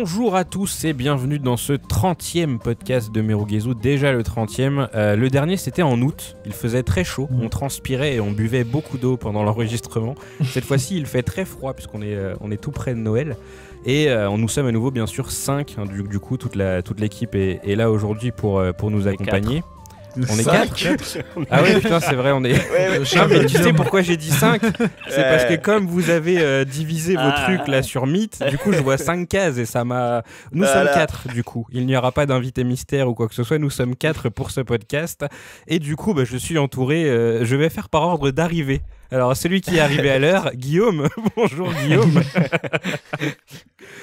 Bonjour à tous et bienvenue dans ce 30e podcast de Merugezu, déjà le 30e. Euh, le dernier c'était en août, il faisait très chaud, on transpirait et on buvait beaucoup d'eau pendant l'enregistrement. Cette fois-ci il fait très froid puisqu'on est, euh, on est tout près de Noël. Et euh, nous sommes à nouveau bien sûr 5, hein, du, du coup toute l'équipe toute est, est, là aujourd'hui pour, euh, pour nous accompagner. On est 4 Ah ouais, putain, c'est vrai, on est. Ouais, mais tu sais pourquoi j'ai dit 5 C'est parce que comme vous avez euh, divisé vos ah. trucs là sur Mythe, du coup, je vois 5 cases et ça m'a. Nous sommes 4 du coup. Il n'y aura pas d'invité mystère ou quoi que ce soit. Nous sommes 4 pour ce podcast. Et du coup, bah, je suis entouré. Euh, je vais faire par ordre d'arrivée. Alors, celui qui est arrivé à l'heure, Guillaume. Bonjour Guillaume.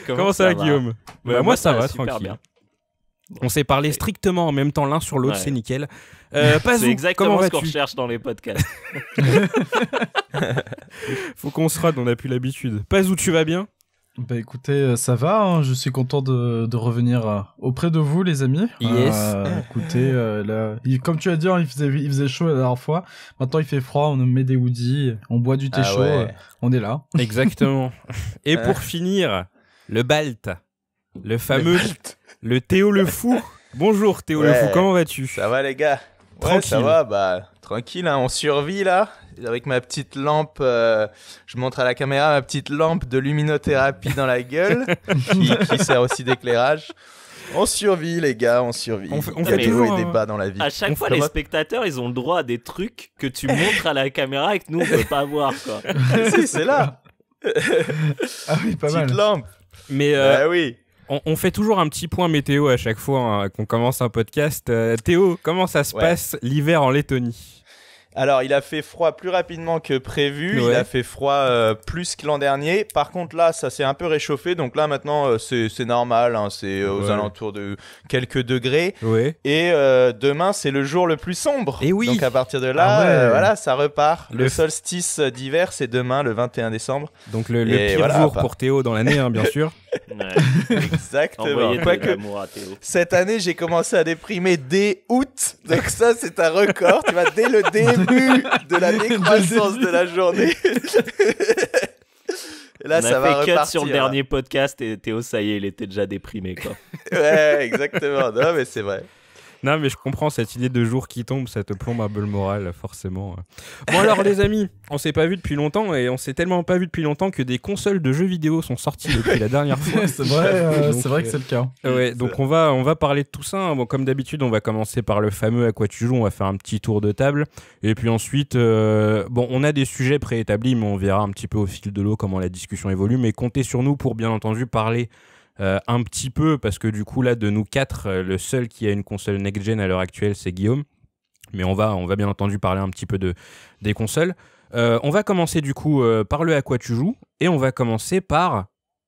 Comment, ça, va, Guillaume? Bah, Moi, ça, va, tranquille. Bien. On s'est parlé strictement en même temps l'un sur l'autre, c'est nickel. Euh, c'est exactement ce qu'on recherche dans les podcasts. Faut qu'on se rade, on n'a plus l'habitude. Pas où tu vas bien? Bah écoutez, euh, ça va, hein. je suis content de, revenir euh, auprès de vous les amis. Yes. écoutez, là, comme tu as dit, hein, il, faisait, il faisait chaud la dernière fois, maintenant il fait froid, on met des hoodies, on boit du thé ah chaud, on est là. Exactement. Et pour finir, le Balt, le fameux le Théo le Fou. Bonjour Théo le Fou, comment vas-tu? Ça va les gars? Ouais, ça va, bah tranquille, hein, on survit là. Avec ma petite lampe, euh, je montre à la caméra ma petite lampe de luminothérapie dans la gueule, qui, sert aussi d'éclairage. On survit les gars, on survit. On fait, toujours des bas dans la vie. À chaque fois, les spectateurs, ils ont le droit à des trucs que tu montres à la caméra et que nous, on peut pas voir. Quoi. si, c'est là. ah oui, pas petite lampe. Mais euh, bah oui. On, fait toujours un petit point météo à chaque fois hein, qu'on commence un podcast. Euh, Théo, comment ça se passe l'hiver en Lettonie? Alors, il a fait froid plus rapidement que prévu. Il a fait froid euh, plus que l'an dernier. Par contre, là, ça s'est un peu réchauffé. Donc là, maintenant, euh, c'est normal. Hein. c'est aux alentours de quelques degrés. Et demain, c'est le jour le plus sombre. Et oui. Donc à partir de là, ah voilà, ça repart. Le, solstice d'hiver, c'est demain, le 21 décembre. Donc le, pire jour pour Théo dans l'année, hein, bien sûr. Exactement. cette année, j'ai commencé à déprimer dès août. Donc ça, c'est un record. tu vois, dès le début de la décroissance de la journée. là, On ça a fait cut sur le dernier podcast et Théo, ça y est, il était déjà déprimé. Quoi. ouais, exactement. Non, mais c'est vrai. Non, mais je comprends cette idée de jour qui tombe, ça te plombe un peu le moral, forcément. Bon, alors, les amis, on s'est pas vu depuis longtemps et on s'est tellement pas vu depuis longtemps que des consoles de jeux vidéo sont sorties depuis la dernière fois. c'est vrai, euh, c'est vrai que c'est le cas. Euh, ouais, donc on va, on va parler de tout ça. Hein. Bon, comme d'habitude, on va commencer par le fameux à quoi tu joues. On va faire un petit tour de table. Et puis ensuite, euh, bon, on a des sujets préétablis, mais on verra un petit peu au fil de l'eau comment la discussion évolue. Mais comptez sur nous pour bien entendu parler euh, un petit peu, parce que du coup, là, de nous quatre, euh, le seul qui a une console next-gen à l'heure actuelle, c'est Guillaume. Mais on va, on va bien entendu parler un petit peu de, des consoles. Euh, on va commencer du coup par le à quoi tu joues, et on va commencer par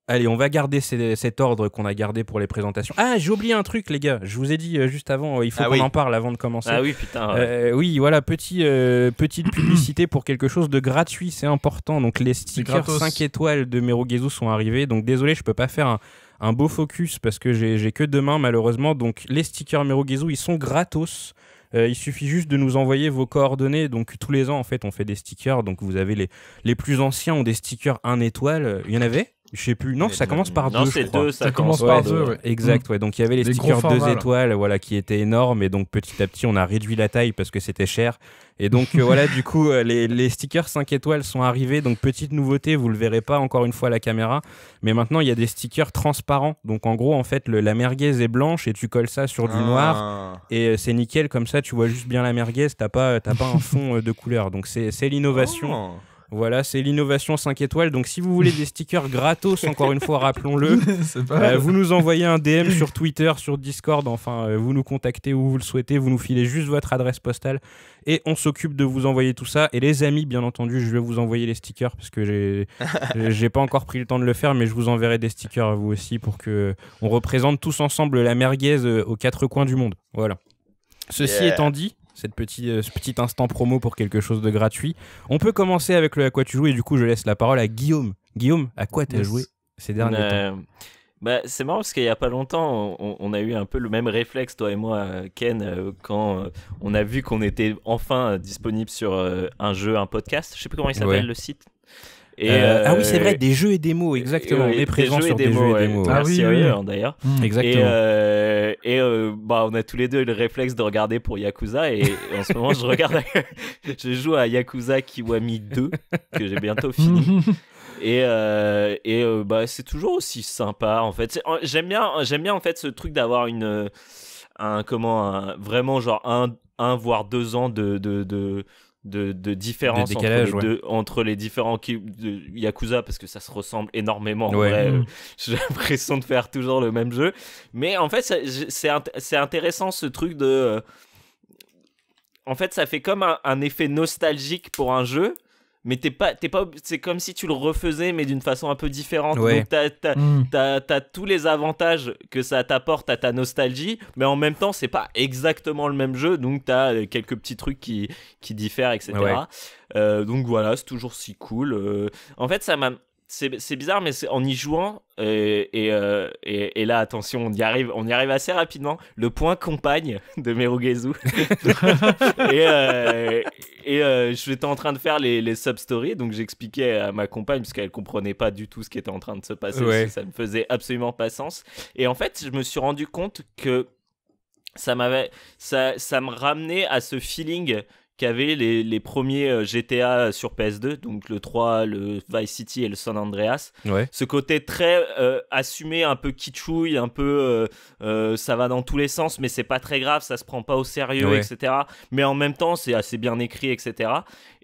Allez, on va garder cet ordre qu'on a gardé pour les présentations. Ah, j'ai oublié un truc, les gars. Je vous ai dit juste avant, il faut ah qu'on en parle avant de commencer. Ah oui, putain. oui, voilà, petit, petite publicité pour quelque chose de gratuit, c'est important. Donc, les stickers 5 étoiles de Merugezu sont arrivés. Donc, désolé, je peux pas faire un, un beau focus parce que j'ai que demain malheureusement. Donc les stickers Merugezu, ils sont gratos. Euh, il suffit juste de nous envoyer vos coordonnées. Donc tous les ans, en fait, on fait des stickers. Donc vous avez les, les plus anciens ont des stickers 1 étoile. Il y en avait? Je sais plus. Non, ça commence par non, deux. c'est deux, ça, commence par deux. Exact, ouais. Donc il y avait les stickers 2 étoiles, voilà, qui étaient énormes. Et donc petit à petit, on a réduit la taille parce que c'était cher. Et donc euh, voilà, du coup, euh, les, les, stickers 5 étoiles sont arrivés. Donc petite nouveauté, vous le verrez pas encore une fois à la caméra. Mais maintenant, il y a des stickers transparents. Donc en gros, en fait, le, la merguez est blanche et tu colles ça sur du ah. noir. Et euh, c'est nickel, comme ça, tu vois juste bien la merguez. T'as pas, pas un fond de couleur. Donc c'est l'innovation. Oh. Voilà, c'est l'innovation 5 étoiles. Donc si vous voulez des stickers gratos, encore une fois, rappelons-le, euh, vous nous envoyez un DM sur Twitter, sur Discord, enfin, euh, vous nous contactez où vous le souhaitez, vous nous filez juste votre adresse postale et on s'occupe de vous envoyer tout ça. Et les amis, bien entendu, je vais vous envoyer les stickers parce que j'ai, pas encore pris le temps de le faire, mais je vous enverrai des stickers à vous aussi pour que on représente tous ensemble la merguez euh, aux quatre coins du monde. Voilà. Ceci étant dit, cette petit, euh, ce petit instant promo pour quelque chose de gratuit. On peut commencer avec le à quoi tu joues et du coup je laisse la parole à Guillaume. Guillaume, à quoi tu as joué ces derniers euh, temps bah, c'est marrant parce qu'il n'y a pas longtemps, on, a eu un peu le même réflexe, toi et moi, Ken, euh, quand on a vu qu'on était enfin disponible sur un jeu, un podcast. Je sais plus comment il s'appelle le site. Euh, ah oui, c'est vrai, des jeux et des mots, exactement. on est présent sur des jeux et des mots. Ah oui, d'ailleurs. Mmh. Exactement. Et, bah, on a tous les deux le réflexe de regarder pour Yakuza. Et en ce moment, je regarde, je joue à Yakuza Kiwami 2, que j'ai bientôt fini. et, et bah, c'est toujours aussi sympa en fait j'aime bien j'aime bien en fait ce truc d'avoir une un comment vraiment genre un, un voire deux ans de, de, de de, de différence entre, les deux, entre les différents de Yakuza parce que ça se ressemble énormément. Mm. J'ai l'impression de faire toujours le même jeu. Mais en fait, c'est intéressant ce truc de. Euh, en fait, ça fait comme un effet nostalgique pour un jeu mais t'es pas, t'es pas, c'est comme si tu le refaisais, mais d'une façon un peu différente. Donc t'as, hmm. t'as, tous les avantages que ça t'apporte à ta nostalgie, mais en même temps, c'est pas exactement le même jeu, donc t'as euh, quelques petits trucs qui, qui diffèrent, etc. Euh, donc voilà, c'est toujours si cool. Euh, en fait, ça m'a, c'est bizarre, mais en y jouant, et, euh, et, et, là, attention, on y, arrive, on y arrive assez rapidement, le point compagne de Merugezu. et euh, et euh, j'étais en train de faire les, les sub-stories, donc j'expliquais à ma compagne, parce qu'elle comprenait pas du tout ce qui était en train de se passer, ça ne faisait absolument pas sens. Et en fait, je me suis rendu compte que ça m'avait ça, ça me ramenait à ce feeling qu'avaient les, les, premiers euh, GTA sur PS2, donc le 3, le Vice City et le San Andreas. Ce côté très euh, assumé, un peu kitschouille, un peu euh, ça va dans tous les sens, mais c'est pas très grave, ça se prend pas au sérieux, etc. Mais en même temps, c'est assez bien écrit, etc.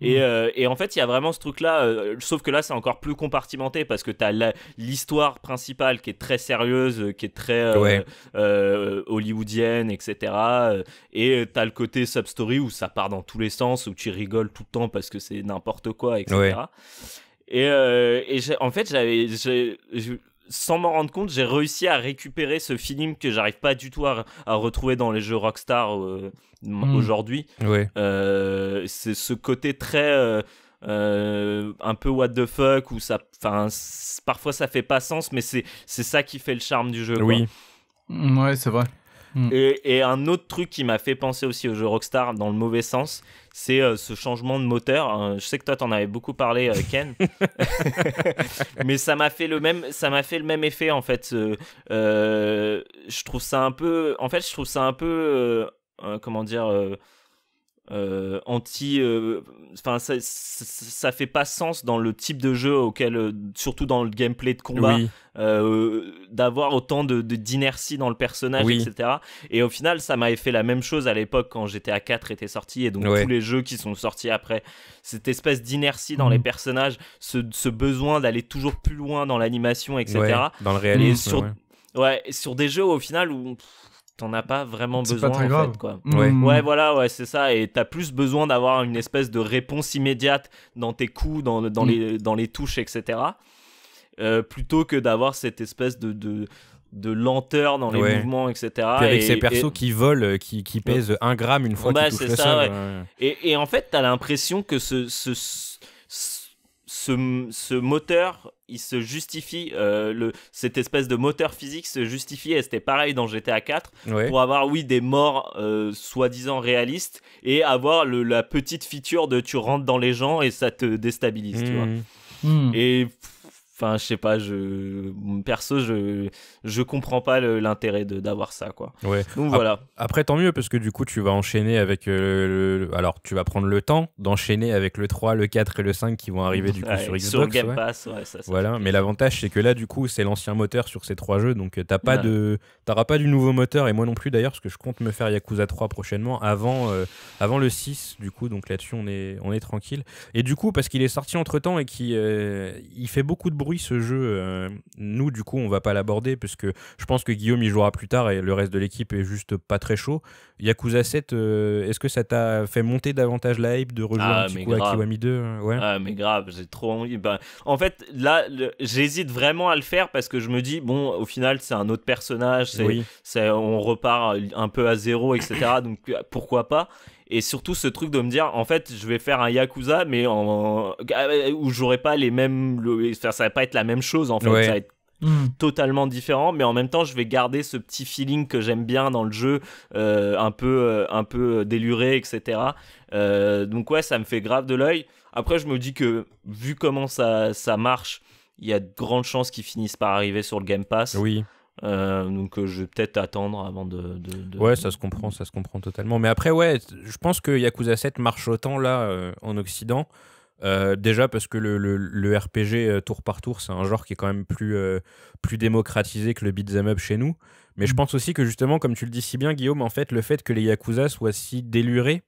Et, mm. et en fait, il y a vraiment ce truc-là, sauf que là, c'est encore plus compartimenté parce que tu as l'histoire principale qui est très sérieuse, qui est très hollywoodienne, etc. Et tu as le côté sub-story où ça part dans tous les sens, où tu rigoles tout le temps parce que c'est n'importe quoi, etc. Et, euh, et en fait, j'avais, sans m'en rendre compte, j'ai réussi à récupérer ce feeling que j'arrive pas du tout à, retrouver dans les jeux Rockstar euh, hmm. aujourd'hui. Euh, c'est ce côté très un peu what the fuck où ça, enfin, parfois ça fait pas sens, mais c'est c'est ça qui fait le charme du jeu. Oui. Ouais, c'est vrai. Mm. Et, un autre truc qui m'a fait penser aussi au jeu Rockstar dans le mauvais sens, c'est euh, ce changement de moteur. Hein. je sais que toi t'en avais beaucoup parlé, euh, Ken, mais ça m'a fait le même, ça m'a fait le même effet en fait. Euh, je trouve ça un peu, en fait, je trouve ça un peu, comment dire euh, anti euh, enfin ça, ça, fait pas sens dans le type de jeu auquel euh, surtout dans le gameplay de combat d'avoir autant de d'inertie dans le personnage etc et au final ça m'avait fait la même chose à l'époque quand GTA 4 était sorti et donc tous les jeux qui sont sortis après. Cette espèce d'inertie dans les mhm. personnages ce, ce besoin d'aller toujours plus loin dans l'animation etc dans le réalisme sur, ouais. sur des jeux au final où t'en as pas vraiment besoin pas très en grave. fait quoi. Ouais. ouais voilà ouais c'est ça et t'as plus besoin d'avoir une espèce de réponse immédiate dans tes coups dans, dans, mm. les, dans les touches etc euh, plutôt que d'avoir cette espèce de, de de lenteur dans les mouvements, etc. avec ces persos qui volent, qui, qui pèsent 1 gramme une fois bah, qu'ils touchent le ça, Et, et, en fait, t'as l'impression que ce, ce, ce, moteur, il se justifie, euh, le, cette espèce de moteur physique se justifie, et c'était pareil dans GTA 4, pour avoir, oui, des morts euh, soi-disant réalistes, et avoir le, la petite feature de tu rentres dans les gens et ça te déstabilise, tu vois. Mmh. Mmh. Et Enfin, je sais pas, je perso, je je comprends pas l'intérêt d'avoir ça, quoi. Ouais. Donc voilà. Après, tant mieux parce que du coup, tu vas enchaîner avec euh, le, alors tu vas prendre le temps d'enchaîner avec le 3, le 4 et le 5 qui vont arriver du coup sur Xbox. Sur Game Pass, ouais, ça, Voilà. Mais l'avantage, c'est que là, du coup, c'est l'ancien moteur sur ces trois jeux, donc euh, t'as pas de, t'auras pas du nouveau moteur et moi non plus d'ailleurs parce que je compte me faire Yakuza 3 prochainement avant euh, avant le 6, du coup, donc là-dessus on est on est tranquille. Et du coup, parce qu'il est sorti entre temps et qu'il il fait beaucoup de bruit ce jeu. Euh, nous, du coup, on va pas l'aborder parce que je pense que Guillaume y jouera plus tard et le reste de l'équipe est juste pas très chaud. Yakuza 7, euh, est-ce que ça t'a fait monter davantage la hype de rejoindre ah, un petit coup à Kiwami 2 euh, ouais. Ah, mais grave, j'ai trop envie. Ben, en fait, là, j'hésite vraiment à le faire parce que je me dis, bon, au final, c'est un autre personnage, c'est, on repart un peu à zéro, etc. donc pourquoi pas et surtout ce truc de me dire en fait je vais faire un yakuza mais en où j'aurai pas les mêmes ça va pas être la même chose en fait ça va être hmm. totalement différent mais en même temps je vais garder ce petit feeling que j'aime bien dans le jeu euh, un peu euh, un peu déluré etc euh, donc ouais ça me fait grave de l'œil Après, je me dis que vu comment ça, ça marche, il y a de grandes chances qu'ils finissent par arriver sur le Game Pass. Oui. Euh, donc je vais peut-être attendre avant de, Ouais, ça se comprend, ça se comprend totalement. Mais après, ouais, je pense que Yakuza 7 marche autant là en Occident. déjà parce que le, le, RPG tour par tour, c'est un genre qui est quand même plus, plus démocratisé que le beat'em up chez nous. Mais je mm. pense aussi que justement, comme tu le dis si bien, Guillaume, en fait, le fait que les Yakuza soient si délurés,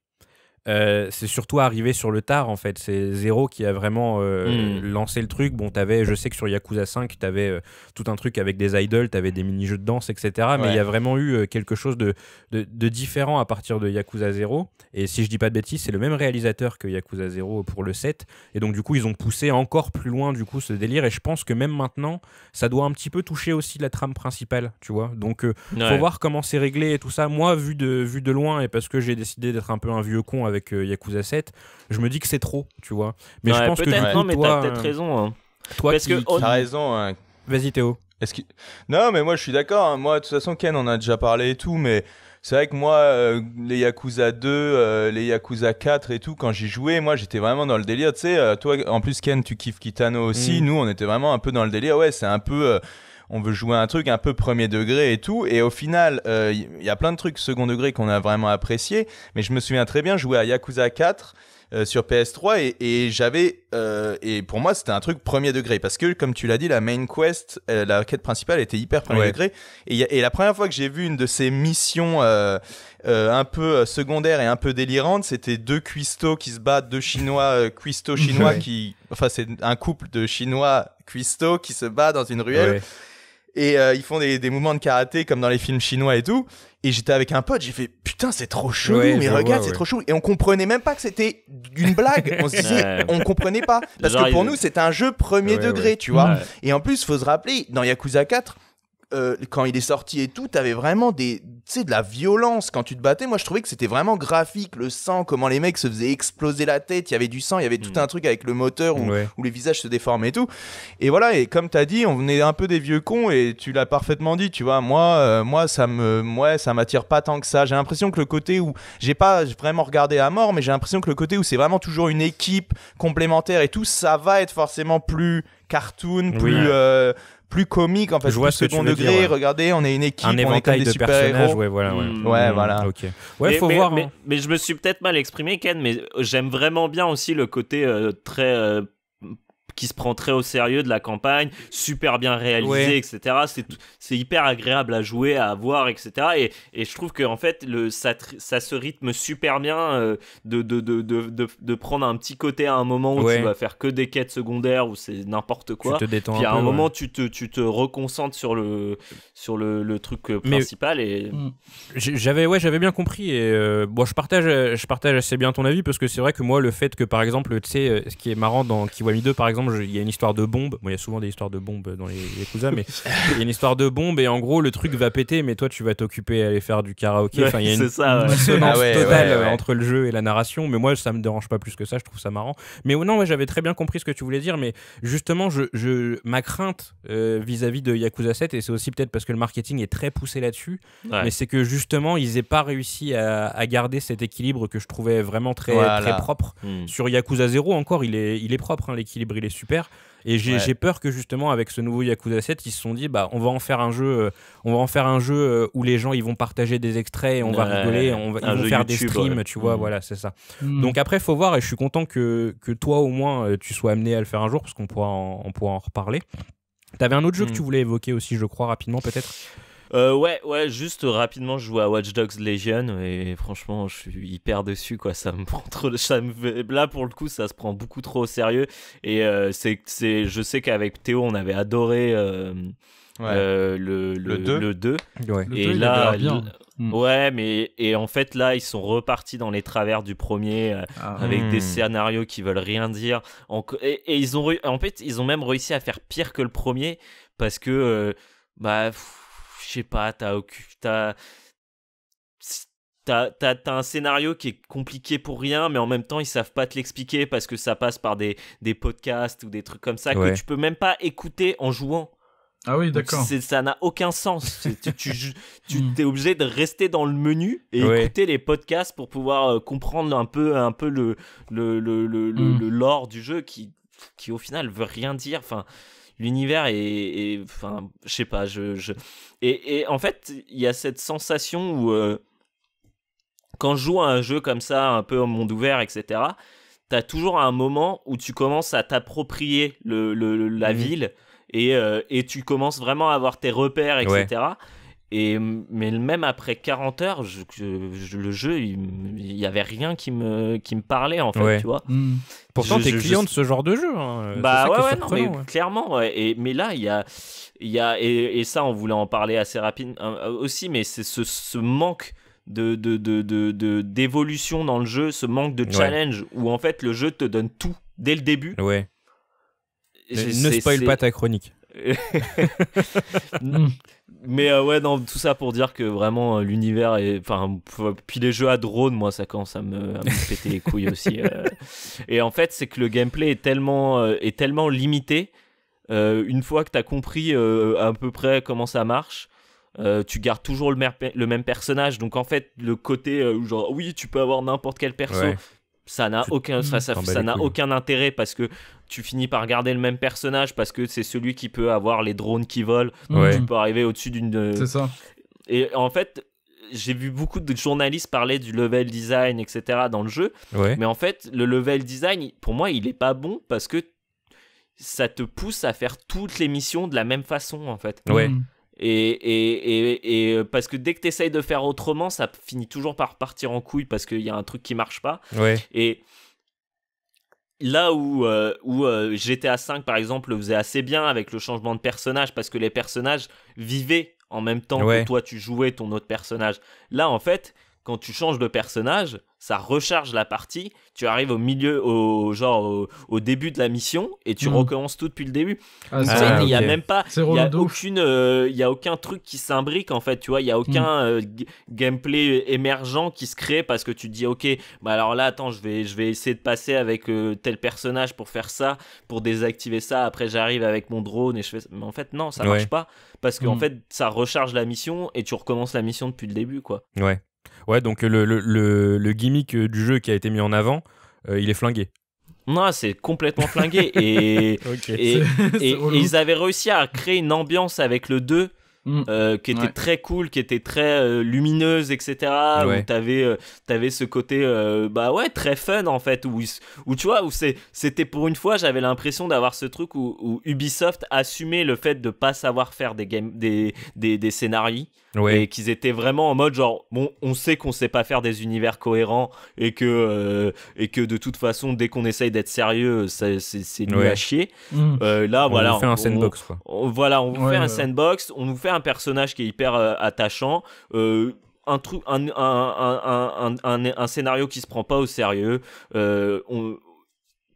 euh, c'est surtout arrivé sur le tard en fait. C'est Zero qui a vraiment euh, hmm. lancé le truc. Bon, avais, je sais que sur Yakuza 5, tu avais euh, tout un truc avec des idols, tu avais des mini-jeux de danse, etc. Mais il y a vraiment eu quelque chose de, de, différent à partir de Yakuza 0. Et si je dis pas de bêtises, c'est le même réalisateur que Yakuza 0 pour le 7. Et donc, du coup, ils ont poussé encore plus loin du coup ce délire. Et je pense que même maintenant, ça doit un petit peu toucher aussi la trame principale, tu vois. Donc, faut voir comment c'est réglé et tout ça. Moi, vu de, vu de loin, et parce que j'ai décidé d'être un peu un vieux con avec avec euh, Yakuza 7, je me dis que c'est trop, tu vois. Mais je pense que du coup, non, mais t'as peut-être raison. Hein. Toi, Parce que t'as raison. Hein. Vas-y Théo. Est-ce que... Non, mais moi je suis d'accord. Hein. Moi, de toute façon, Ken on a déjà parlé et tout, mais c'est vrai que moi, euh, les Yakuza 2, euh, les Yakuza 4 et tout, quand j'y jouais, moi j'étais vraiment dans le délire. Tu sais, toi, en plus, Ken, tu kiffes Kitano aussi. Mm. Nous, on était vraiment un peu dans le délire. Ouais, c'est un peu on veut jouer un truc un peu premier degré et tout. Et au final, il euh, y a plein de trucs second degré qu'on a vraiment apprécié. Mais je me souviens très bien jouer à Yakuza 4 euh, sur PS3 et, j'avais euh, et pour moi c'était un truc premier degré. Parce que comme tu l'as dit la main quest la quête principale était hyper premier degré. Et, et, la première fois que j'ai vu une de ces missions un peu secondaires et un peu délirantes c'était deux cuistots qui se battent deux chinois cuistots chinois qui enfin c'est un couple de chinois cuistots qui se bat dans une ruelle et euh, ils font des, des mouvements de karaté comme dans les films chinois et tout. Et j'étais avec un pote, j'ai fait putain c'est trop chaud, mais regarde c'est trop chaud. Et on comprenait même pas que c'était une blague. On se disait, on comprenait pas parce que pour nous c'est un jeu premier degré, tu vois. Et en plus faut se rappeler dans Yakuza 4 euh, quand il est sorti et tout, t'avais vraiment des, tu sais, de la violence quand tu te battais. Moi, je trouvais que c'était vraiment graphique, le sang, comment les mecs se faisaient exploser la tête. Il y avait du sang, il y avait tout mm. un truc avec le moteur où, où, les visages se déformaient et tout. Et voilà. Et comme t'as dit, on venait un peu des vieux cons et tu l'as parfaitement dit. Tu vois, moi, euh, moi, ça me, moi, ça m'attire pas tant que ça. J'ai l'impression que le côté où j'ai pas vraiment regardé à mort, mais j'ai l'impression que le côté où c'est vraiment toujours une équipe complémentaire et tout, ça va être forcément plus cartoon, plus euh, plus comique en fait, je vois plus second degré. Regardez, on est une équipe, un on est comme des super Ouais, voilà, ouais. Mm. ouais, voilà. Ok. Ouais, faut voir. Mais, hein. mais, je me suis peut-être mal exprimé, Ken, mais j'aime vraiment bien aussi le côté euh, très euh, qui se prend très au sérieux de la campagne, super bien réalisé, etc. C'est hyper agréable à jouer, à voir, etc. Et, et je trouve que en fait, le, ça, ça se rythme super bien euh, de, de, de, de, de, prendre un petit côté à un moment où tu vas faire que des quêtes secondaires, où c'est n'importe quoi. Tu te détends Puis à un, moment, tu, te, tu te reconcentres sur le, sur le, le truc euh, principal. Et... Mm. J'avais ouais, j'avais bien compris. Et euh, bon, je partage, je partage assez bien ton avis parce que c'est vrai que moi, le fait que par exemple, tu sais, ce qui est marrant dans Kiwami 2, par exemple, il y a une histoire de bombe. il y a souvent des histoires de bombes dans les Yakuza, mais il y a une histoire de bombe et en gros, le truc va péter, mais toi, tu vas t'occuper à aller faire du karaoké. enfin, il y a une, ça, dissonance ah totale entre le jeu et la narration. Mais moi, ça me dérange pas plus que ça. Je trouve ça marrant. Mais non, j'avais très bien compris ce que tu voulais dire. Mais justement, je, je ma crainte euh, vis-à-vis de Yakuza 7, et c'est aussi peut-être parce que le marketing est très poussé là-dessus, mais c'est que justement, ils aient pas réussi à, garder cet équilibre que je trouvais vraiment très, très propre. Hmm. Sur Yakuza 0, encore, il est, il est propre. Hein, l'équilibre, il est super. Et j'ai peur que justement avec ce nouveau Yakuza 7, ils se sont dit bah on va en faire un jeu, euh, on va en faire un jeu euh, où les gens ils vont partager des extraits, et on va rigoler, on va, ils vont faire des streams, tu vois, mm. voilà c'est ça. Mm. Donc après faut voir et je suis content que, que toi au moins euh, tu sois amené à le faire un jour parce qu'on pourra on pourra en reparler. T'avais un autre jeu que mm. tu voulais évoquer aussi, je crois, rapidement peut-être? Euh, ouais, ouais, juste rapidement, je joue à Watch Dogs Legion et franchement, je suis hyper dessus, quoi. Ça me prend trop. Ça me... Là, pour le coup, ça se prend beaucoup trop au sérieux. Et euh, c'est, c'est, je sais qu'avec Théo, on avait adoré euh, euh le, le, 2. Le 2. Ouais. Et là, bien. Mm. Ouais, mais et en fait là ils sont repartis dans les travers du premier euh, ah. avec des mm. scénarios qui veulent rien dire. Et, et, ils ont en fait ils ont même réussi à faire pire que le premier parce que bah sais pas, t'as T'as, t'as, un scénario qui est compliqué pour rien, mais en même temps, ils savent pas te l'expliquer parce que ça passe par des, des podcasts ou des trucs comme ça que tu peux même pas écouter en jouant. Ah oui, d'accord. Ça n'a aucun sens. tu, tu, hmm. es obligé de rester dans le menu et écouter les podcasts pour pouvoir euh, comprendre un peu, un peu le, le, le, le, hmm. le lore du jeu qui, qui au final veut rien dire. Enfin, l'univers est, enfin, je sais pas, je, je... Et, et, en fait, il y a cette sensation où euh, quand je joue à un jeu comme ça, un peu en monde ouvert, etc. T'as toujours un moment où tu commences à t'approprier le, le, la mhm. ville et, euh, et, tu commences vraiment à avoir tes repères, etc. Et, mais même après 40 heures, le jeu, il n'y avait rien qui me, qui me parlait, en fait, tu vois. Hmm. Pourtant, t'es client de ce genre de jeu. Hein. Bah ouais, ouais, non, mais clairement. Et, mais là, il y a. Y a et, ça, on voulait en parler assez rapide euh, aussi, mais c'est ce, ce manque de, de, de, de, d'évolution dans le jeu, ce manque de challenge où en fait le jeu te donne tout dès le début. Ouais. ne spoil pas ta chronique. Mais euh, ouais, non, tout ça pour dire que vraiment euh, l'univers est. Enfin, puis les jeux à drone, moi, ça commence à me, à me péter les couilles aussi. Euh. Et en fait, c'est que le gameplay est tellement, est tellement limité. une fois que tu as compris à peu près comment ça marche, tu gardes toujours le, le, même personnage. Donc en fait, le côté genre, oui, tu peux avoir n'importe quel perso. Ça n'a aucun, ça, ça n'a aucun intérêt parce que tu finis par garder le même personnage parce que c'est celui qui peut avoir les drones qui volent. Tu peux arriver au-dessus d'une. C'est ça. Et en fait, j'ai vu beaucoup de journalistes parler du level design, etc. dans le jeu. Mais en fait, le level design, pour moi, il est pas bon parce que ça te pousse à faire toutes les missions de la même façon, en fait. Ouais. Mm. Et, et, et, et, parce que dès que tu essayes de faire autrement, ça finit toujours par partir en couille parce qu'il y a un truc qui marche pas. Ouais. Et là où, euh, où euh, GTA 5 par exemple le faisait assez bien avec le changement de personnage parce que les personnages vivaient en même temps que toi tu jouais ton autre personnage. Là en fait, quand tu changes de personnage, ça recharge la partie, tu arrives au milieu, au genre au, début de la mission et tu hmm. recommences tout depuis le début. Ah, il n'y a même pas, il y a aucune, euh, il y a aucun truc qui s'imbrique en fait, tu vois, il y a aucun hmm. euh, gameplay émergent qui se crée parce que tu te dis ok, bah alors là attends, je vais, je vais essayer de passer avec euh, tel personnage pour faire ça, pour désactiver ça. Après j'arrive avec mon drone et je fais, mais en fait non, ça marche pas parce qu'en en hmm. fait ça recharge la mission et tu recommences la mission depuis le début quoi. Ouais. Ouais, donc le, le, le, gimmick euh, du jeu qui a été mis en avant, euh, il est flingué. Non, c'est complètement flingué. Et, et, et, ils avaient réussi à créer une ambiance avec le 2 mm. euh, qui était très cool, qui était très lumineuse, etc. Où t'avais avais ce côté, bah ouais, très fun en fait. Où, où tu vois, où c'était pour une fois, j'avais l'impression d'avoir ce truc où, où, Ubisoft assumait le fait de pas savoir faire des, game, des, des, des scénarios et qu'ils étaient vraiment en mode genre bon on sait qu'on sait pas faire des univers cohérents et que euh, et que de toute façon dès qu'on essaye d'être sérieux c'est nul à chier mm. euh, là voilà on fait un sandbox quoi. voilà on vous fait un sandbox on nous fait un personnage qui est hyper euh, attachant un truc un, un, un, un, scénario qui se prend pas au sérieux on,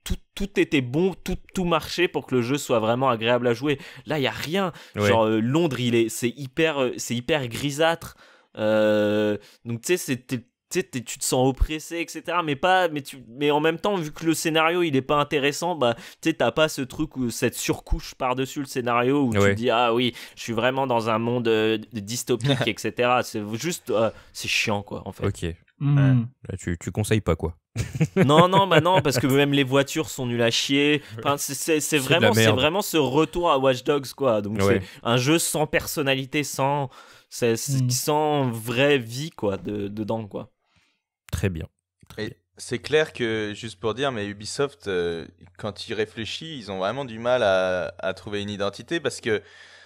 tout, était bon, tout, tout marchait pour que le jeu soit vraiment agréable à jouer. Là, il y a rien. Genre euh, Londres, il est, c'est hyper, euh, c'est hyper grisâtre. Euh, donc tu sais, tu te sens oppressé, etc. Mais pas, mais tu, mais en même temps, vu que le scénario il est pas intéressant, bah, tu t'as pas ce truc ou cette surcouche par dessus le scénario où tu te dis ah oui, je suis vraiment dans un monde dystopique, etc. C'est juste, c'est chiant quoi, en fait. Ok. Hmm. tu, tu conseilles pas quoi non, non, bah non, parce que même les voitures sont nulles à chier. Enfin, c'est vraiment, c'est vraiment ce retour à Watch Dogs, quoi. Donc c'est un jeu sans personnalité, sans, mm. sans vraie vie, quoi, de, dedans, quoi. Très bien. C'est clair que, juste pour dire, mais Ubisoft, euh, quand ils réfléchissent, ils ont vraiment du mal à, à trouver une identité parce que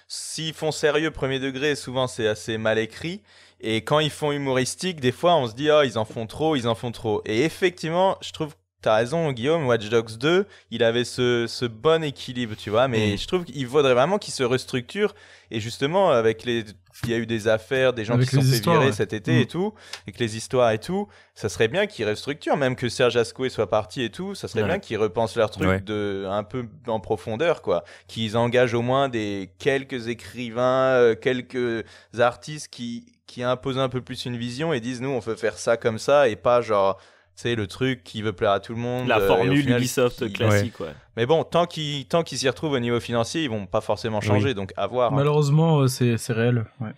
s'ils font sérieux premier degré, souvent c'est assez mal écrit. Et quand ils font humoristique, des fois, on se dit, oh, ils en font trop, ils en font trop. Et effectivement, je trouve T'as raison, Guillaume. Watch Dogs 2, il avait ce, ce bon équilibre, tu vois. Mais mm. je trouve qu'il faudrait vraiment qu'il se restructure. Et justement, avec les, il y a eu des affaires, des gens qui se sont fait virer cet été et mm. tout, avec les histoires et tout, ça serait bien qu'ils restructurent, même que Serge Ascoué soit parti et tout, ça serait bien qu'ils repensent leur truc de, un peu en profondeur, quoi. Qu'ils engagent au moins des quelques écrivains, euh, quelques artistes qui, qui imposent un peu plus une vision et disent, nous, on veut faire ça comme ça et pas genre, c'est le truc qui veut plaire à tout le monde. La formule Ubisoft classique, ouais. Mais bon, tant qu'ils tant qu'ils s'y retrouvent au niveau financier, ils vont pas forcément changer, donc à voir. Hein. Malheureusement, c'est réel. Ouais.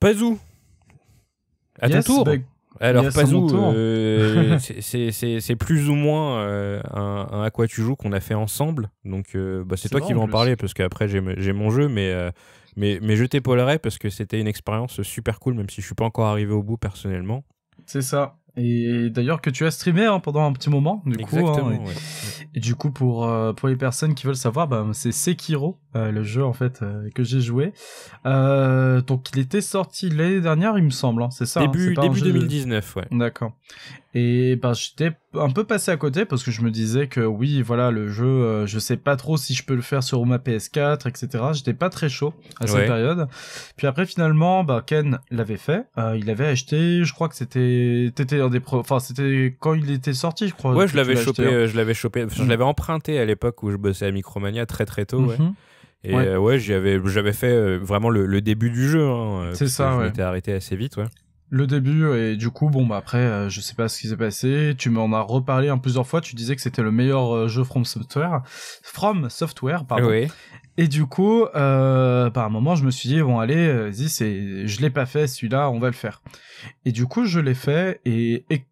Pazou, à ton tour. Bah, alors, Pazou, euh, c'est plus ou moins euh, un, à quoi tu joues qu'on a fait ensemble. Donc, euh, bah, c'est toi qui vas en parler parce qu'après, j'ai mon jeu, mais, mais, mais je t'épaulerai parce que c'était une expérience super cool, même si je suis pas encore arrivé au bout personnellement. C'est ça. Et d'ailleurs que tu as streamé hein, pendant un petit moment, du coup. Hein, et, du coup, pour euh, pour les personnes qui veulent savoir, bah, c'est Sekiro, euh, le jeu en fait euh, que j'ai joué. donc, il était sorti l'année dernière, il me semble. Hein, c'est ça. Début début 2019, ouais. D'accord. Et bah, j'étais un peu passé à côté parce que je me disais que oui, voilà, le jeu, euh, je sais pas trop si je peux le faire sur ma PS4, etc. J'étais pas très chaud à cette période. Puis après, finalement, bah, Ken l'avait fait. Euh, il avait acheté, je crois que c'était, t'étais un des pro... enfin, c'était quand il était sorti, je crois. Ouais, je l'avais chopé, hein. euh, je l'avais chopé, je l'avais emprunté à l'époque où je bossais à Micromania très très tôt, ouais. Mm-hmm. Et ouais, j'avais, j'avais fait vraiment le, début du jeu. Hein, C'est ça. Je m'étais arrêté assez vite, ouais le début et du coup bon bah après euh, je sais pas ce qui s'est passé. Tu m'en as reparlé en plusieurs fois. Tu disais que c'était le meilleur euh, jeu From Software. From Software pardon. Oui. et du coup euh, par un moment je me suis dit bon allez euh, vas-y c'est je l'ai pas fait celui-là on va le faire. Et du coup je l'ai fait et, et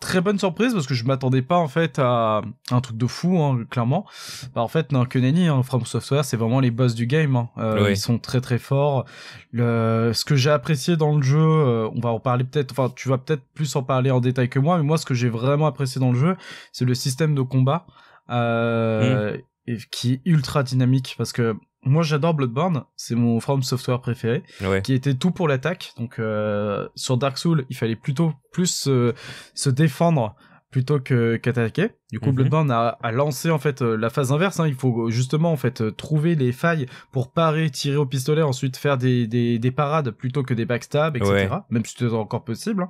très bonne surprise parce que je m'attendais pas en fait à un truc de fou hein, clairement bah en fait non que nenni hein, From Software c'est vraiment les boss du game hein. euh, ils sont très très forts le ce que j'ai apprécié dans le jeu euh, on va en parler peut-être enfin tu vas peut-être plus en parler en détail que moi mais moi ce que j'ai vraiment apprécié dans le jeu c'est le système de combat euh, mm. qui est ultra dynamique parce que moi j'adore Bloodborne, c'est mon From Software préféré, qui était tout pour l'attaque. Donc euh, sur Dark Souls, il fallait plutôt plus euh, se défendre plutôt que qu'attaquer. Du coup, mhm. Bloodborne a, a, lancé en fait euh, la phase inverse. Hein. Il faut justement en fait euh, trouver les failles pour parer, tirer au pistolet, ensuite faire des, des, des parades plutôt que des backstabs, etc. Même si c'est encore possible. Hein.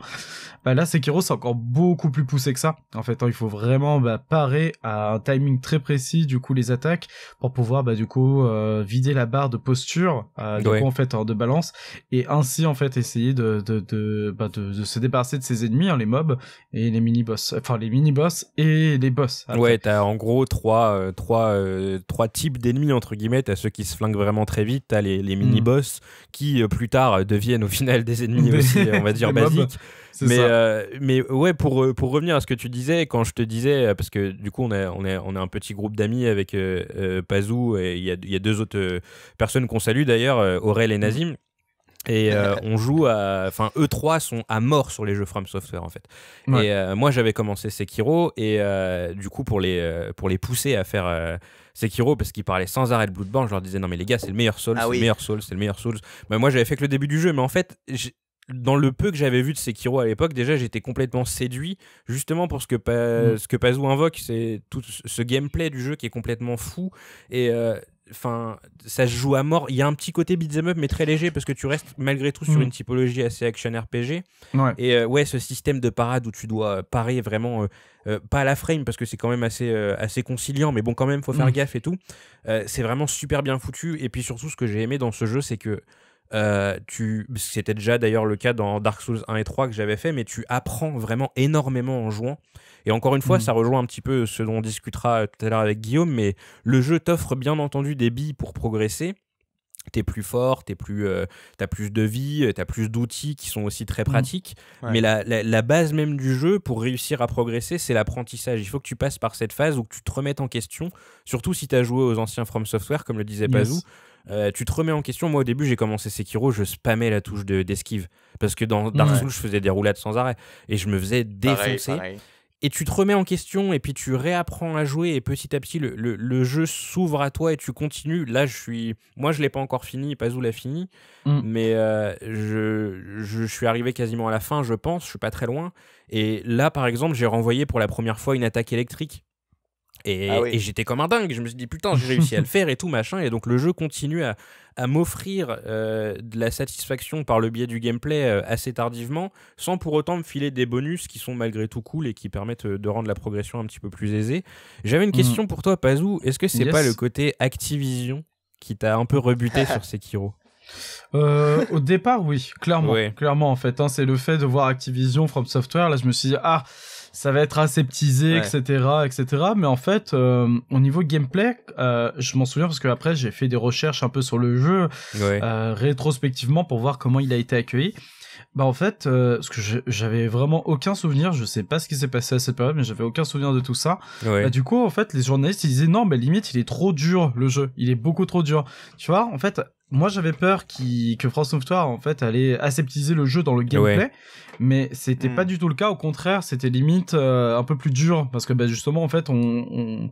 Bah là, Sekiro c'est encore beaucoup plus poussé que ça. En fait, hein. il faut vraiment bah, parer à un timing très précis du coup les attaques pour pouvoir bah du coup euh, vider la barre de posture, euh, du coup en fait de balance et ainsi en fait essayer de de de, bah, de, de se débarrasser de ses ennemis, hein, les mobs et les mini boss, enfin les mini boss et les boss. Ouais, t'as en gros trois, euh, trois, euh, trois types d'ennemis, entre guillemets. T'as ceux qui se flinguent vraiment très vite, t'as les, les mini-boss mm. qui, euh, plus tard, deviennent au final des ennemis aussi, on va dire, basiques. Mais, mais ouais, pour, pour revenir à ce que tu disais, quand je te disais, parce que du coup, on est, on est, on est un petit groupe d'amis avec Pazou et il y a, y a, deux autres personnes qu'on salue d'ailleurs, Aurel et mm. Nazim. Et euh, on joue à. Enfin, eux trois sont à mort sur les jeux From Software, en fait. Et euh, moi, j'avais commencé Sekiro, et euh, du coup, pour les, pour les pousser à faire Sekiro, parce qu'ils parlaient sans arrêt de Bloodborne, je leur disais non, mais les gars, c'est le meilleur Soul, ah c'est le meilleur Soul, c'est le meilleur Souls. Mais moi, j'avais fait que le début du jeu, mais en fait, dans le peu que j'avais vu de Sekiro à l'époque, déjà j'étais complètement séduit, justement pour ce que, mm. ce que Pazou invoque, c'est tout ce gameplay du jeu qui est complètement fou. Et enfin, ça se joue à mort. Il y a un petit côté beat'em up, mais très léger, parce que tu restes malgré tout sur mm. une typologie assez action RPG. Et euh, ouais, ce système de parade où tu dois parer vraiment, euh, euh, pas à la frame, parce que c'est quand même assez, assez conciliant, mais bon, quand même, faut faire mm. gaffe et tout. c'est vraiment super bien foutu. Et puis surtout, ce que j'ai aimé dans ce jeu, c'est que tu c'était déjà d'ailleurs le cas dans Dark Souls 1 et 3 que j'avais fait mais tu apprends vraiment énormément en jouant et encore une fois, mm. ça rejoint un petit peu ce dont on discutera tout à l'heure avec Guillaume, mais le jeu t'offre bien entendu des billes pour progresser. T'es plus fort, t'es plus, euh, t'as plus de vie, euh, t'as plus d'outils qui sont aussi très mm. pratiques. Mais la, la, base même du jeu pour réussir à progresser, c'est l'apprentissage. Il faut que tu passes par cette phase où tu te remettes en question, surtout si t'as joué aux anciens From Software, comme le disait Bazou. Euh, tu te remets en question. Moi, au début, j'ai commencé Sekiro, je spammais la touche d'esquive. parce que dans Dark Souls, je faisais des roulades sans arrêt. Et je me faisais défoncer et tu te remets en question et puis tu réapprends à jouer et petit à petit le, le, jeu s'ouvre à toi et tu continues. Là, je suis, moi, je l'ai pas encore fini, Pazou l'a fini, mm. mais euh, je, je, suis arrivé quasiment à la fin, je pense, je suis pas très loin. Et là, par exemple, j'ai renvoyé pour la première fois une attaque électrique ah et, j'étais comme un dingue. Je me suis dit, putain, j'ai réussi à le faire et tout, machin. Et donc, le jeu continue à, à m'offrir euh, de la satisfaction par le biais du gameplay euh, assez tardivement, sans pour autant me filer des bonus qui sont malgré tout cool et qui permettent euh, de rendre la progression un petit peu plus aisée. J'avais une mm. question pour toi, Pazou. Est-ce que c'est pas le côté Activision qui t'a un peu rebuté sur Sekiro au départ, oui, clairement, clairement en fait. Hein, c'est le fait de voir Activision, From Software. Là, je me suis dit ah, ça va être aseptisé, etc., etc. Mais en fait, euh, au niveau gameplay, euh, je m'en souviens parce que après j'ai fait des recherches un peu sur le jeu euh, rétrospectivement pour voir comment il a été accueilli. Bah en fait, euh, parce que j'avais vraiment aucun souvenir, je sais pas ce qui s'est passé à cette période, mais j'avais aucun souvenir de tout ça. Bah, du coup, en fait, les journalistes ils disaient non, mais limite il est trop dur le jeu, il est beaucoup trop dur. Tu vois, en fait, moi j'avais peur que France Software en fait allait aseptiser le jeu dans le gameplay, mais c'était pas hmm. du tout le cas. Au contraire, c'était limite euh, un peu plus dur parce que bah, justement en fait, on,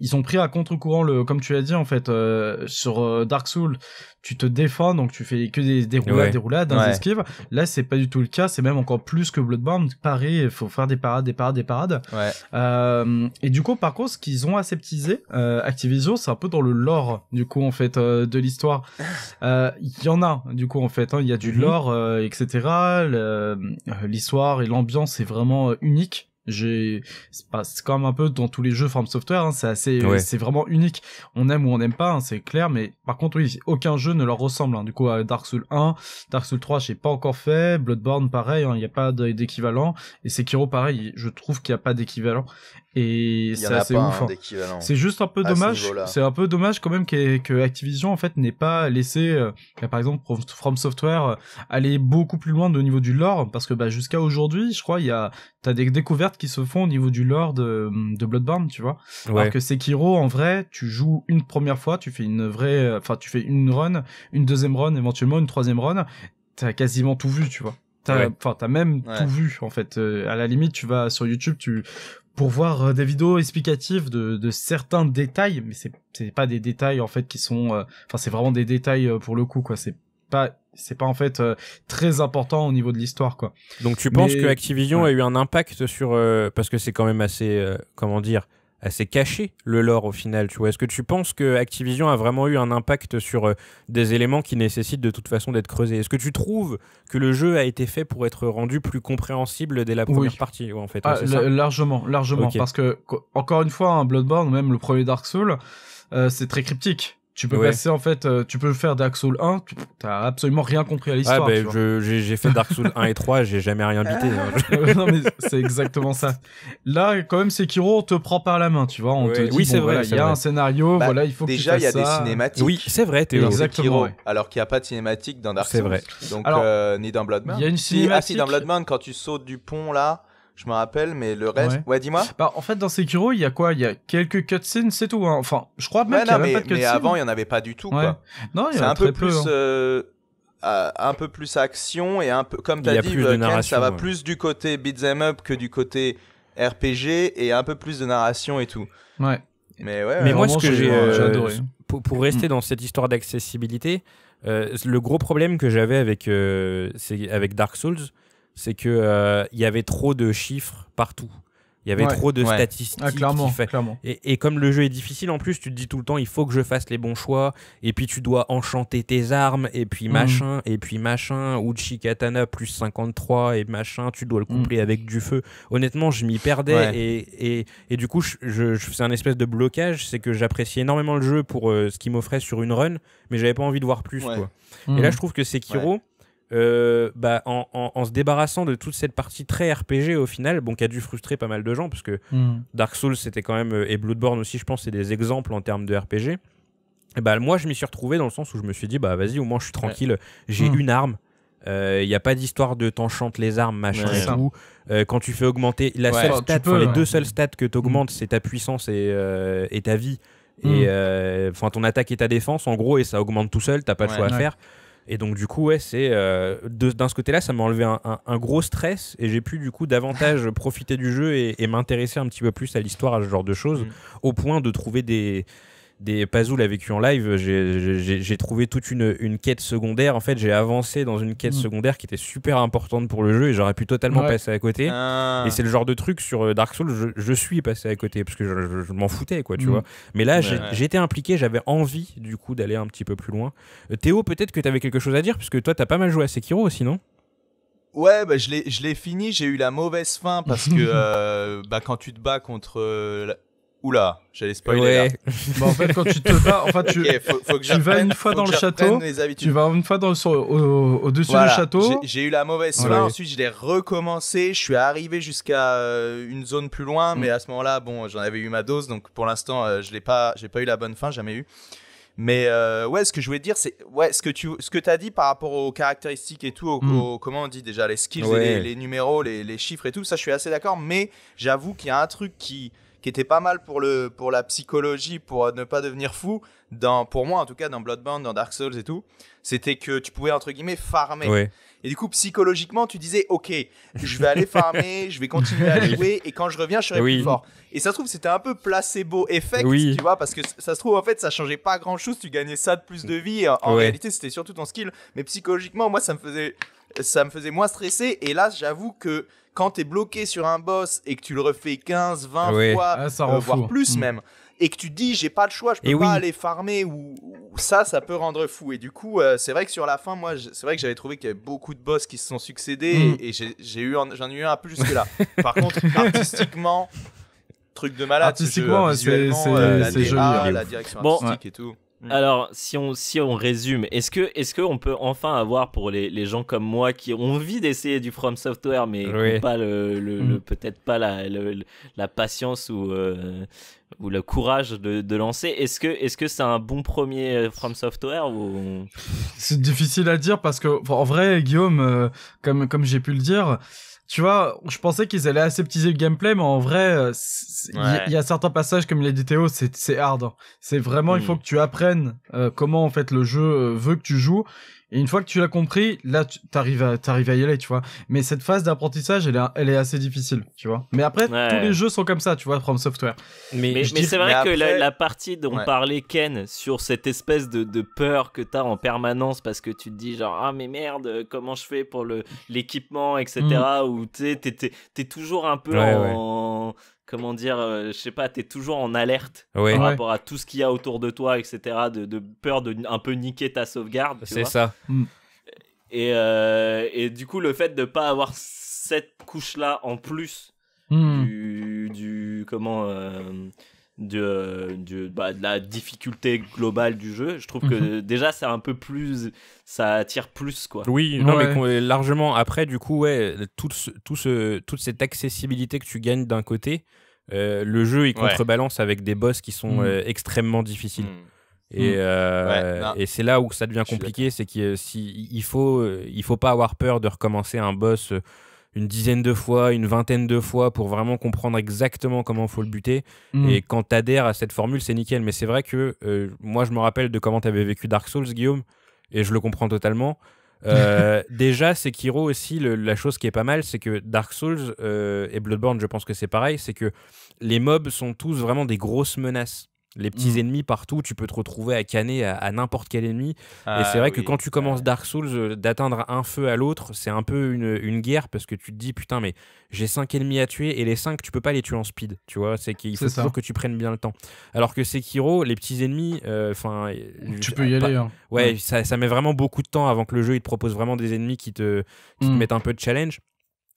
ils ont pris à contre-courant le, comme tu l'as dit en fait euh, sur euh, Dark Souls, tu te défends, donc tu fais que des, des roulades, des roulades, des esquives. Là, c'est pas du tout le cas, c'est même encore plus que Bloodborne. Pareil, il faut faire des parades, des parades, des parades. Ouais. Euh, et du coup, par contre, ce qu'ils ont aseptisé, euh, Activision, c'est un peu dans le lore, du coup, en fait, euh, de l'histoire. Euh, il y en a, du coup, en fait, hein, il y a du mhm. lore, euh, etc. L'histoire et l'ambiance est vraiment unique j'ai c'est même un peu dans tous les jeux From Software hein, c'est assez c'est vraiment unique on aime ou on n'aime pas hein, c'est clair mais par contre oui aucun jeu ne leur ressemble hein. du coup à Dark Souls 1 Dark Souls 3 j'ai pas encore fait Bloodborne pareil il n'y a pas d'équivalent et Sekiro pareil je trouve qu'il n'y a pas d'équivalent et c'est assez ouf. Hein. C'est juste un peu dommage. C'est un peu dommage quand même que, Activision en fait n'ait pas laissé, euh, par exemple From Software, euh, aller beaucoup plus loin au niveau du lore, parce que bah, jusqu'à aujourd'hui, je crois, il y a t'as des découvertes qui se font au niveau du lore de, de Bloodborne, tu vois. Ouais. Alors que Sekiro, en vrai, tu joues une première fois, tu fais une vraie, enfin tu fais une run, une deuxième run, éventuellement une troisième run, t'as quasiment tout vu, tu vois. T'as, enfin, t'as même tout vu en fait. Euh, à la limite, tu vas sur YouTube, tu pour voir euh, des vidéos explicatives de, de certains détails, mais c'est c'est pas des détails en fait qui sont, euh, enfin c'est vraiment des détails euh, pour le coup quoi. C'est pas c'est pas en fait très important au niveau de l'histoire quoi. Donc tu penses que Activision a eu un impact sur parce que c'est quand même assez comment dire assez caché le lore au final, tu vois. Est-ce que tu penses que Activision a vraiment eu un impact sur euh, des éléments qui nécessitent de toute façon d'être creusés? Est-ce que tu trouves que le jeu a été fait pour être rendu plus compréhensible dès la première partie en fait ah, Largement, largement, parce que encore une fois, un Bloodborne, même le premier Dark Souls, euh, c'est très cryptique. Tu peux passer en fait, euh, tu peux faire Dark Souls 1, tu t'as absolument rien compris à l'histoire. Ah ben, j'ai fait Dark Souls 1 et 3, j'ai jamais rien bité. Hein. non mais c'est exactement ça. Là, quand même, Sekiro, on te prend par la main, tu vois. On te dit, oui, c'est vrai. Il y a un scénario, bah, voilà, il faut déjà il y a des cinématiques. Oui, c'est vrai. T'es exactement. Alors qu'il n'y a pas de cinématique dans Dark Souls. C'est vrai. Donc euh, ni dans Bloodborne. Il y a une cinématique. Ah si, dans Bloodborne, quand tu sautes du pont là je me rappelle, mais le reste. Ouais, dis-moi. Bah, en fait, dans Sekiro, il y a quoi? Il y a quelques cutscenes, c'est tout. Hein. Enfin, je crois même qu'il y a mais, pas de cutscenes. Mais avant, il y en avait pas du tout, quoi. Non, il y a un peu plus. Hein. Euh, un peu plus action et un peu comme tu as dit Ken, ça va plus du côté beat'em up que du côté RPG et un peu plus de narration et tout. Ouais. Mais ouais. Mais moi ce que j'ai euh, adoré. Pour, pour, rester mm. dans cette histoire d'accessibilité, euh, le gros problème que j'avais avec c'est avec Dark Souls, c'est que euh, il y avait trop de chiffres partout. Il y avait trop de statistiques. Ah, clairement, Et, comme le jeu est difficile en plus, tu te dis tout le temps il faut que je fasse les bons choix. Et puis tu dois enchanter tes armes. Et puis mm. machin. Et puis machin. Uchi Katana plus 53 et machin. Tu dois le mm. coupler avec du feu. Honnêtement, je m'y perdais. Et, et, et, du coup, je, je, faisais un espèce de blocage. C'est que j'appréciais énormément le jeu pour euh, ce qu'il m'offrait sur une run. Mais j'avais pas envie de voir plus. Quoi. Et là, je trouve que Sekiro euh, bah, en, se débarrassant de toute cette partie très RPG au final, bon, qui a dû frustrer pas mal de gens, parce que hmm. Dark Souls, c'était quand même, euh, et Bloodborne aussi, je pense, c'est des exemples en termes de RPG. Et bah, moi, je m'y suis retrouvé dans le sens où je me suis dit, bah vas-y, au moins je suis tranquille, j'ai hmm. une arme. Il euh, n'y a pas d'histoire de t'enchantes les armes, machin et tout. quand tu fais augmenter la seule stat, les deux seules stats que tu augmentes, c'est ta puissance et, et ta vie. Et hmm. enfin ton attaque et ta défense, en gros, et ça augmente tout seul, t'as pas le choix à faire. Et donc, du coup, ouais, c'est euh, d'un ce côté-là, ça m'a enlevé un, un, gros stress et j'ai pu, du coup, davantage profiter du jeu et, m'intéresser un petit peu plus à l'histoire, à ce genre de choses, mm. au point de trouver des, des Pazoul a vécu en live, j'ai trouvé toute une, une, quête secondaire. En fait, j'ai avancé dans une quête mm. secondaire qui était super importante pour le jeu et j'aurais pu totalement passer à côté. Ah. Et c'est le genre de truc sur euh, Dark Souls, je, suis passé à côté parce que je, m'en foutais, quoi, tu mm. vois. Mais là, j'étais impliqué, j'avais envie du coup d'aller un petit peu plus loin. Euh, Théo, peut-être que tu avais quelque chose à dire puisque toi, t'as pas mal joué à Sekiro aussi, non? Ouais, bah, je l'ai fini, j'ai eu la mauvaise fin parce que euh, bah, quand tu te bats contre Oula, j'allais spoiler. Ouais. Bah, en fait, quand tu te bats, enfin, tu, faut, que tu vas une fois dans le château. Tu vas une fois dans, au-dessus du château. J'ai eu la mauvaise fin. Ensuite, je l'ai recommencé. Je suis arrivé jusqu'à euh, une zone plus loin, mais mm. à ce moment-là, bon, j'en avais eu ma dose, donc pour l'instant, euh, je l'ai pas, j'ai pas eu la bonne fin, jamais eu. Mais euh, ouais, ce que je voulais dire, c'est ouais, ce que tu ce que as dit par rapport aux caractéristiques et tout, mm. comment on dit déjà, les skills, les, les, numéros, les, les, chiffres et tout, ça je suis assez d'accord. Mais j'avoue qu'il y a un truc qui qui était pas mal pour, le, pour la psychologie, pour ne pas devenir fou, dans, pour moi en tout cas, dans Bloodborne, dans Dark Souls et tout, c'était que tu pouvais, entre guillemets, farmer. Et du coup, psychologiquement, tu disais, ok, je vais aller farmer, je vais continuer à jouer, et quand je reviens, je serai plus fort. Et ça se trouve, c'était un peu placebo effect, tu vois, parce que ça se trouve, en fait, ça changeait pas grand chose, tu gagnais ça de plus de vie. En réalité, c'était surtout ton skill. Mais psychologiquement, moi, ça me faisait, ça me faisait moins stresser. Et là, j'avoue que quand tu es bloqué sur un boss et que tu le refais 15, 20 fois, ah, euh, voire plus mm. même, et que tu dis j'ai pas le choix, je peux pas aller farmer ou, ça, ça peut rendre fou. Et du coup, euh, c'est vrai que sur la fin, moi, c'est vrai que j'avais trouvé qu'il y avait beaucoup de boss qui se sont succédés mm. et, j'ai eu, j'en ai eu un peu jusque là. Par contre, artistiquement, truc de malade. Artistiquement, c'est euh, joli. Hein. La direction artistique et tout. Mm. Alors, si on, si on résume, est-ce que est-ce qu'on peut enfin avoir pour les, les, gens comme moi qui ont envie d'essayer du From Software, mais qui n'ont pas le, le, mm. peut-être pas la, la patience ou, euh, ou le courage de, de lancer, est-ce que est-ce que c'est un bon premier euh, From Software ou C'est difficile à dire parce que en vrai, Guillaume, euh, comme comme j'ai pu le dire tu vois, je pensais qu'ils allaient aseptiser le gameplay, mais en vrai, euh, il y, a certains passages comme les DTO, c'est hard. Hein. C'est vraiment, il faut mm. que tu apprennes euh, comment en fait le jeu euh, veut que tu joues, et une fois que tu l'as compris, là, tu arrives à, t'arrives à y aller, tu vois. Mais cette phase d'apprentissage, elle est, elle est assez difficile, tu vois. Mais après, tous les jeux sont comme ça, tu vois, From Software. Mais, mais, c'est vrai que la, partie dont parlait Ken sur cette espèce de, de peur que t'as en permanence parce que tu te dis genre, ah, mais merde, comment je fais pour le, l'équipement, etc. Mm. Ou t'es, toujours un peu en comment dire, euh, je sais pas, t'es toujours en alerte par rapport à tout ce qu'il y a autour de toi, etc. De, peur de un peu niquer ta sauvegarde. C'est ça. Mm. Et, euh, et, du coup, le fait de pas avoir cette couche-là en plus mm. du, du, comment euh, de, bah, de, la difficulté globale du jeu. Je trouve que mhm. déjà c'est un peu plus, ça attire plus quoi. Oui, non mais largement. Après, du coup, ouais, tout tout ce, toute cette accessibilité que tu gagnes d'un côté, euh, le jeu il contrebalance avec des boss qui sont mhm. euh, extrêmement difficiles. Mhm. Et, euh, et c'est là où ça devient compliqué, c'est qu'il si, faut, il faut pas avoir peur de recommencer un boss une dizaine de fois, une vingtaine de fois pour vraiment comprendre exactement comment il faut le buter. Mm. Et quand tu adhères à cette formule, c'est nickel. Mais c'est vrai que euh, moi, je me rappelle de comment tu avais vécu Dark Souls, Guillaume, et je le comprends totalement. Euh, déjà, Sekiro aussi, la chose qui est pas mal, c'est que Dark Souls euh, et Bloodborne, je pense que c'est pareil, c'est que les mobs sont tous vraiment des grosses menaces les petits mm. ennemis partout, tu peux te retrouver à canner à, n'importe quel ennemi. et ah c'est vrai que quand tu commences Dark Souls, euh, d'atteindre un feu à l'autre, c'est un peu une, une, guerre parce que tu te dis putain, mais j'ai 5 ennemis à tuer et les 5, tu peux pas les tuer en speed. Tu vois, c'est qu'il faut toujours que tu prennes bien le temps. Alors que Sekiro, les petits ennemis, euh, enfin. tu peux y aller. Hein. Ouais, Ça, ça, met vraiment beaucoup de temps avant que le jeu il te propose vraiment des ennemis qui te, qui te mm. mettent un peu de challenge.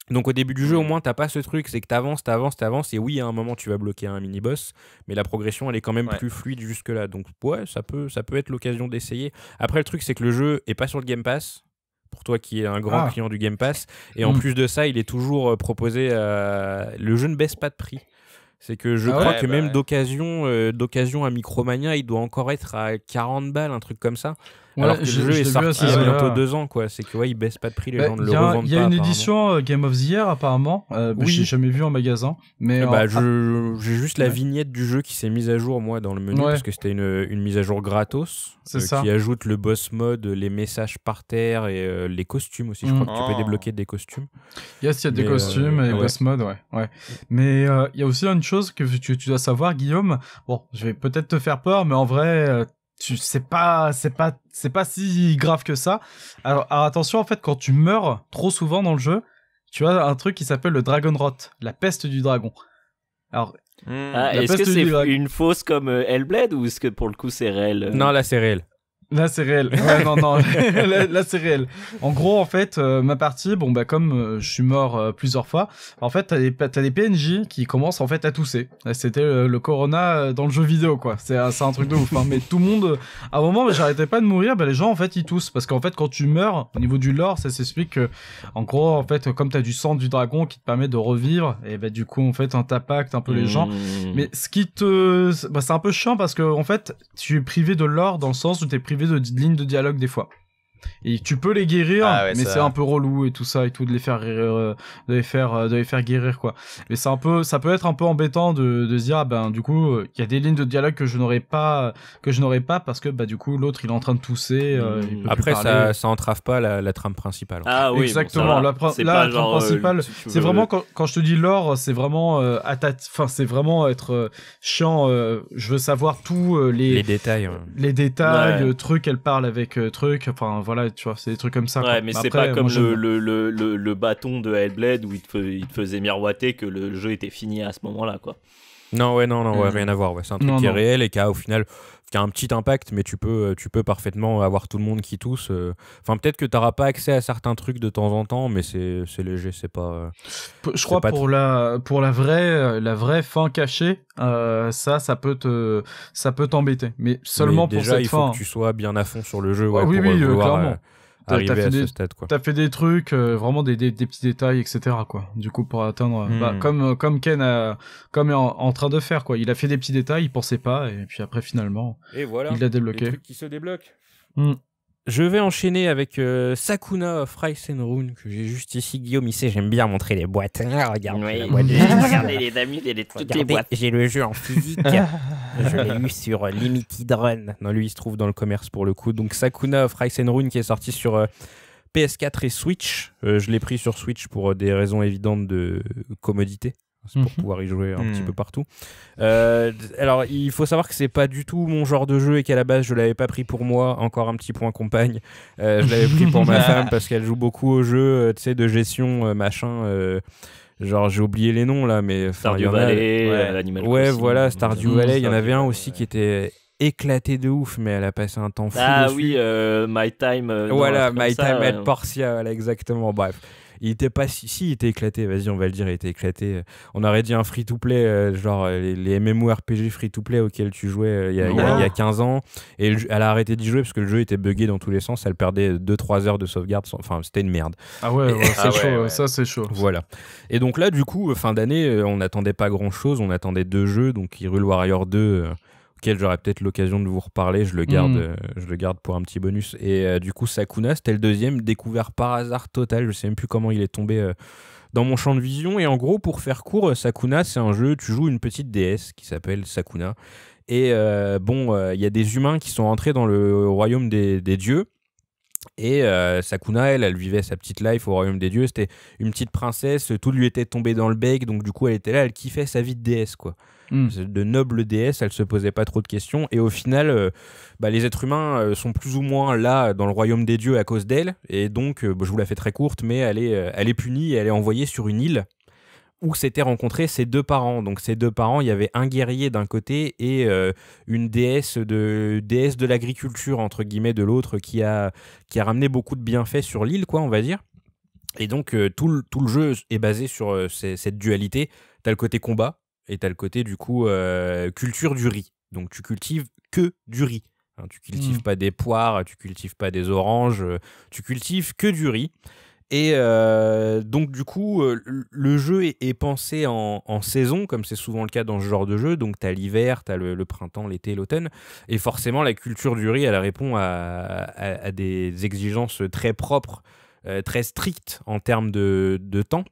Donc au début du jeu, au moins, t'as pas ce truc, c'est que t'avances, t'avances, t'avances, et oui, à un moment, tu vas bloquer un mini-boss, mais la progression, elle est quand même plus fluide jusque-là. Donc ouais, ça peut, ça peut être l'occasion d'essayer. Après, le truc, c'est que le jeu est pas sur le Game Pass, pour toi qui es un grand ah. client du Game Pass, et en mm. plus de ça, il est toujours euh, proposé, euh, le jeu ne baisse pas de prix. C'est que je ah crois que bah même d'occasion, euh, d'occasion à Micromania, il doit encore être à 40 balles, un truc comme ça. Alors que le jeu est sorti il y a bientôt deux ans, quoi. C'est que ouais, il baisse pas de prix, les bah, gens ne le revendent pas. Il y a une édition euh, Game of the Year apparemment. Euh, oui. J'ai jamais vu en magasin, mais bah, j'ai juste la vignette du jeu qui s'est mise à jour moi dans le menu parce que c'était une, une, mise à jour gratos euh, qui ajoute le boss mode, les messages par terre et les costumes aussi. Je crois que tu peux oh. débloquer des costumes. Yes, il y a des costumes et boss mode, ouais, ouais. Mais il y a aussi une chose que tu, tu dois savoir, Guillaume. Bon, je vais peut-être te faire peur, mais en vrai c'est pas c'est pas c'est pas si grave que ça. Alors, attention en fait quand tu meurs trop souvent dans le jeu, tu as un truc qui s'appelle le dragon rot, la peste du dragon. Alors hmm. ah, est-ce que c'est une fausse comme euh, Hellblade ou est-ce que pour le coup c'est réel euh? Non, là c'est réel. Là, c'est réel. Ouais, non, non. là, c'est réel. En gros, en fait, euh, ma partie, bon, bah, comme euh, je suis mort euh, plusieurs fois, en fait, t'as des, t'as des PNJ qui commencent, en fait, à tousser. C'était le, Corona dans le jeu vidéo, quoi. C'est, un truc de ouf. Hein. Mais tout le monde, à un moment, bah, j'arrêtais pas de mourir, bah, les gens, en fait, ils toussent. Parce qu'en fait, quand tu meurs, au niveau du lore, ça s'explique que, en gros, en fait, comme t'as du sang du dragon qui te permet de revivre, et bah, du coup, en fait, un t'impacte un peu les gens. Mmh. Mais ce qui te, bah, c'est un peu chiant parce que, en fait, tu es privé de lore dans le sens où t'es privé de lignes de dialogue des fois. Et tu peux les guérir, ah mais c'est un peu relou et tout ça et tout de les faire euh, de les faire euh, de les faire guérir quoi. Mais c'est un peu ça peut être un peu embêtant de, de se dire ah ben du coup euh, il y a des lignes de dialogue que je n'aurais pas que je n'aurais pas parce que bah du coup l'autre il est en train de tousser. Mmh. Après ça ça entrave pas la, trame principale. Ah oui exactement la, la trame principale c'est vraiment quand, quand, je te dis l'or c'est vraiment enfin c'est vraiment être chiant. je veux savoir tous les les détails les détails trucs elle parle avec truc enfin voilà, tu vois, c'est des trucs comme ça. Ouais, mais c'est pas comme le, le, le, le, bâton de Hellblade où il te, il te, faisait miroiter que le jeu était fini à ce moment-là, quoi. Non, ouais, non, non, ouais, mm. rien à voir. Ouais. C'est un truc qui est réel et qui a au final qui a un petit impact, mais tu peux, tu peux parfaitement avoir tout le monde qui tousse. Euh. Enfin, peut-être que tu n'auras pas accès à certains trucs de temps en temps, mais c'est léger, c'est pas. Je crois pour la pour la vraie la vraie fin cachée, euh, ça, ça peut te ça peut t'embêter, mais seulement pour cette fin. Il faut que tu sois bien à fond sur le jeu, ouais, oui, pour oui, euh, clairement arriver fait à des, ce stade. T'as fait des trucs, euh, vraiment des, des, des, petits détails, etc. Quoi. Du coup, pour atteindre, hmm. bah, comme euh, comme Ken a, comme est en, train de faire quoi. Il a fait des petits détails, il pensait pas, et puis après finalement, et voilà, il a débloqué. qui se débloquent. Hmm. Je vais enchaîner avec euh, Sakuna of Rice and Rune que j'ai juste ici. Guillaume, il sait, j'aime bien montrer les boîtes. Ah, regarde, regardez les amis, les, toutes les boîtes. J'ai le jeu en physique. je l'ai eu sur Limited Run. Non, lui, il se trouve dans le commerce pour le coup. Donc Sakuna of Rice and Rune qui est sorti sur PS4 et Switch. Euh, je l'ai pris sur Switch pour euh, des raisons évidentes de commodité. C'est pour mhm. pouvoir y jouer un petit hmm. peu partout. Euh, alors, il faut savoir que c'est pas du tout mon genre de jeu et qu'à la base, je l'avais pas pris pour moi. Encore un petit point compagne. je l'avais pris pour ma femme parce qu'elle joue beaucoup aux jeux tu sais, de gestion, machin. genre, j'ai oublié les noms là, mais. Stardew Valley, ouais, ouais voilà, Stardew Valley. Il y en avait un aussi qui était éclaté de ouf, mais elle a passé un temps fou. Ah oui, euh, My Time. Euh, voilà, My Time at Portia, voilà, exactement. Bref il était pas si, si il était éclaté vas-y on va le dire il était éclaté. On aurait dit un free to play euh, genre les, les, MMORPG free to play auxquels tu jouais euh, il y, a, 15 ans. Et elle a arrêté d'y jouer parce que le jeu était buggé dans tous les sens. Elle perdait 2-3 heures de sauvegarde enfin c'était une merde. Ah ouais, c'est ah chaud ça c'est chaud. Voilà. Et donc là du coup fin d'année euh, on n'attendait pas grand chose on attendait deux jeux. Donc Hyrule Warrior 2 auquel j'aurai peut-être l'occasion de vous reparler. Je le garde, mm. euh, je le garde pour un petit bonus. Et euh, du coup, Sakuna, c'était le deuxième, découvert par hasard total. Je sais même plus comment il est tombé euh, dans mon champ de vision. Et en gros, pour faire court, Sakuna, c'est un jeu, tu joues une petite déesse qui s'appelle Sakuna. Et bon, il y a des humains qui sont entrés dans le royaume des, des dieux. Et Sakuna, elle, elle vivait sa petite life au royaume des dieux. C'était une petite princesse, tout lui était tombé dans le bec, donc du coup, elle était là, elle kiffait sa vie de déesse, quoi. Hmm. De nobles déesses, elle se posait pas trop de questions. Et au final, euh, bah, les êtres humains euh, sont plus ou moins là dans le royaume des dieux à cause d'elle. Et donc, euh, je vous la fais très courte, mais elle est, elle est punie et elle est envoyée sur une île où s'étaient rencontrés ses deux parents. Donc ses deux parents, il y avait un guerrier d'un côté et une déesse de déesse de l'agriculture entre guillemets de l'autre qui a qui a ramené beaucoup de bienfaits sur l'île quoi, on va dire. Et donc tout, le, tout le jeu est basé sur cette dualité. T'as le côté combat et tu as le côté, du coup, euh, culture du riz. Donc, tu cultives que du riz. Hein, tu cultives mmh. pas des poires, tu cultives pas des oranges, euh, tu cultives que du riz. Et euh, donc, du coup, le jeu est, pensé en, saison, comme c'est souvent le cas dans ce genre de jeu. Donc, tu as l'hiver, tu as le, printemps, l'été, l'automne. Et forcément, la culture du riz, elle répond à, des exigences très propres, très strictes en termes de, de temps.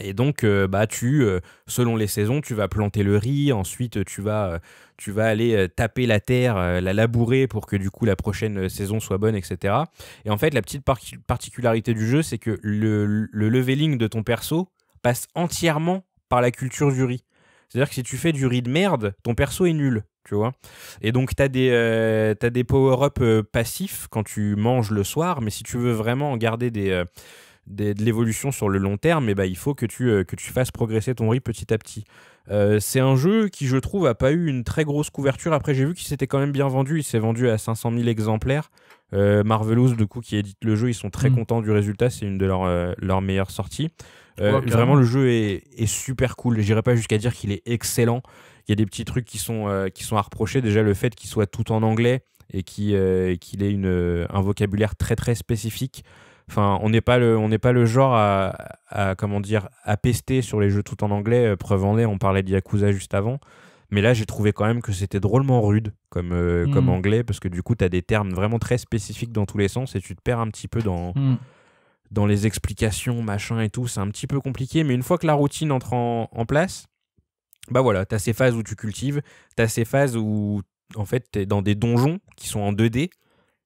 Et donc, euh, bah, tu, euh, selon les saisons, tu vas planter le riz, ensuite tu vas, euh, tu vas aller taper la terre, la labourer pour que du coup la prochaine saison soit bonne, etc. Et en fait, la petite particularité du jeu, c'est que le, le, leveling de ton perso passe entièrement par la culture du riz. C'est-à-dire que si tu fais du riz de merde, ton perso est nul, tu vois. Et donc, tu as des, des power-up passifs quand tu manges le soir, mais si tu veux vraiment garder des de l'évolution sur le long terme, et bah, il faut que tu, euh, que tu fasses progresser ton riz petit à petit. c'est un jeu qui, je trouve, a pas eu une très grosse couverture. Après, j'ai vu qu'il s'était quand même bien vendu. Il s'est vendu à 500 000 exemplaires. Marvelous, du coup, qui édite le jeu, ils sont très mm. contents du résultat. C'est une de leurs, meilleures sorties. vraiment, le jeu est, est super cool. J'irai pas jusqu'à dire qu'il est excellent. Il y a des petits trucs qui sont, qui sont à reprocher. Déjà, le fait qu'il soit tout en anglais et euh, qu'il ait une, un vocabulaire très très spécifique. Enfin, on n'est pas le, on n'est pas le genre à, comment dire, à pester sur les jeux tout en anglais. Euh, preuve en est, on parlait de Yakuza juste avant. Mais là, j'ai trouvé quand même que c'était drôlement rude comme, euh, comme hmm. anglais, parce que du coup, tu as des termes vraiment très spécifiques dans tous les sens et tu te perds un petit peu dans, hmm. dans les explications, machin et tout. C'est un petit peu compliqué, mais une fois que la routine entre en, en place, bah voilà, tu as ces phases où tu cultives, tu as ces phases où en fait, tu es dans des donjons qui sont en 2D.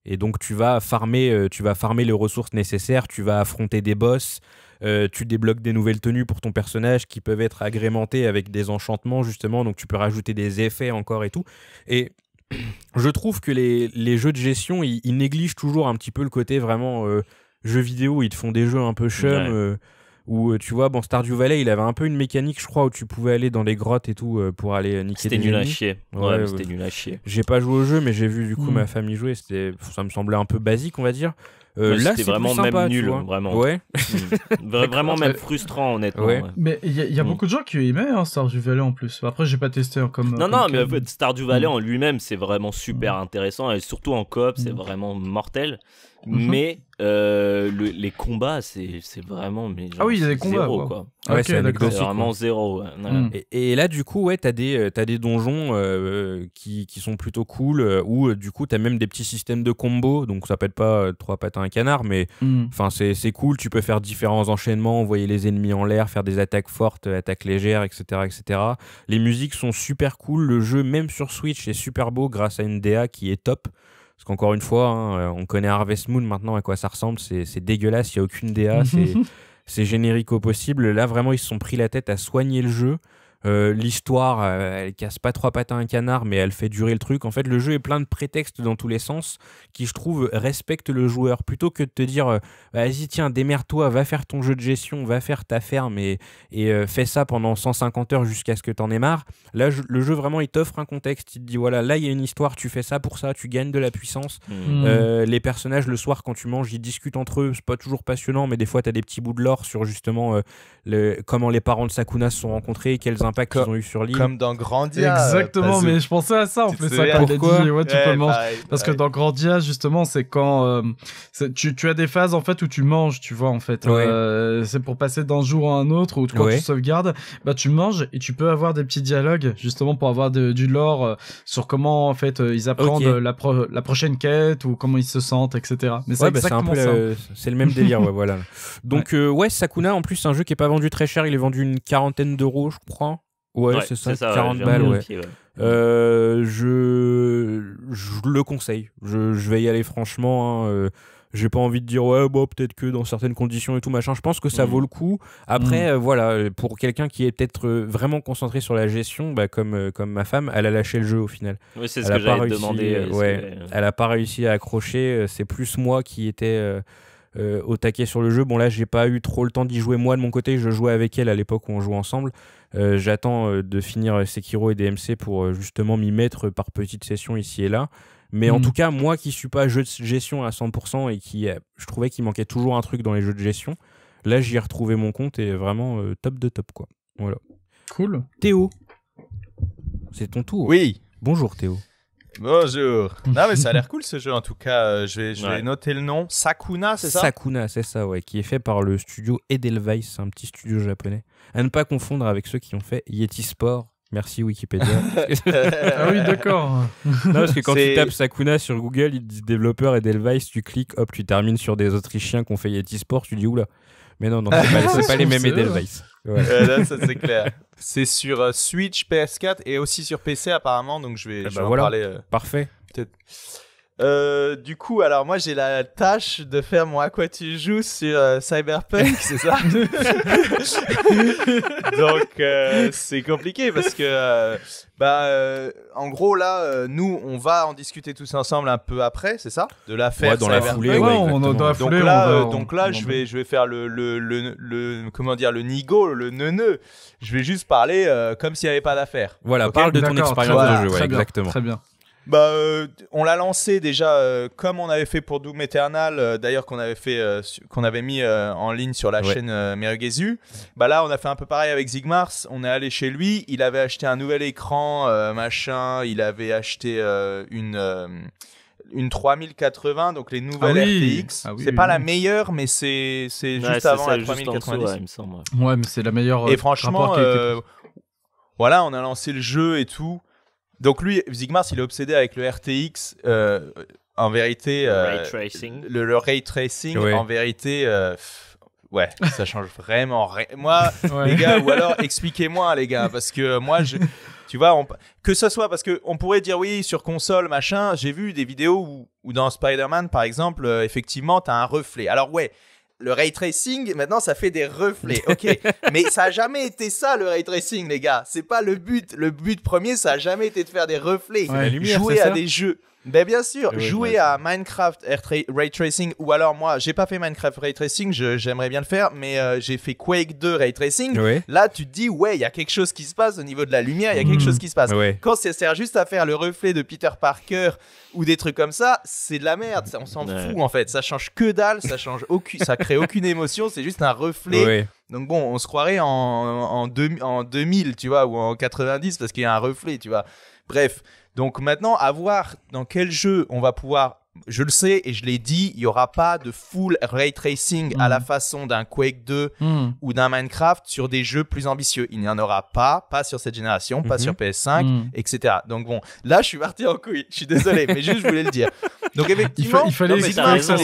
Et donc, tu vas, farmer, euh, tu vas farmer les ressources nécessaires, tu vas affronter des boss, euh, tu débloques des nouvelles tenues pour ton personnage qui peuvent être agrémentées avec des enchantements, justement. Donc, tu peux rajouter des effets encore et tout. Et je trouve que les, jeux de gestion, ils, négligent toujours un petit peu le côté vraiment euh, jeux vidéo. Ils te font des jeux un peu chum euh, tu vois, bon, Stardew Valley, il avait un peu une mécanique, je crois, où tu pouvais aller dans des grottes et tout euh, pour aller niquer C'était nul à chier. Ouais, c'était nul à chier. J'ai pas joué au jeu, mais j'ai vu du coup hmm. ma famille jouer. C'était, ça me semblait un peu basique, on va dire. Euh, là, c'était vraiment même nul, vraiment. Ouais. Hmm. vraiment même frustrant, honnêtement. Mais il y a, hmm. beaucoup de gens qui aimaient hein, Stardew Valley en plus. Après, j'ai pas testé hein, comme. Non, non, mais en fait, Stardew Valley en lui-même, c'est vraiment super intéressant et surtout en coop, c'est vraiment mortel. Mhm. Mais euh, les combats, c'est vraiment. Mais ah oui, il y a des combats. Zéro, quoi. Ah c'est vraiment zéro. Mm. Et, là, du coup, ouais, t'as des, euh, as des donjons euh, qui, qui, sont plutôt cool, où du coup, t'as même des petits systèmes de combos. Donc, ça peut être pas trois patins un canard, mais mm. enfin c'est cool. Tu peux faire différents enchaînements, envoyer les ennemis en l'air, faire des attaques fortes, attaques légères, etc., etc. Les musiques sont super cool. Le jeu, même sur Switch, est super beau grâce à une DA qui est top. Parce qu'encore une fois, hein, euh, on connaît Harvest Moon maintenant à quoi ça ressemble. C'est dégueulasse, il n'y a aucune DA, c'est générique au possible. Là, vraiment, ils se sont pris la tête à soigner le jeu. Euh, l'histoire, euh, elle casse pas trois pattes à un canard, mais elle fait durer le truc. En fait, le jeu est plein de prétextes dans tous les sens qui, je trouve, respectent le joueur. Plutôt que de te dire, euh, vas-y, tiens, démerde-toi, va faire ton jeu de gestion, va faire ta ferme et, et fais ça pendant 150 heures jusqu'à ce que t'en aies marre. Là, le jeu, vraiment, il t'offre un contexte. Il te dit, voilà, là, il y a une histoire, tu fais ça pour ça, tu gagnes de la puissance. Mmh. les personnages, le soir, quand tu manges, ils discutent entre eux. C'est pas toujours passionnant, mais des fois, t'as des petits bouts de lore sur justement le, comment les parents de Sakuna se sont rencontrés, quels impact qu'ils ont eu sur l'île. Comme dans Grandia. Exactement, mais je pensais à ça en plus. Ça, quand Pourquoi dit, ouais, tu peux manger. Parce que dans Grandia, justement, c'est quand euh, tu, tu, as des phases en fait où tu manges, tu vois, en fait. Euh, c'est pour passer d'un jour à un autre ou quand tu sauvegardes, bah tu manges et tu peux avoir des petits dialogues justement pour avoir du lore euh, sur comment en fait ils apprennent la, la prochaine quête ou comment ils se sentent, etc. Mais c'est bah, exactement ça. C'est le même délire, ouais, voilà. Donc ouais, Sakuna, en plus, c'est un jeu qui est pas vendu très cher. Il est vendu une quarantaine d'euros, je crois. Ouais, c'est ça, 40 balles, ouais. Euh, je, je le conseille. Je, je, vais y aller franchement. Hein, euh, j'ai pas envie de dire ouais bon peut-être que dans certaines conditions et tout machin je pense que ça mm. vaut le coup après mm. euh, voilà pour quelqu'un qui est peut-être vraiment concentré sur la gestion bah, comme comme ma femme elle a lâché le jeu au final oui c'est ce que j'avais demandé ouais, elle a pas réussi à accrocher c'est plus moi qui était au taquet sur le jeu bon là j'ai pas eu trop le temps d'y jouer moi de mon côté je jouais avec elle à l'époque où on jouait ensemble euh, j'attends euh, de finir Sekiro et DMC pour euh, justement m'y mettre par petites sessions ici et là. Mais en mm. tout cas, moi qui suis pas jeu de gestion à 100% et qui je trouvais qu'il manquait toujours un truc dans les jeux de gestion, là j'y ai retrouvé mon compte et vraiment top de top quoi. Voilà. Cool. Théo, c'est ton tour. Oui. Bonjour Théo. Bonjour. non mais ça a l'air cool ce jeu en tout cas. je vais, je vais noter le nom. Sakuna, c'est ça? Sakuna, c'est ça, ouais, qui est fait par le studio Edelweiss, un petit studio japonais. À ne pas confondre avec ceux qui ont fait Yeti Sport. Merci Wikipédia. ah oui, d'accord. non, parce que quand tu tapes Sakuna sur Google, il dit développeur Delvice, tu cliques, hop, tu termines sur des Autrichiens qui ont fait Yeti Sport, tu dis oula. Mais non, non, c'est pas, les mêmes Edelweiss. Ouais. ça c'est clair. C'est sur euh, Switch, PS4 et aussi sur PC apparemment, donc je vais, eh je ben en parler. Euh, Parfait. Peut-être. Euh, du coup, alors moi j'ai la tâche de faire mon à quoi tu joues sur euh, Cyberpunk, c'est ça Donc euh, c'est compliqué parce que bah en gros là nous on va en discuter tous ensemble un peu après, c'est ça? De l'affaire ouais, dans la foulée, ouais, on, dans la foulée, donc là, donc là je vais je vais faire le le, le le, comment dire le nigo, le neuneu. Je vais juste parler comme s'il n'y avait pas d'affaire. Voilà, parle de ton expérience de jeu, exactement. Très bien. Bah, euh, on l'a lancé déjà euh, comme on avait fait pour Doom Eternal, euh, d'ailleurs qu'on avait fait, qu'on avait mis en ligne sur la chaîne Merugezu. Bah là, on a fait un peu pareil avec Zigmars. On est allé chez lui, il avait acheté un nouvel écran, machin. Il avait acheté une une 3080, donc les nouvelles ah RTX. Ah c'est pas la meilleure, mais c'est c'est juste avant la 3090. ouais, mais c'est la meilleure. Et franchement, voilà, on a lancé le jeu et tout. Donc lui, Zigmars, il est obsédé avec le RTX. Euh, en vérité, le ray euh, tracing. Le, ray tracing, en vérité, euh, ouais, ça change vraiment rien. Moi, les gars, ou alors expliquez-moi, les gars, parce que moi, je, tu vois, que ce soit parce que on pourrait dire oui sur console, machin. J'ai vu des vidéos où, où dans Spider-Man, par exemple, effectivement, t'as un reflet. Alors ouais le ray tracing, maintenant, ça fait des reflets. Ok, mais ça a jamais été ça le ray tracing, les gars. C'est pas le but. Le but premier, ça a jamais été de faire des reflets. Jouer à des jeux. Ben bien sûr, jouer à Minecraft Ray Tracing ou alors moi, j'ai pas fait Minecraft Ray Tracing, j'aimerais bien le faire, mais euh, j'ai fait Quake 2 Ray Tracing. Là, tu te dis ouais, il y a quelque chose qui se passe au niveau de la lumière, il y a quelque hmm. chose qui se passe. Quand ça sert juste à faire le reflet de Peter Parker ou des trucs comme ça, c'est de la merde, on s'en fout en fait, ça change que dalle, ça change aucun, ça crée aucune émotion, c'est juste un reflet. Donc bon, on se croirait en, en, en 2000, tu vois, ou en 90 parce qu'il y a un reflet, tu vois. Bref, donc maintenant, à voir dans quel jeu on va pouvoir je le sais et je l'ai dit, il n'y aura pas de full ray tracing à la hmm. façon d'un Quake 2 hmm. ou d'un Minecraft sur des jeux plus ambitieux. Il n'y en aura pas, pas sur cette génération, pas sur hmm. PS5, etc. Donc bon, là je suis parti en couille, je suis désolé, mais juste je voulais le dire. Donc effectivement, il, fallait que ça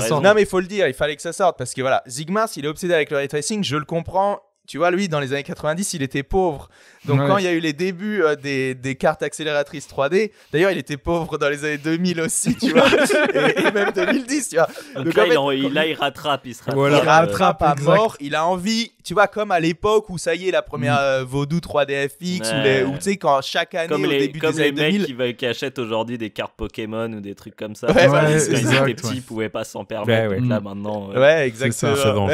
sorte. Non mais il faut le dire, il fallait que ça sorte parce que voilà, Zigmas, il est obsédé avec le ray tracing, je le comprends tu vois, lui, dans les années 90, il était pauvre. Donc, quand il y a eu les débuts euh, des, des, cartes accélératrices 3D, d'ailleurs, il était pauvre dans les années 2000 aussi, tu vois, et, même 2010, tu vois. Donc, là, il rattrape, il se rattrape. il rattrape à mort. Il a envie, tu vois, comme à l'époque où ça y est, la première mm. euh, Vaudou 3DFX, ou, tu sais, quand chaque année, comme au début des années 2000. Comme les mecs qui, achètent aujourd'hui des cartes Pokémon ou des trucs comme ça. Ouais, ouais, quand ils étaient petits, ils pouvaient pas s'en permettre. Donc là, maintenant. Euh, ouais, exactement.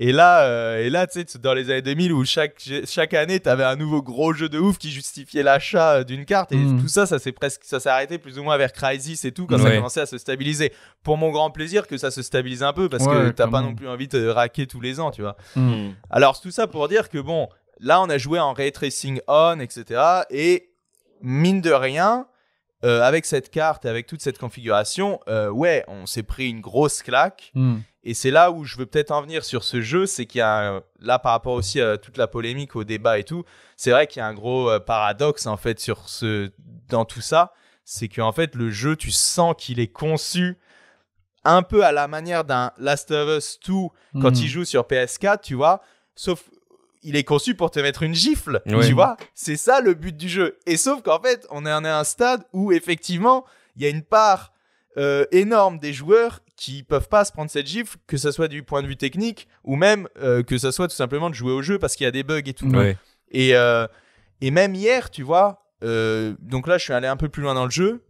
Ouais. Et là, euh, et là, tu sais, dans les années 2000 où chaque, chaque année, tu avais un nouveau gros jeu de ouf qui justifiait l'achat euh, d'une carte. Et mm. tout ça, ça s'est presque, ça s'est arrêté plus ou moins vers Crysis et tout, quand ça a commencé à se stabiliser. Pour mon grand plaisir que ça se stabilise un peu, parce que t'as pas non plus envie de raquer tous les ans, tu vois. Mm. Alors, tout ça pour dire que bon, là, on a joué en ray tracing on, etc. Et mine de rien, euh, avec cette carte et avec toute cette configuration, ouais, on s'est pris une grosse claque. Mm. Et c'est là où je veux peut-être en venir sur ce jeu, c'est qu'il y a là par rapport aussi à toute la polémique, au débat et tout, c'est vrai qu'il y a un gros euh, paradoxe en fait sur ce dans tout ça, c'est qu'en fait le jeu, tu sens qu'il est conçu un peu à la manière d'un Last of Us 2 quand il hmm. joue sur PS4, tu vois, sauf il est conçu pour te mettre une gifle, tu vois. C'est ça le but du jeu. Et sauf qu'en fait, on est à un stade où effectivement, il y a une part euh, énorme des joueurs qui peuvent pas se prendre cette gifle, que ce soit du point de vue technique ou même euh, que ce soit tout simplement de jouer au jeu parce qu'il y a des bugs et tout. Et, euh, et même hier, tu vois, donc là je suis allé un peu plus loin dans le jeu.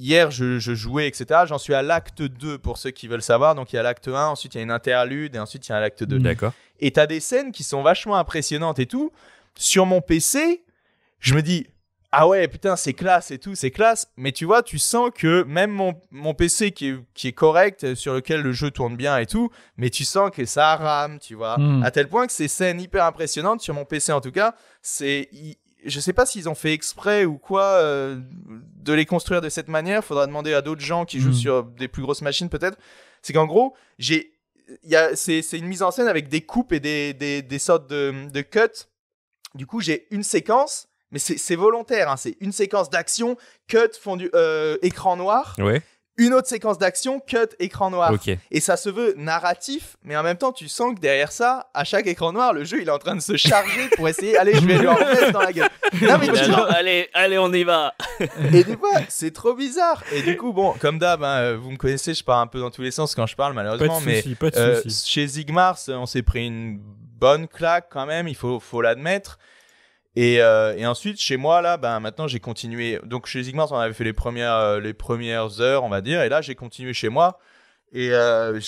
Hier, je, jouais, etc. J'en suis à l'acte 2 pour ceux qui veulent savoir. Donc il y a l'acte 1, ensuite il y a une interlude et ensuite il y a l'acte 2. D'accord. Et tu as des scènes qui sont vachement impressionnantes et tout. Sur mon PC, je me dis, ah ouais, putain, c'est classe et tout, c'est classe. Mais tu vois, tu sens que même mon, mon PC qui est, qui est, correct, sur lequel le jeu tourne bien et tout, mais tu sens que ça rame, tu vois. Hmm. À tel point que ces scènes hyper impressionnantes, sur mon PC en tout cas, c'est. Je sais pas s'ils ont fait exprès ou quoi euh, de les construire de cette manière. Faudra demander à d'autres gens qui jouent hmm. sur des plus grosses machines peut-être. C'est qu'en gros, j'ai. C'est une mise en scène avec des coupes et des, sortes de, de cuts. Du coup, j'ai une séquence mais c'est volontaire, hein. c'est une séquence d'action, cut, fondu, euh, écran noir. Une autre séquence d'action, cut, écran noir. Et ça se veut narratif, mais en même temps, tu sens que derrière ça, à chaque écran noir, le jeu, il est en train de se charger pour essayer, allez, je vais lui en mettre dans la gueule. Non, mais allez, allez, on y va. et des fois, c'est trop bizarre. Et du coup, bon, comme d'hab, hein, euh, vous me connaissez, je pars un peu dans tous les sens quand je parle, malheureusement. mais euh, chez Zigmars, on s'est pris une bonne claque quand même, il faut, faut l'admettre. Et, euh, et, ensuite, chez moi, là, ben, maintenant, j'ai continué. Donc, chez Zigmars, on avait fait les premières, euh, les premières heures, on va dire. Et là, j'ai continué chez moi. Et euh,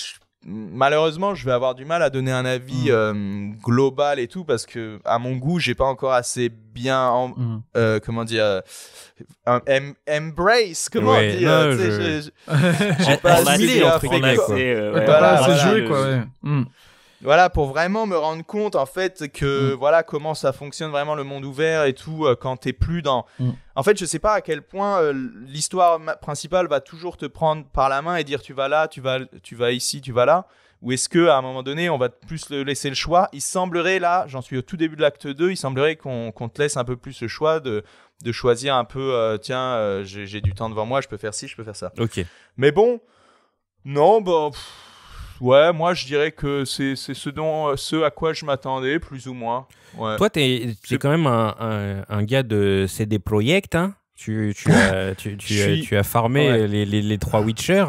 malheureusement, je vais avoir du mal à donner un avis mm. global et tout, parce que, à mon goût, j'ai pas encore assez bien, mm. comment dire, embrace, comment ouais, dire. J'ai pas assez, assez joué, quoi. Voilà pour vraiment me rendre compte en fait que mm. voilà comment ça fonctionne vraiment le monde ouvert et tout euh, quand t'es plus dans mm. en fait je sais pas à quel point euh, l'histoire principale va toujours te prendre par la main et dire tu vas là tu vas tu vas ici tu vas là ou est-ce que à un moment donné on va plus le laisser le choix? Il semblerait là j'en suis au tout début de l'acte 2 il semblerait qu'on te laisse un peu plus le choix de de choisir un peu euh, tiens j'ai du temps devant moi je peux faire ci je peux faire ça ok mais bon non bah Ouais, moi je dirais que c'est ce, dont, ce à quoi je m'attendais, plus ou moins. Ouais. Toi, tu es, quand même un, un, gars de CD Projekt. Hein tu, tu, as, tu, tu, tu, as farmé les, les, les, trois Witcher.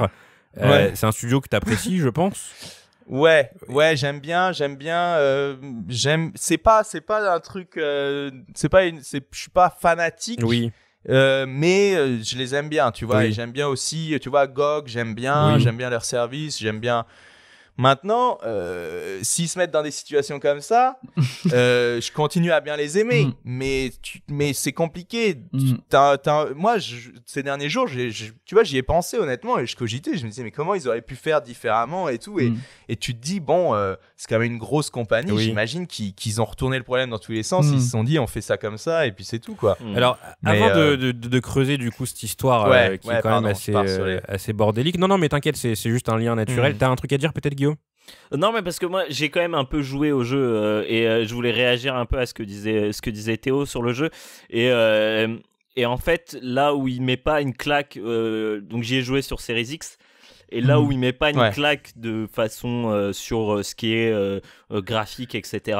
Euh, c'est un studio que tu apprécies, je pense. Ouais, ouais, j'aime bien, j'aime bien, euh, j'aime. C'est pas, c'est pas un truc, euh, c'est pas, une, je suis pas fanatique. Oui. Euh, mais euh, je les aime bien, tu vois, et j'aime bien aussi, tu vois, GOG, j'aime bien, j'aime bien leur service, j'aime bien Maintenant, euh, s'ils se mettent dans des situations comme ça, euh, je continue à bien les aimer, mm. mais mais c'est compliqué. Mm. moi, ces derniers jours, tu vois, j'y ai pensé honnêtement et je cogitais. Je me disais, mais comment ils auraient pu faire différemment et tout? Et, mm. et tu te dis, bon, euh, c'est quand même une grosse compagnie. J'imagine qu'ils ont retourné le problème dans tous les sens. Ils se sont dit, on fait ça comme ça et puis c'est tout, quoi. Alors, avant de, de, creuser du coup cette histoire qui est quand même assez, assez bordélique, non, non, mais t'inquiète, c'est juste un lien naturel. T'as un truc à dire peut-être, non, mais parce que moi, j'ai quand même un peu joué au jeu euh, et euh, je voulais réagir un peu à ce que disait, ce que disait Théo sur le jeu. Et, euh, et en fait, là où il met pas une claque, donc j'y ai joué sur Series X. Et là où hmm. il met pas une claque de façon sur ce qui est graphique, etc.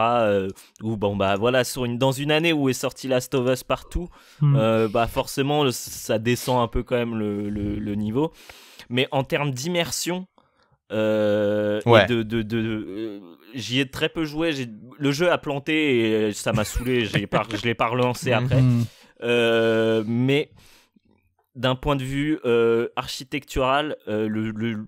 ou bon bah voilà, sur une, dans une année où est sorti Last of Us partout, hmm. bah forcément ça descend un peu quand même le, le niveau. Mais en termes d'immersion, euh, de, de, de, euh, j'y ai très peu joué. Le jeu a planté et ça m'a saoulé. je l'ai pas relancé mhm. après. Euh, mais d'un point de vue architectural, le,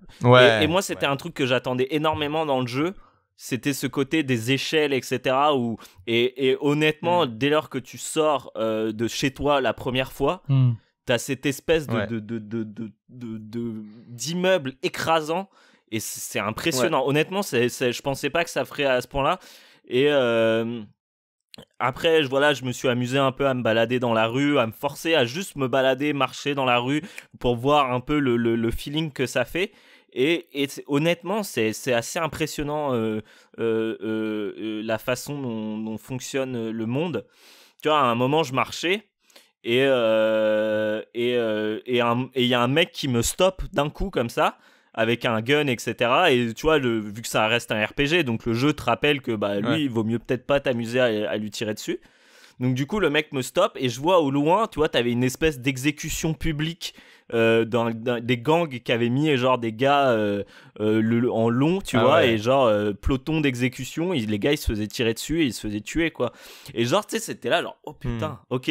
et, moi c'était un truc que j'attendais énormément dans le jeu. C'était ce côté des échelles, etc. Où, et, honnêtement, mm. dès lors que tu sors de chez toi la première fois, mm. tu as cette espèce de, de, d'immeuble écrasant et c'est impressionnant. Honnêtement, c'est, je pensais pas que ça ferait à ce point-là. Et euh, après, voilà, je me suis amusé un peu à me balader dans la rue, à me forcer à juste me balader, marcher dans la rue pour voir un peu le, le, feeling que ça fait. Et, et honnêtement, c'est, assez impressionnant euh, euh, la façon dont, dont, fonctionne le monde. Tu vois, à un moment, je marchais et et et il y a un mec qui me stoppe d'un coup comme ça avec un gun, etc. Et tu vois, le, vu que ça reste un RPG, donc le jeu te rappelle que bah, lui, il vaut mieux peut-être pas t'amuser à, lui tirer dessus. Donc du coup, le mec me stoppe et je vois au loin, tu vois, t'avais une espèce d'exécution publique euh, dans, des gangs qui avaient mis genre des gars euh, euh, le, en long, tu ah vois, et genre peloton d'exécution, les gars ils se faisaient tirer dessus et ils se faisaient tuer quoi. Et genre, tu sais, c'était là, genre, oh putain, hmm. ok,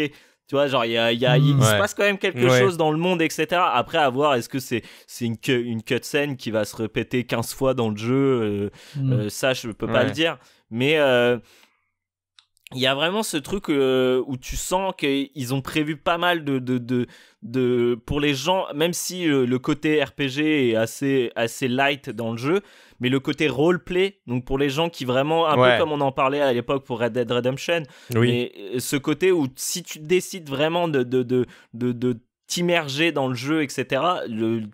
tu vois, genre, il, y a, y a, il se passe quand même quelque chose dans le monde, etc. Après, à voir, est-ce que c'est c'est une, une cutscene qui va se répéter 15 fois dans le jeu euh, mm. euh, Ça, je peux pas le dire. Mais euh, il y a vraiment ce truc où tu sens qu'ils ont prévu pas mal de, de, de, de, pour les gens, même si le côté RPG est assez, assez light dans le jeu, mais le côté roleplay, donc pour les gens qui vraiment, un peu comme on en parlait à l'époque pour Red Dead Redemption, oui. mais euh, ce côté où si tu décides vraiment de, de, de, de, t'immerger dans le jeu, etc.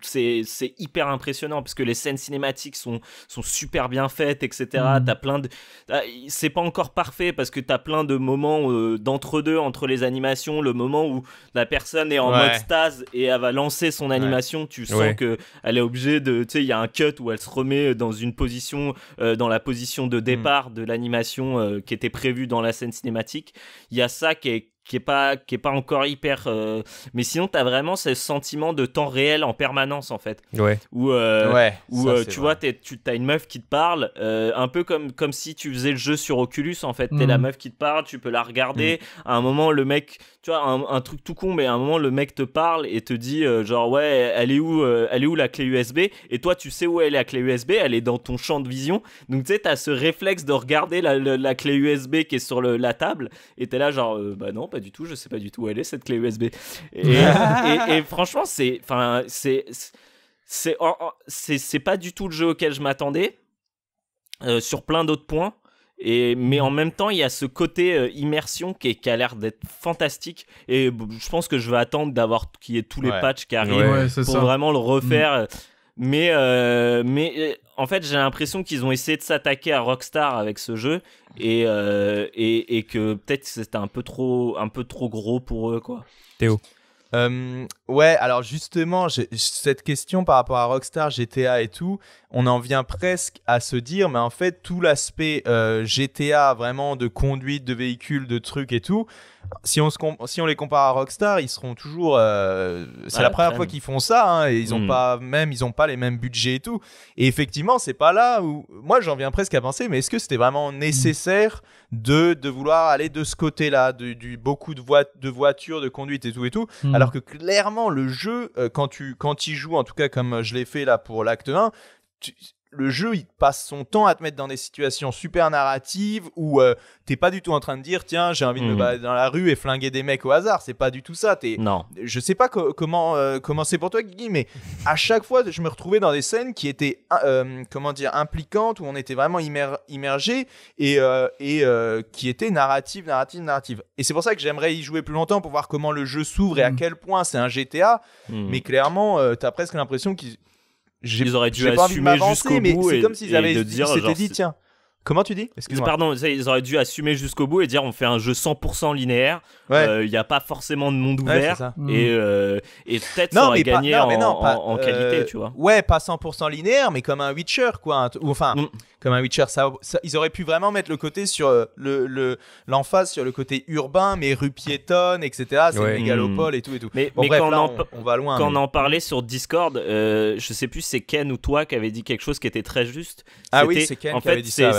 C'est hyper impressionnant parce que les scènes cinématiques sont, sont super bien faites, etc. Mm. T'as plein de. Ah, c'est pas encore parfait parce que t'as plein de moments euh, d'entre-deux entre les animations, le moment où la personne est en mode stase et elle va lancer son animation, tu sens que elle est obligée de. Tu sais, il y a un cut où elle se remet dans une position, euh, dans la position de départ mm. de l'animation euh, qui était prévue dans la scène cinématique. Il y a ça qui est qui est pas qui est pas encore hyper euh, mais sinon tu as vraiment ce sentiment de temps réel en permanence en fait. Ouais. Où euh, ouais, où euh, tu vois tu as une meuf qui te parle un peu comme comme si tu faisais le jeu sur Oculus en fait. Tu es la mhm. meuf qui te parle tu peux la regarder. Mhm. à un moment le mec tu vois un, truc tout con mais à un moment le mec te parle et te dit genre ouais elle est où elle est où la clé USB et toi tu sais où elle est la clé USB elle est dans ton champ de vision. Donc tu sais tu as ce réflexe de regarder la, la, clé USB qui est sur le, la table et tu es là genre bah non pas du tout, je sais pas du tout où elle est cette clé USB. Et, franchement, c'est, enfin, c'est, c'est, c'est, pas du tout le jeu auquel je m'attendais euh, sur plein d'autres points. Et, mais en même temps, il y a ce côté euh, immersion qui, qui a l'air d'être fantastique. Et je pense que je vais attendre d'avoir qu'il y ait tous les patchs qui arrivent pour vraiment le refaire. Mm. Mais, euh, mais en fait, j'ai l'impression qu'ils ont essayé de s'attaquer à Rockstar avec ce jeu et, euh, et, et, que peut-être c'était un peu trop un peu trop gros pour eux quoi. Théo. Euh, ouais, alors justement, cette question par rapport à Rockstar, GTA et tout, on en vient presque à se dire, mais en fait, tout l'aspect euh, GTA, vraiment de conduite de véhicules, de trucs et tout, si on, se si on les compare à Rockstar, ils seront toujours. Euh, c'est la première fois qu'ils font ça, hein, et ils ont hmm. pas même, ils ont pas les mêmes budgets et tout. Et effectivement, c'est pas là où moi j'en viens presque à penser, mais est-ce que c'était vraiment nécessaire de, de vouloir aller de ce côté-là, du beaucoup de, de voitures, de conduite et tout et tout, hmm. alors que clairement le jeu, euh, quand tu quand y joues, en tout cas comme je l'ai fait là pour l'acte 1, tu, le jeu, il passe son temps à te mettre dans des situations super narratives où euh, t'es pas du tout en train de dire tiens j'ai envie de me mhm. balader dans la rue et flinguer des mecs au hasard. C'est pas du tout ça. Es... Non. Je sais pas comment euh, comment c'est pour toi Guigui, mais à chaque fois je me retrouvais dans des scènes qui étaient euh, comment dire impliquantes où on était vraiment immergé et et qui étaient narratives, narratives, narratives. Et c'est pour ça que j'aimerais y jouer plus longtemps pour voir comment le jeu s'ouvre et à mhm. quel point c'est un GTA. Mhm. Mais clairement t'as presque l'impression qu'ils ils auraient dû assumer jusqu'au bout c'est comme s'ils avaient s'étaient dit tiens Comment tu dis? Pardon, ils auraient dû assumer jusqu'au bout et dire on fait un jeu 100% linéaire. Euh, il n'y a pas forcément de monde ouvert. et, euh, et peut-être ça aurait gagné en, en, qualité, euh, tu vois. Ouais, pas 100% linéaire, mais comme un Witcher, quoi. Ou enfin, mm. Comme un Witcher. Ça, ils auraient pu vraiment mettre le côté sur le l'emphase sur le côté urbain, mais rue piétonne, etc. C'est une mégalopole et tout et tout. Mais, bon, bref, quand on, va loin. Quand on en parlait sur Discord, je sais plus c'est Ken ou toi qui avait dit quelque chose qui était très juste. Ah oui, c'est Ken qui avait dit ça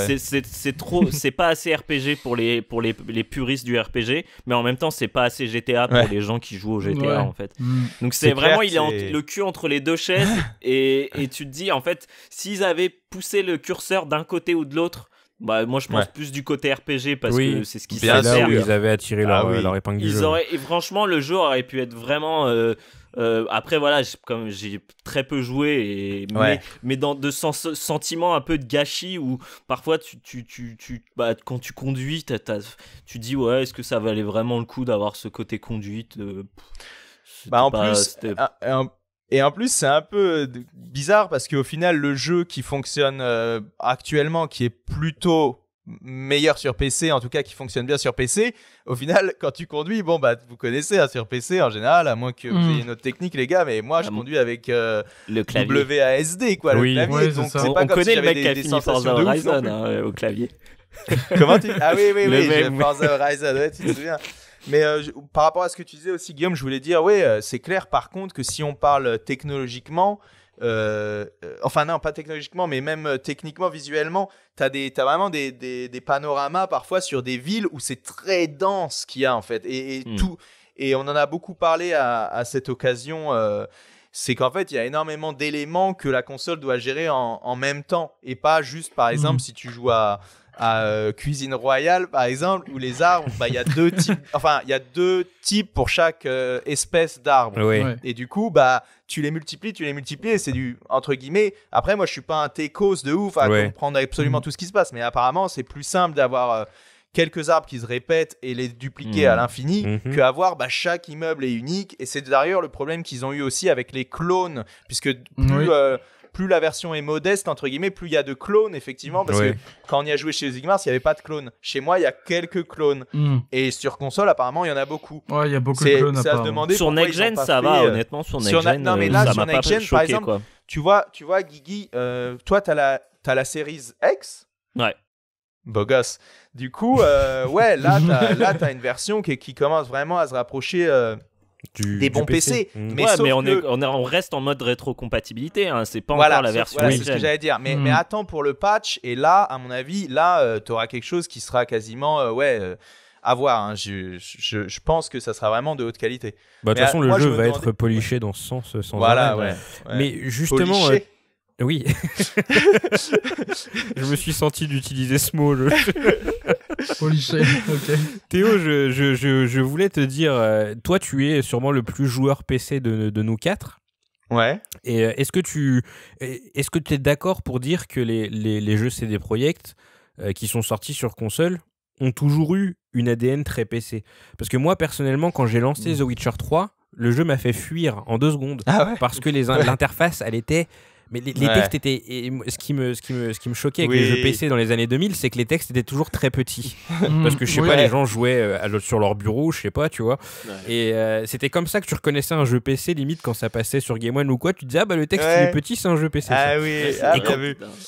c'est trop, c'est pas assez RPG pour les pour les, les, puristes du RPG, mais en même temps c'est pas assez GTA pour les gens qui jouent au GTA en fait. Mm. Donc c'est vraiment il est le cul entre les deux chaises et, et tu te dis en fait s'ils avaient poussé le curseur d'un côté ou de l'autre. Bah, moi, je pense plus du côté RPG parce que c'est ce qui s'est là où ils avaient attiré leur, ah leur épingle du jeu. et franchement, le jeu aurait pu être vraiment euh, euh, après, voilà, comme j'ai très peu joué, et, mais, dans de sens, sentiment un peu de gâchis où parfois, tu, tu, tu, tu bah, quand tu conduis, tu dis, ouais, est-ce que ça valait vraiment le coup d'avoir ce côté conduite euh, bah, en plus, et en plus, c'est un peu bizarre parce qu'au final, le jeu qui fonctionne euh, actuellement, qui est plutôt meilleur sur PC, en tout cas qui fonctionne bien sur PC. Au final, quand tu conduis, bon bah vous connaissez hein, sur PC en général, à moins que vous hmm. ayez une autre technique les gars, mais moi je ah, conduis avec euh, le clavier WASD quoi, le clavier. donc c'est pas On connaît le mec qui a fini Forza Horizon hein, au clavier. Comment tu Ah oui oui oui, Forza Horizon, ouais, tu te souviens. Mais euh, par rapport à ce que tu disais aussi Guillaume, je voulais dire ouais, euh, c'est clair par contre que si on parle technologiquement, euh, euh, enfin non, pas technologiquement, mais même techniquement, visuellement, tu as, as, vraiment des, des, des, panoramas parfois sur des villes où c'est très dense qu'il y a en fait. Et, hmm. tout, et on en a beaucoup parlé à, à cette occasion. c'est qu'en fait, il y a énormément d'éléments que la console doit gérer en, en, même temps. Et pas juste, par exemple, hmm. si tu joues à, à euh, Cuisine Royale, par exemple, où les arbres, bah, il y a deux types, enfin, il y a deux types pour chaque euh, espèce d'arbre. Et du coup, bah, tu les multiplies, tu les multiplies, et c'est du, entre guillemets, après, moi, je suis pas un techos de ouf à comprendre absolument mm. tout ce qui se passe, mais apparemment, c'est plus simple d'avoir euh, quelques arbres qui se répètent et les dupliquer à mmh. l'infini mmh. qu'avoir bah, chaque immeuble est unique. Et c'est d'ailleurs le problème qu'ils ont eu aussi avec les clones, puisque plus, euh, plus la version est modeste, entre guillemets, plus il y a de clones, effectivement, parce que quand on y a joué chez Zigmars, il n'y avait pas de clones. Chez moi, il y a quelques clones. Hmm. Et sur console, apparemment, il y en a beaucoup. Ouais, il y a beaucoup de clones. C'est à se demander sur Next Gen, ça va, euh, honnêtement. Sur Next Gen, non, mais là, sur Next Gen, par exemple, tu vois, tu vois, Guigui, euh, toi, tu as la, as la série X? Ouais. Beau gosse. Du coup, euh, ouais, là, tu as, une version qui, qui, commence vraiment à se rapprocher des bons PC. Mmh. Mais, mais on, est, on, reste en mode rétrocompatibilité. Hein. C'est pas encore la version. Voilà, c'est ce que j'allais dire. Mais, mais, mmh. attends pour le patch. Et là, à mon avis, là, euh, tu auras quelque chose qui sera quasiment. Euh, ouais. Euh, à voir, hein. je, je, je, pense que ça sera vraiment de haute qualité. Bah, de toute façon, le jeu va être poliché dans ce sens. Sans voilà, ouais, Mais justement, oui. je me suis senti d'utiliser ce mot. Théo, je, je, je, voulais te dire, euh, toi, tu es sûrement le plus joueur PC de, de nous quatre. Ouais. Et euh, est-ce que tu est-ce que tu es d'accord pour dire que les, les, les jeux CD Projekt euh, qui sont sortis sur console ont toujours eu une ADN très PC Parce que moi, personnellement, quand j'ai lancé mm. The Witcher 3, le jeu m'a fait fuir en deux secondes. Ah parce que l'interface, elle était mais les, textes étaient. ce, qui me, ce, qui me, ce qui me choquait avec les jeux PC dans les années 2000, c'est que les textes étaient toujours très petits. Parce que je sais pas, les gens jouaient euh, sur leur bureau, je sais pas, tu vois. Et euh, c'était comme ça que tu reconnaissais un jeu PC, limite quand ça passait sur Game One ou quoi. Tu te disais, ah bah le texte il est petit, c'est un jeu PC. Ah oui, ah, et, quand,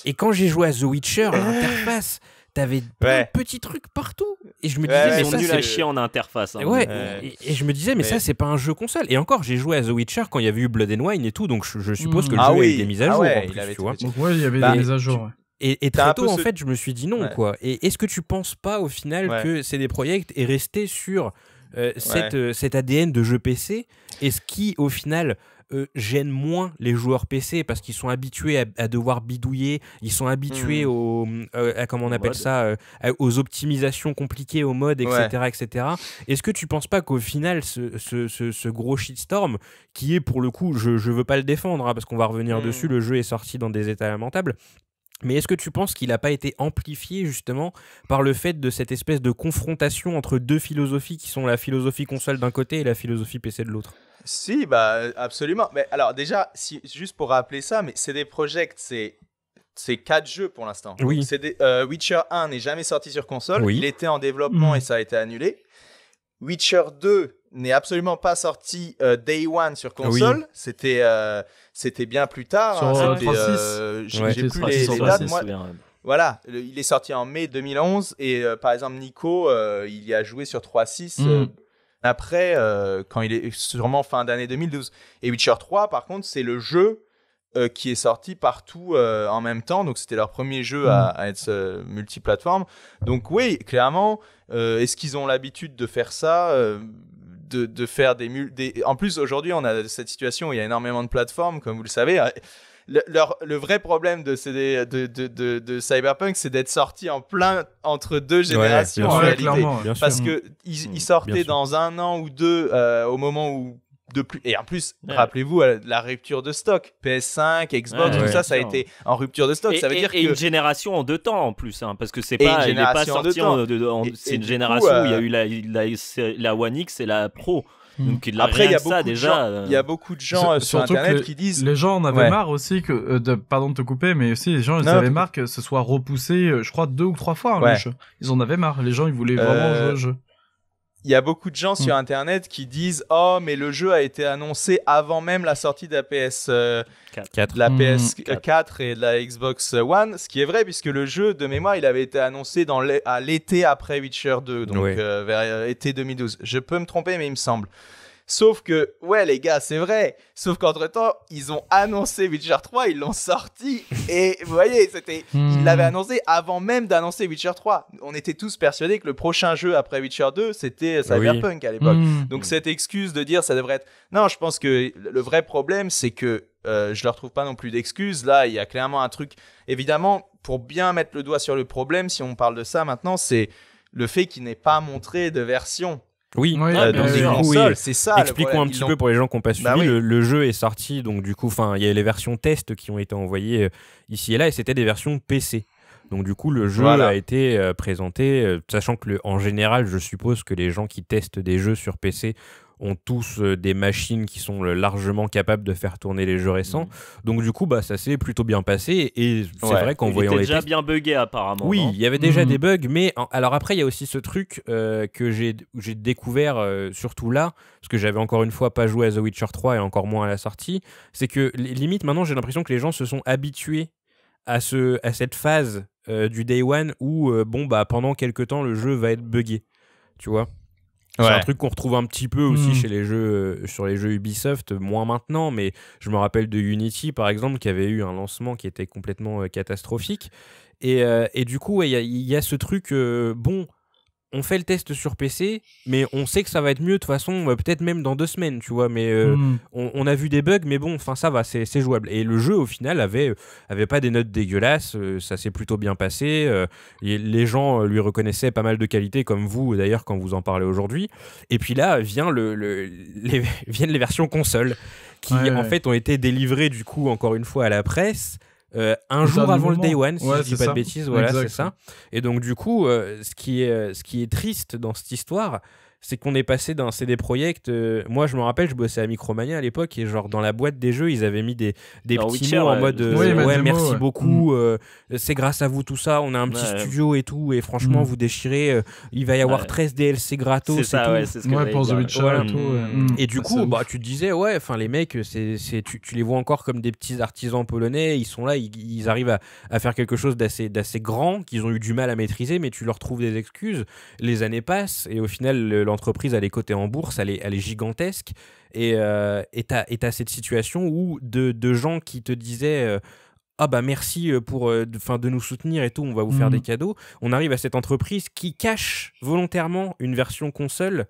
et, quand, j'ai joué à The Witcher, l'interface t'avais plein de petits trucs partout et je me disais mais ça c'est chier en interface hein. ouais, Et, je me disais mais ça c'est pas un jeu console. Et encore j'ai joué à The Witcher quand il y avait eu Blood and Wine et tout donc je, suppose que le ah jeu avait des mises à ah jour en plus, tu vois. donc ouais il y avait des mises à jour et, très tôt en fait je me suis dit non quoi. Et est-ce que tu penses pas au final que CD Projekt est resté sur euh, cette, euh, cet ADN de jeu PC et ce qui au final euh, gênent moins les joueurs PC parce qu'ils sont habitués à, devoir bidouiller, ils sont habitués hmm. aux, euh, à, comment on appelle ça, euh, aux optimisations compliquées, aux modes, etc. etc. Est-ce que tu penses pas qu'au final, ce, ce, ce, gros shitstorm, qui est pour le coup, je ne veux pas le défendre hein, parce qu'on va revenir hmm. dessus, le jeu est sorti dans des états lamentables, mais est-ce que tu penses qu'il n'a pas été amplifié justement par le fait de cette espèce de confrontation entre deux philosophies qui sont la philosophie console d'un côté et la philosophie PC de l'autre? Si, bah absolument. Mais alors déjà, si, juste pour rappeler ça, mais c'est des projets, c'est c'est quatre jeux pour l'instant. Oui. Euh, Witcher 1 n'est jamais sorti sur console. Il était en développement mm. et ça a été annulé. Witcher 2 n'est absolument pas sorti euh, day one sur console. C'était euh, c'était bien plus tard. Sur hein. J'ai plus les, dates. Moi, voilà, il est sorti en mai 2011 et par exemple Nico, il y a joué sur 3.6 après, euh, quand il est sûrement fin d'année 2012. Et Witcher 3, par contre, c'est le jeu euh, qui est sorti partout euh, en même temps. Donc, c'était leur premier jeu à, mm. être multiplateforme. Donc, oui, clairement, est-ce qu'ils ont l'habitude de faire ça de, de, faire des, des... En plus, aujourd'hui, on a cette situation où il y a énormément de plateformes, comme vous le savez le, le, vrai problème de, de, de, de, Cyberpunk, c'est d'être sorti en plein entre deux générations en réalité. Parce que ils, mm, sortaient dans un an ou deux euh, au moment où de plus et en plus rappelez-vous euh, la rupture de stock. PS5 Xbox tout ça ça a été en rupture de stock. Et, ça veut dire et une génération en deux temps en plus hein, parce que c'est pas il pas sorti en, c'est une génération où il y a euh, eu la, la, la One X et la Pro Hmm. Après, il y a beaucoup déjà. Euh, il y a beaucoup de gens euh, sur Internet qui disent. Les gens en avaient marre aussi que, euh, de, pardon de te couper, mais aussi les gens ils avaient marre que ce soit repoussé, je crois deux ou trois fois. Hein, Ils en avaient marre. Les gens ils voulaient vraiment jouer au jeu il y a beaucoup de gens sur hmm. internet qui disent oh mais le jeu a été annoncé avant même la sortie de la PS 4. la PS4 et de la Xbox One ce qui est vrai puisque le jeu de mémoire il avait été annoncé dans à l'été après Witcher 2 donc euh, vers euh, été 2012 je peux me tromper mais il me semble Sauf que, ouais, les gars, c'est vrai. Sauf qu'entre temps, ils ont annoncé Witcher 3, ils l'ont sorti. Et vous voyez, c'était, ils hmm. l'avaient annoncé avant même d'annoncer Witcher 3. On était tous persuadés que le prochain jeu après Witcher 2, c'était Cyberpunk à l'époque. Hmm. Donc, cette excuse de dire ça devrait être. Non, je pense que le vrai problème, c'est que euh, je leur trouve pas non plus d'excuses. Là, il y a clairement un truc. Évidemment, pour bien mettre le doigt sur le problème, si on parle de ça maintenant, c'est le fait qu'il n'ait pas montré de version. Oui, euh, c'est ça. Expliquons un petit peu pour les gens qui n'ont pas bah suivi. le, jeu est sorti, donc du coup, enfin, il y a les versions test qui ont été envoyées euh, ici et là, et c'était des versions PC. Donc du coup, le jeu a été euh, présenté, euh, sachant que en général, je suppose que les gens qui testent des jeux sur PC ont tous euh, des machines qui sont largement capables de faire tourner les jeux récents. Mmh. Donc du coup, bah, ça s'est plutôt bien passé. Et c'est vrai qu'en voyant les déjà bien buggé apparemment. Oui, il y avait déjà mmh. des bugs, mais alors après, il y a aussi ce truc que j'ai découvert surtout là, parce que j'avais encore une fois pas joué à The Witcher 3 et encore moins à la sortie, c'est que limite maintenant j'ai l'impression que les gens se sont habitués à, ce, à cette phase euh, du day one où euh, bon bah pendant quelques temps le jeu va être buggé tu vois? C'est un truc qu'on retrouve un petit peu aussi hmm. chez les jeux euh, sur les jeux Ubisoft moins maintenant mais je me rappelle de Unity par exemple qui avait eu un lancement qui était complètement catastrophique et, et, du coup il y, y, a ce truc bon on fait le test sur PC, mais on sait que ça va être mieux de toute façon, euh, peut-être même dans deux semaines, tu vois. Mais euh, hmm. on, a vu des bugs, mais bon, enfin ça va, c'est jouable. Et le jeu, au final, avait, euh, avait pas des notes dégueulasses, ça s'est plutôt bien passé. les gens lui reconnaissaient pas mal de qualités, comme vous d'ailleurs quand vous en parlez aujourd'hui. Et puis là vient le, les, viennent les versions console, qui en fait ont été délivrées du coup encore une fois à la presse. Euh, un jour avant le day one, si je dis pas de bêtises, voilà, c'est ça. Et donc du coup, euh, ce qui est euh, ce qui est triste dans cette histoire, c'est qu'on est passé d'un CD Projekt. Euh, moi, je me rappelle, je bossais à Micromania à l'époque et genre dans la boîte des jeux, ils avaient mis des, des petits mots en mode euh, ouais, merci beaucoup, mm. euh, c'est grâce à vous tout ça, on a un petit studio et tout et franchement mm. vous déchirez, il va y avoir 13 DLC gratos. C'est ça, ouais, c'est ce que pour The Witcher et tout. Mm. Et du coup, bah tu te disais ouais, enfin les mecs, c'est tu, tu, les vois encore comme des petits artisans polonais, ils sont là, ils, arrivent à, à, faire quelque chose d'assez d'assez grand qu'ils ont eu du mal à maîtriser, mais tu leur trouves des excuses. Les années passent et au final l'entreprise, elle est cotée en bourse, elle est, elle est gigantesque. Et euh, tu as, cette situation où de, de gens qui te disaient. euh, ah bah merci euh, pour euh, de, de nous soutenir et tout, on va vous faire des mmh. cadeaux. On arrive à cette entreprise qui cache volontairement une version console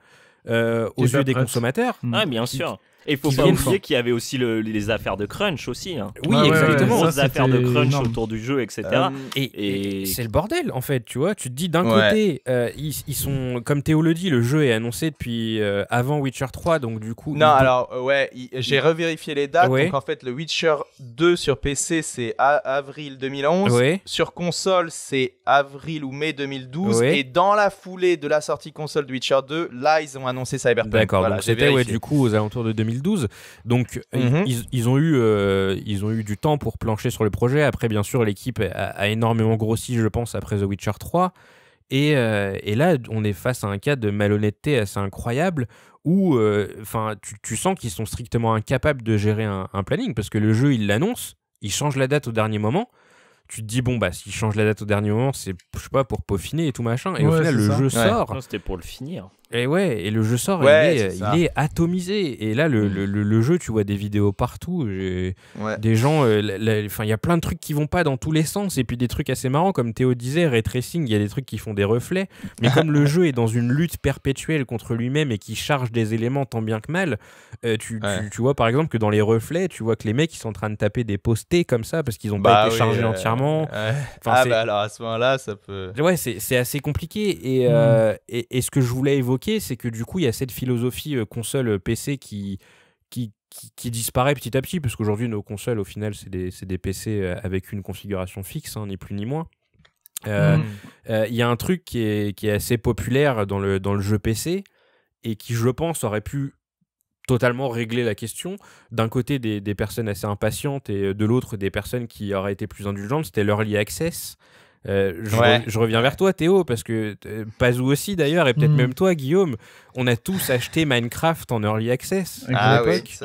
euh, aux yeux des consommateurs. Ah bien sûr. Et il faut pas oublier qu'il y avait aussi les affaires de crunch aussi. Hein. Oui, exactement. les affaires de crunch autour du jeu, etc. Euh, et, c'est le bordel, en fait, tu vois. Tu te dis, d'un côté, euh, ils, sont, comme Théo le dit, le jeu est annoncé depuis euh, avant Witcher 3, donc du coup... Non, alors, ouais, j'ai revérifié les dates. Donc, en fait, le Witcher 2 sur PC, c'est avril 2011. Sur console, c'est avril ou mai 2012. Et dans la foulée de la sortie console de Witcher 2, là, ils ont annoncé Cyberpunk. D'accord, donc c'était, ouais, du coup, aux alentours de 2012. 2012. Donc mhm. ils, ont eu, euh, ils ont eu du temps pour plancher sur le projet. Après, bien sûr, l'équipe a, énormément grossi, je pense, après The Witcher 3. Euh, et, là, on est face à un cas de malhonnêteté assez incroyable où euh, enfin tu, sens qu'ils sont strictement incapables de gérer un, un planning parce que le jeu, il l'annonce, il change la date au dernier moment tu te dis bon bah s'il change la date au dernier moment c'est je sais pas pour peaufiner et tout machin et au final le jeu sort c'était pour le finir et ouais, et le jeu sort, il, est, atomisé. Et là, le, le, jeu, tu vois des vidéos partout. Des gens, euh, enfin, il y a plein de trucs qui vont pas dans tous les sens. Et puis des trucs assez marrants, comme Théo disait, ray tracing, il y a des trucs qui font des reflets. Mais comme le jeu est dans une lutte perpétuelle contre lui-même et qui charge des éléments tant bien que mal, euh, tu, tu, vois par exemple que dans les reflets, tu vois que les mecs ils sont en train de taper des postés comme ça parce qu'ils ont pas bah été chargés entièrement. ah, bah alors à ce moment-là, ça peut. Ouais, c'est assez compliqué. Et, euh, mm. et, et ce que je voulais évoquer, c'est que du coup, il y a cette philosophie euh, console euh, PC qui, qui, qui, disparaît petit à petit, parce qu'aujourd'hui, nos consoles, au final, c'est des, des, PC euh, avec une configuration fixe, hein, ni plus ni moins. Hmm. Il y a un truc qui est, qui est, assez populaire dans le, dans le jeu PC et qui, je pense, aurait pu totalement régler la question. D'un côté, des, des, personnes assez impatientes et de l'autre, des personnes qui auraient été plus indulgentes. C'était l'early access. Euh, je, reviens vers toi, Théo, parce que euh, Pazou aussi d'ailleurs, et peut-être hmm. même toi, Guillaume, on a tous acheté Minecraft en early access à ah l'époque.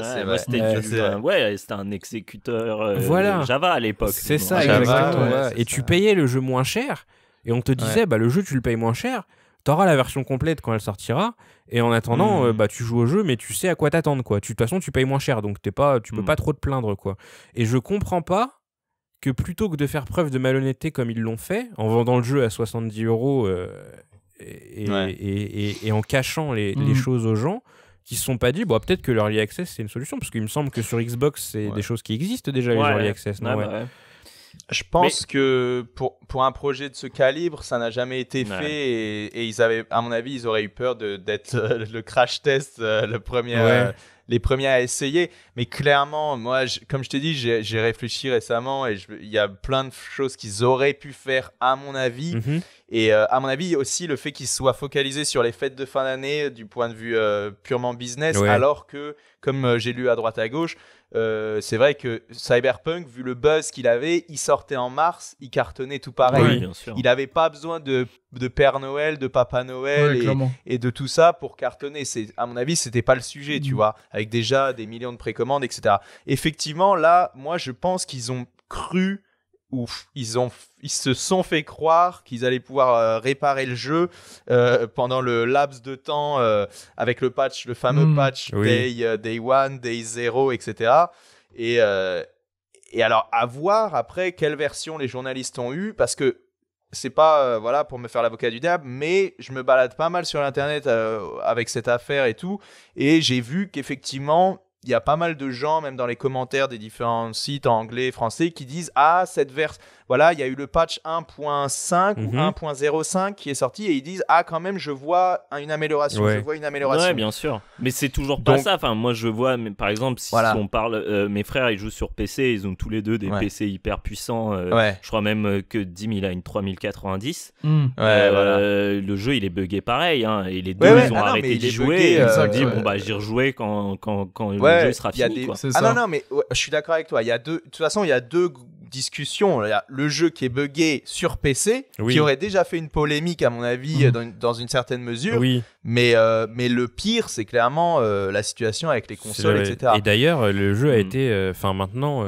ouais, c'était un exécuteur euh, Java à l'époque. C'est ça, exactement. et tu payais le jeu moins cher, et on te disait, bah, le jeu, tu le payes moins cher. T'auras la version complète quand elle sortira, et en attendant, hmm. bah, tu joues au jeu, mais tu sais à quoi t'attendre, quoi. De toute façon, tu payes moins cher, donc t'es pas, tu peux hmm. pas trop te plaindre, quoi. Et je comprends pas que plutôt que de faire preuve de malhonnêteté comme ils l'ont fait, en vendant le jeu à 70 euros euh, et, en cachant les, mhm. choses aux gens, qui se sont pas dit, bon, peut-être que l'early access c'est une solution, parce qu'il me semble que sur Xbox, c'est des choses qui existent déjà, les early access. Non bah je pense que pour, pour un projet de ce calibre, ça n'a jamais été fait et, ils avaient, à mon avis, ils auraient eu peur d'être le crash test, euh, le premier, les premiers à essayer. Mais clairement, moi, comme je t'ai dit, j'ai réfléchi récemment et il y a plein de choses qu'ils auraient pu faire, à mon avis. Mhm. Et euh, à mon avis, aussi le fait qu'ils soient focalisés sur les fêtes de fin d'année du point de vue euh, purement business, alors que, comme euh, j'ai lu à droite à gauche, c'est vrai que Cyberpunk, vu le buzz qu'il avait, il sortait en mars, il cartonnait tout pareil. il n'avait pas besoin de, de, Père Noël, de Papa Noël et, et, de tout ça pour cartonner. À mon avis, c'était pas le sujet, tu mm. vois, avec déjà des millions de précommandes, etc. Effectivement, là, moi, je pense qu'ils ont cru ouf. Ils, ont, ils se sont fait croire qu'ils allaient pouvoir euh, réparer le jeu euh, pendant le laps de temps euh, avec le patch, le fameux hmm. patch Day, Day 1, Day 0, etc. Et, et alors, à voir après quelle version les journalistes ont eu, parce que c'est pas voilà pour me faire l'avocat du diable, mais je me balade pas mal sur l'internet avec cette affaire et tout, et j'ai vu qu'effectivement il y a pas mal de gens, même dans les commentaires des différents sites en anglais et français, qui disent Ah, cette verse, voilà, il y a eu le patch 1.5 ou 1.05 mhm. qui est sorti et ils disent Ah, quand même, je vois une amélioration. Je vois une amélioration. Ouais, bien sûr. Mais c'est toujours pas ça. Enfin, moi, je vois, mais, par exemple, si on parle, euh, mes frères, ils jouent sur PC, ils ont tous les deux des PC hyper puissants. Euh, je crois même euh, que Dim, il a une 3090. Hmm. Le jeu, il est buggé pareil. Hein, et les deux, ils ont ah arrêté de jouer. ils ont dit Bon, bah, j'y rejouer quand, quand, quand le jeu sera fini. Ah non, non, mais je suis d'accord avec toi. Il y a deux, de toute façon, il y a deux discussions. Il y a le jeu qui est buggé sur PC, qui aurait déjà fait une polémique, à mon avis, mm. dans, une certaine mesure. Oui. Mais, euh, mais le pire, c'est clairement euh, la situation avec les consoles, etc. Et d'ailleurs, le jeu a mm. été. Euh, enfin, maintenant.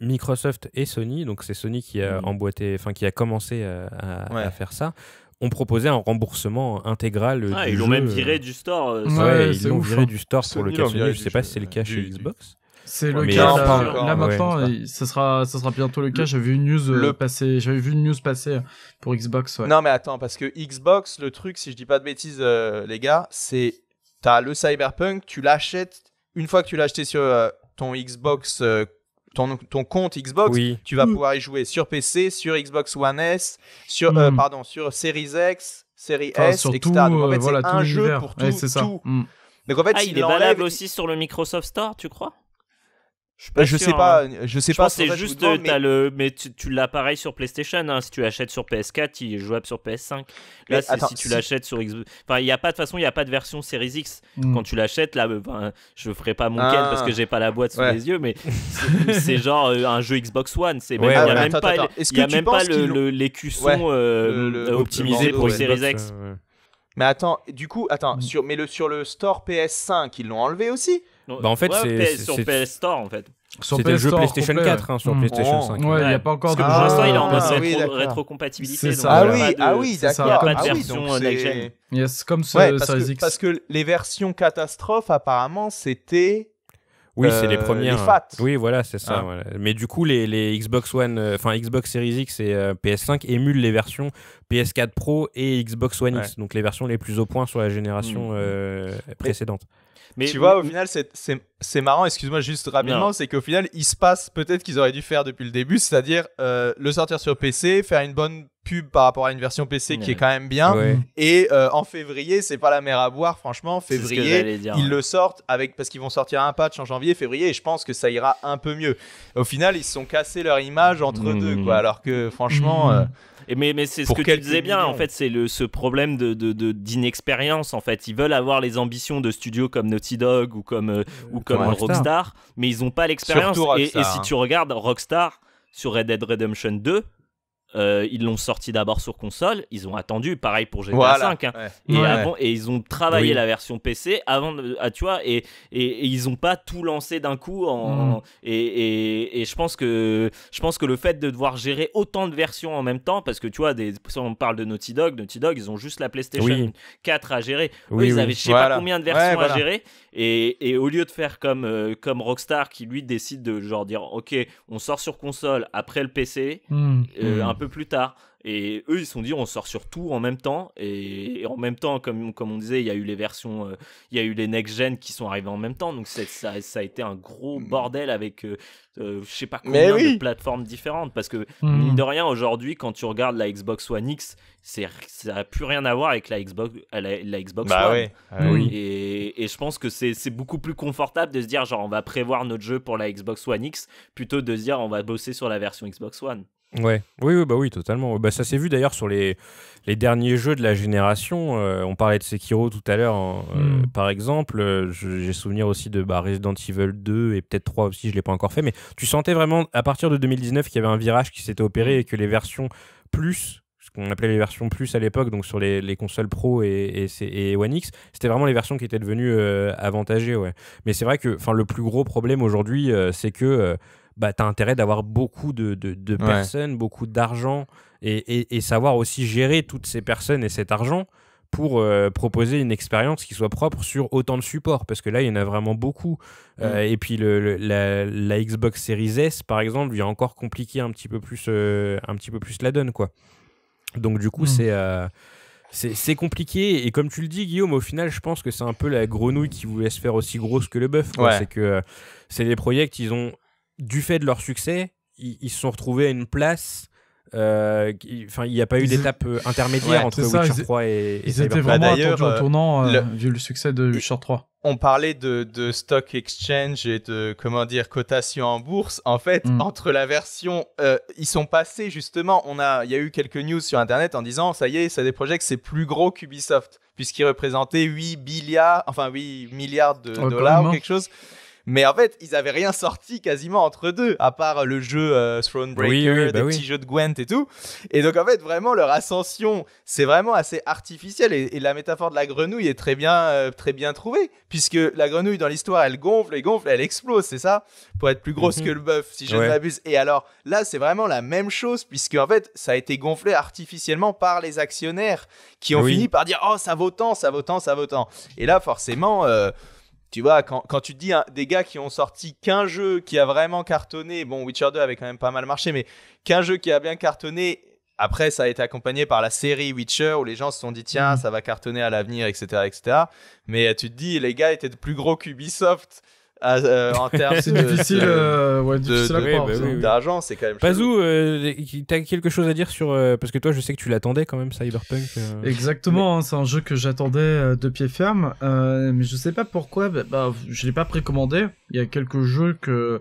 Microsoft et Sony, donc c'est Sony qui a mm. emboîté, enfin qui a commencé à, faire ça, ont proposé un remboursement intégral. Ah, ils l'ont même viré du store. ils l'ont viré hein. du store pour le cas. Je sais pas si c'est le cas chez Xbox. C'est le cas là, maintenant, ça sera, ça sera bientôt le cas. J'avais vu une news euh, passer, j'avais vu une news passer pour Xbox. Non mais attends, parce que Xbox, le truc, si je dis pas de bêtises, euh, les gars, c'est t'as le Cyberpunk, tu l'achètes une fois que tu l'as acheté sur euh, ton Xbox. Ton, ton, compte Xbox, tu vas pouvoir y jouer sur PC, sur Xbox One S, sur hmm. pardon, sur Series X, Series S, etc. Donc en fait, c'est un jeu pour tout. ça. tout. Hmm. Donc en fait, ah, il, est valable aussi sur le Microsoft Store, tu crois? Je, sais pas, hein. je sais je pas. C'est juste, euh, mais... le, mais tu, l'as pareil sur PlayStation. Hein. Si tu l'achètes sur PS4, il est jouable sur PS5. Là, si tu l'achètes sur Xbox, enfin, il y a pas de façon, il y a pas de version Series X. Hmm. Quand tu l'achètes, là, enfin, je ferai pas mon ah. parce que j'ai pas la boîte sous les yeux, mais c'est genre euh, un jeu Xbox One. C'est il y a même pas, il y a même pas l'écusson euh, optimisé pour Series X. Mais attends, du coup, attends, sur, mais le, sur le store PS5, ils l'ont enlevé aussi? Bah en fait, c'est sur PS Store en fait. C'était le jeu PlayStation 4 hein, sur PlayStation 5. Ouais, il n'y a pas encore de jeu. Pour l'instant, il est en mode ah, rétrocompatibilité. Ah oui, ah oui, d'accord. Il n'y a pas de ah version next-gen. Yes, comme ce, ouais, parce, que, parce que les versions catastrophes, apparemment, c'était oui, c'est les euh, premières. Les FAT. Oui, voilà, c'est ça. Voilà. Mais du coup, les, les Xbox One, euh, enfin Xbox Series X et euh, PS5 émulent les versions PS4 Pro et Xbox One X, donc les versions les plus au point sur la génération mm. précédente. Mais tu vois, au final, c'est marrant, excuse-moi juste rapidement, c'est qu'au final, il se passe peut-être qu'ils auraient dû faire depuis le début, c'est-à-dire euh, le sortir sur PC, faire une bonne pub par rapport à une version PC qui est quand même bien. Et euh, en février, c'est pas la mer à boire, franchement. Février, ils le sortent avec parce qu'ils vont sortir un patch en janvier, février, et je pense que ça ira un peu mieux. Au final, ils se sont cassés leur image entre mmh. deux, quoi. Alors que franchement. Mmh. Euh, et mais, mais c'est ce que tu disais bien, en fait, c'est le ce problème de, d'inexpérience. En fait, ils veulent avoir les ambitions de studios comme Naughty Dog ou comme, euh, ou comme Rockstar. mais ils n'ont pas l'expérience. Et, et, si tu regardes Rockstar sur Red Dead Redemption 2, euh, ils l'ont sorti d'abord sur console, ils ont attendu, pareil pour GTA 5, hein. et, Avant, et ils ont travaillé la version PC avant, de, ah, tu vois, et, et, ils n'ont pas tout lancé d'un coup. En, mm. et, et, je pense que je pense que le fait de devoir gérer autant de versions en même temps, parce que tu vois, des, on parle de Naughty Dog, Naughty Dog, ils ont juste la PlayStation 4 à gérer. Eux, ils avaient je sais pas combien de versions à gérer, et, au lieu de faire comme euh, comme Rockstar qui lui décide de genre dire, ok, on sort sur console après le PC, mm. euh, mm. un peu plus tard. Et eux, ils se sont dit, on sort sur tout en même temps. Et, en même temps, comme, comme on disait, il y a eu les versions, euh, il y a eu les next-gen qui sont arrivés en même temps. Donc ça, ça, a été un gros mm. bordel avec, euh, euh, je sais pas combien de plateformes différentes. Parce que, mm. mine de rien, aujourd'hui, quand tu regardes la Xbox One X, ça n'a plus rien à voir avec la Xbox, la, Xbox bah One. Ah oui. Et, et, je pense que c'est beaucoup plus confortable de se dire, genre, on va prévoir notre jeu pour la Xbox One X plutôt de se dire, on va bosser sur la version Xbox One. Ouais, oui, oui, bah oui, totalement. Bah, ça s'est vu d'ailleurs sur les, les derniers jeux de la génération. Euh, on parlait de Sekiro tout à l'heure, hein, euh, hmm. par exemple. Euh, j'ai souvenir aussi de bah, Resident Evil 2 et peut-être 3 aussi, je l'ai pas encore fait. Mais tu sentais vraiment à partir de 2019 qu'il y avait un virage qui s'était opéré et que les versions plus, ce qu'on appelait les versions plus à l'époque, donc sur les, les, consoles Pro et, et, et One X, c'était vraiment les versions qui étaient devenues avantagées. Ouais. Mais c'est vrai que le plus gros problème aujourd'hui, c'est que bah, tu as intérêt d'avoir beaucoup de, de, personnes, beaucoup d'argent et, et, savoir aussi gérer toutes ces personnes et cet argent pour euh, proposer une expérience qui soit propre sur autant de supports parce que là il y en a vraiment beaucoup. Euh, mm. et puis le, la, la, Xbox Series S par exemple vient encore compliquer un petit peu plus euh, un petit peu plus la donne quoi. Donc du coup mm. c'est c'est compliqué. Et comme tu le dis Guillaume au final je pense que c'est un peu la grenouille qui voulait se faire aussi grosse que le bœuf c'est que c'est des projets ils ont du fait de leur succès, ils, se sont retrouvés à une place. Euh, enfin, il n'y a pas eu d'étape euh, intermédiaire entre Witcher 3 et, Ils étaient vraiment bah, attendus au euh, tournant vu le succès de Witcher 3 on parlait de, de, stock exchange et de comment dire cotation en bourse. En fait, mm. entre la version, ils sont passés justement. On a, il y a eu quelques news sur internet en disant ça y est, ça des projets que c'est plus gros qu'Ubisoft puisqu'ils représentaient 8 milliards, enfin 8 milliards de dollars ou quelque chose. Mais en fait, ils avaient rien sorti quasiment entre deux, à part le jeu euh, Thronebreaker, bah des petits jeux de Gwent et tout. Et donc en fait, vraiment leur ascension, c'est vraiment assez artificiel. Et, la métaphore de la grenouille est très bien, euh, très bien trouvée, puisque la grenouille dans l'histoire, elle gonfle, et gonfle, elle explose, c'est ça, pour être plus grosse mhm. que le bœuf, si je ne m'abuse. Et alors là, c'est vraiment la même chose, puisque en fait, ça a été gonflé artificiellement par les actionnaires qui ont fini par dire oh ça vaut tant, ça vaut tant, ça vaut tant. Et là, forcément. Euh, tu vois, quand, quand tu te dis des gars qui ont sorti qu'un jeu qui a vraiment cartonné, bon, Witcher 2 avait quand même pas mal marché, mais qu'un jeu qui a bien cartonné, après, ça a été accompagné par la série Witcher où les gens se sont dit, tiens, mhm. ça va cartonner à l'avenir, etc., etc. Mais tu te dis, les gars étaient plus gros qu'Ubisoft. Euh, en termes c'est difficile, euh, ouais, d'argent c'est quand même Pazou euh, t'as quelque chose à dire sur parce que toi je sais que tu l'attendais quand même Cyberpunk exactement hein, c'est un jeu que j'attendais de pied ferme mais je sais pas pourquoi bah, bah, je l'ai pas précommandé. Il y a quelques jeux que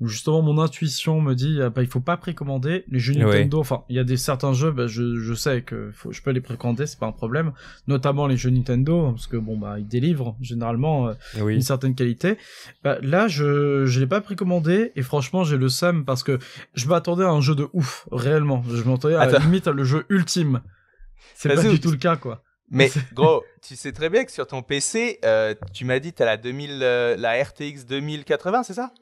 où justement mon intuition me dit bah il faut pas précommander. Les jeux Nintendo enfin il y a des certains jeux bah, je, je sais que faut, je peux les précommander c'est pas un problème. Notamment les jeux Nintendo parce que bon bah ils délivrent généralement une certaine qualité bah, là, je je l'ai pas précommandé et franchement, j'ai le seum parce que je m'attendais à un jeu de ouf, réellement. Je m'attendais à la limite à le jeu ultime. C'est pas du tout le cas, quoi. Mais gros, tu sais très bien que sur ton PC, euh, tu m'as dit tu as la 2000, euh, la RTX 2080, c'est ça?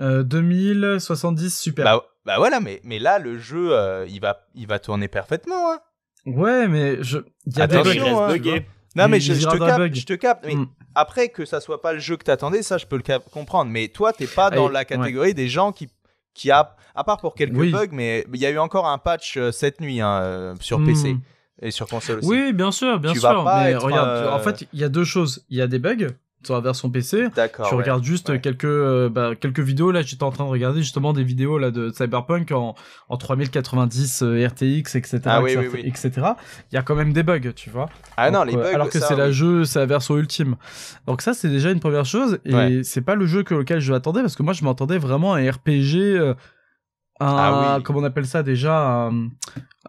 Euh, 2070 super. Bah, bah, voilà, mais mais là le jeu, euh, il va il va tourner parfaitement. Hein. Ouais, mais je il y a des bugs. Non, mais je, te capte, je te capte. Mais mm. Après, que ça soit pas le jeu que t'attendais, ça, je peux le comprendre. Mais toi, t'es pas dans la catégorie des gens qui, qui a, à part pour quelques bugs, mais il y a eu encore un patch euh, cette nuit hein, euh, sur PC mm. et sur console aussi. Oui, bien sûr, bien sûr. mais regarde, en euh, fait, il y a deux choses. Il y a des bugs sur la version PC. D'accord. Tu regardes juste quelques euh, bah, quelques vidéos là. J'étais en train de regarder justement des vidéos là de Cyberpunk en en 3090 euh, RTX etc ah, oui, oui, etc. Il y a quand même des bugs, tu vois. Ah non, les euh, bugs. alors que c'est la jeu, c'est la version ultime. Donc ça c'est déjà une première chose et c'est pas le jeu que lequel je m'attendais parce que moi je m'attendais vraiment à un RPG un, ah comment on appelle ça déjà un,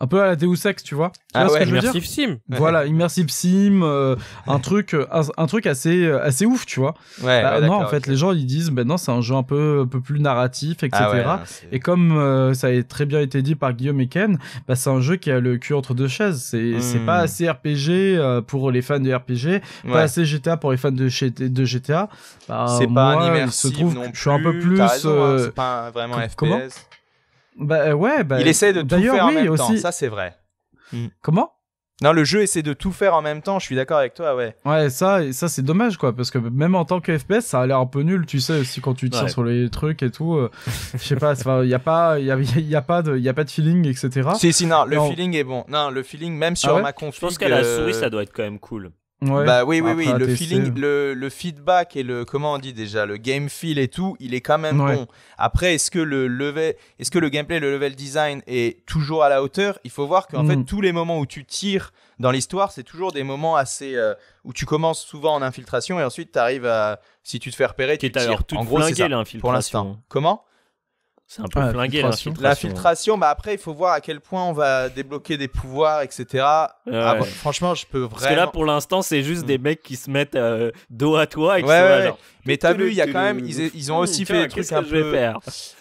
peu à la Deus Ex tu vois. Ah ouais, immersive sim. Voilà immersive sim euh, un truc un, truc assez assez ouf tu vois. Ouais, bah, non en fait les gens ils disent ben non c'est un jeu un peu un peu plus narratif etc ah et comme euh, ça a très bien été dit par Guillaume et Ken bah, c'est un jeu qui a le cul entre deux chaises. C'est c'est pas hmm. assez RPG euh, pour les fans de RPG pas assez GTA pour les fans de, de GTA bah, c'est pas un immersive non plus. je suis un peu plus. Hein, c'est pas vraiment FPS bah euh, ouais, bah, il essaie de tout faire en même aussi... temps, ça c'est vrai. Hmm. Comment? Non, le jeu essaie de tout faire en même temps, je suis d'accord avec toi, ouais. Ouais, ça, ça c'est dommage, quoi, parce que même en tant que FPS, ça a l'air un peu nul, tu sais, aussi quand tu tires sur les trucs et tout. Euh, je sais pas, il n'y a, pas, y a, y a, pas de, y a pas de feeling, etc. Si, si, non, le feeling est bon. Non, le feeling, même sur ah ma config. Je pense qu'à la souris, ça doit être quand même cool. Bah oui, oui, oui, le feeling, le, le, feedback et le, comment on dit déjà, le game feel et tout, il est quand même bon. Après, est-ce que le level, est-ce que le gameplay, le level design est toujours à la hauteur? Il faut voir qu'en fait, mm. tous les moments où tu tires dans l'histoire, c'est toujours des moments assez, euh, où tu commences souvent en infiltration et ensuite tu arrives à, si tu te fais repérer, tu tires. En gros, c'est ça, pour l'instant. Comment? C'est un peu flingué l'infiltration. L'infiltration, bah après, il faut voir à quel point on va débloquer des pouvoirs, etc. Ah, franchement, je peux vraiment. Parce que là, pour l'instant, c'est juste des mecs qui se mettent euh, dos à toi et qui ouais, Mais t'as vu, il y a quand même, ils, ont aussi fait des trucs un peu.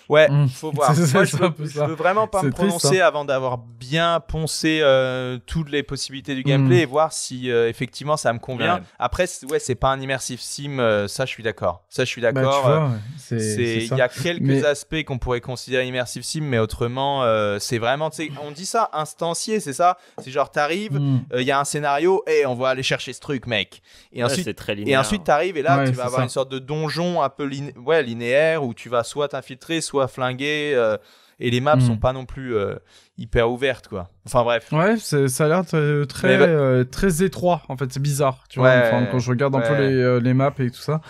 Ouais, mmh. faut voir. Moi, je, veux, veux vraiment pas me prononcer hein. avant d'avoir bien poncé euh, toutes les possibilités du gameplay mmh. et voir si euh, effectivement ça me convient. Après, ouais, c'est pas un immersive sim, euh, ça je suis d'accord. Ça je suis bah, d'accord. c'est il y a quelques aspects qu'on pourrait considérer immersive sim, mais autrement, c'est vraiment, on dit ça instancié, c'est ça? C'est genre t'arrives, mmh. il y a un scénario, et on va aller chercher ce truc, mec. Et ensuite, très et ensuite t'arrives et là tu vas avoir une sorte de donjon un peu ouais, linéaire où tu vas soit t'infiltrer, soit soit flingué euh, et les maps sont hmm. pas non plus euh, hyper ouvertes quoi. Enfin bref. Ouais, ça a l'air très euh, très étroit en fait, c'est bizarre, tu vois, quand je regarde un peu les, les, maps et tout ça.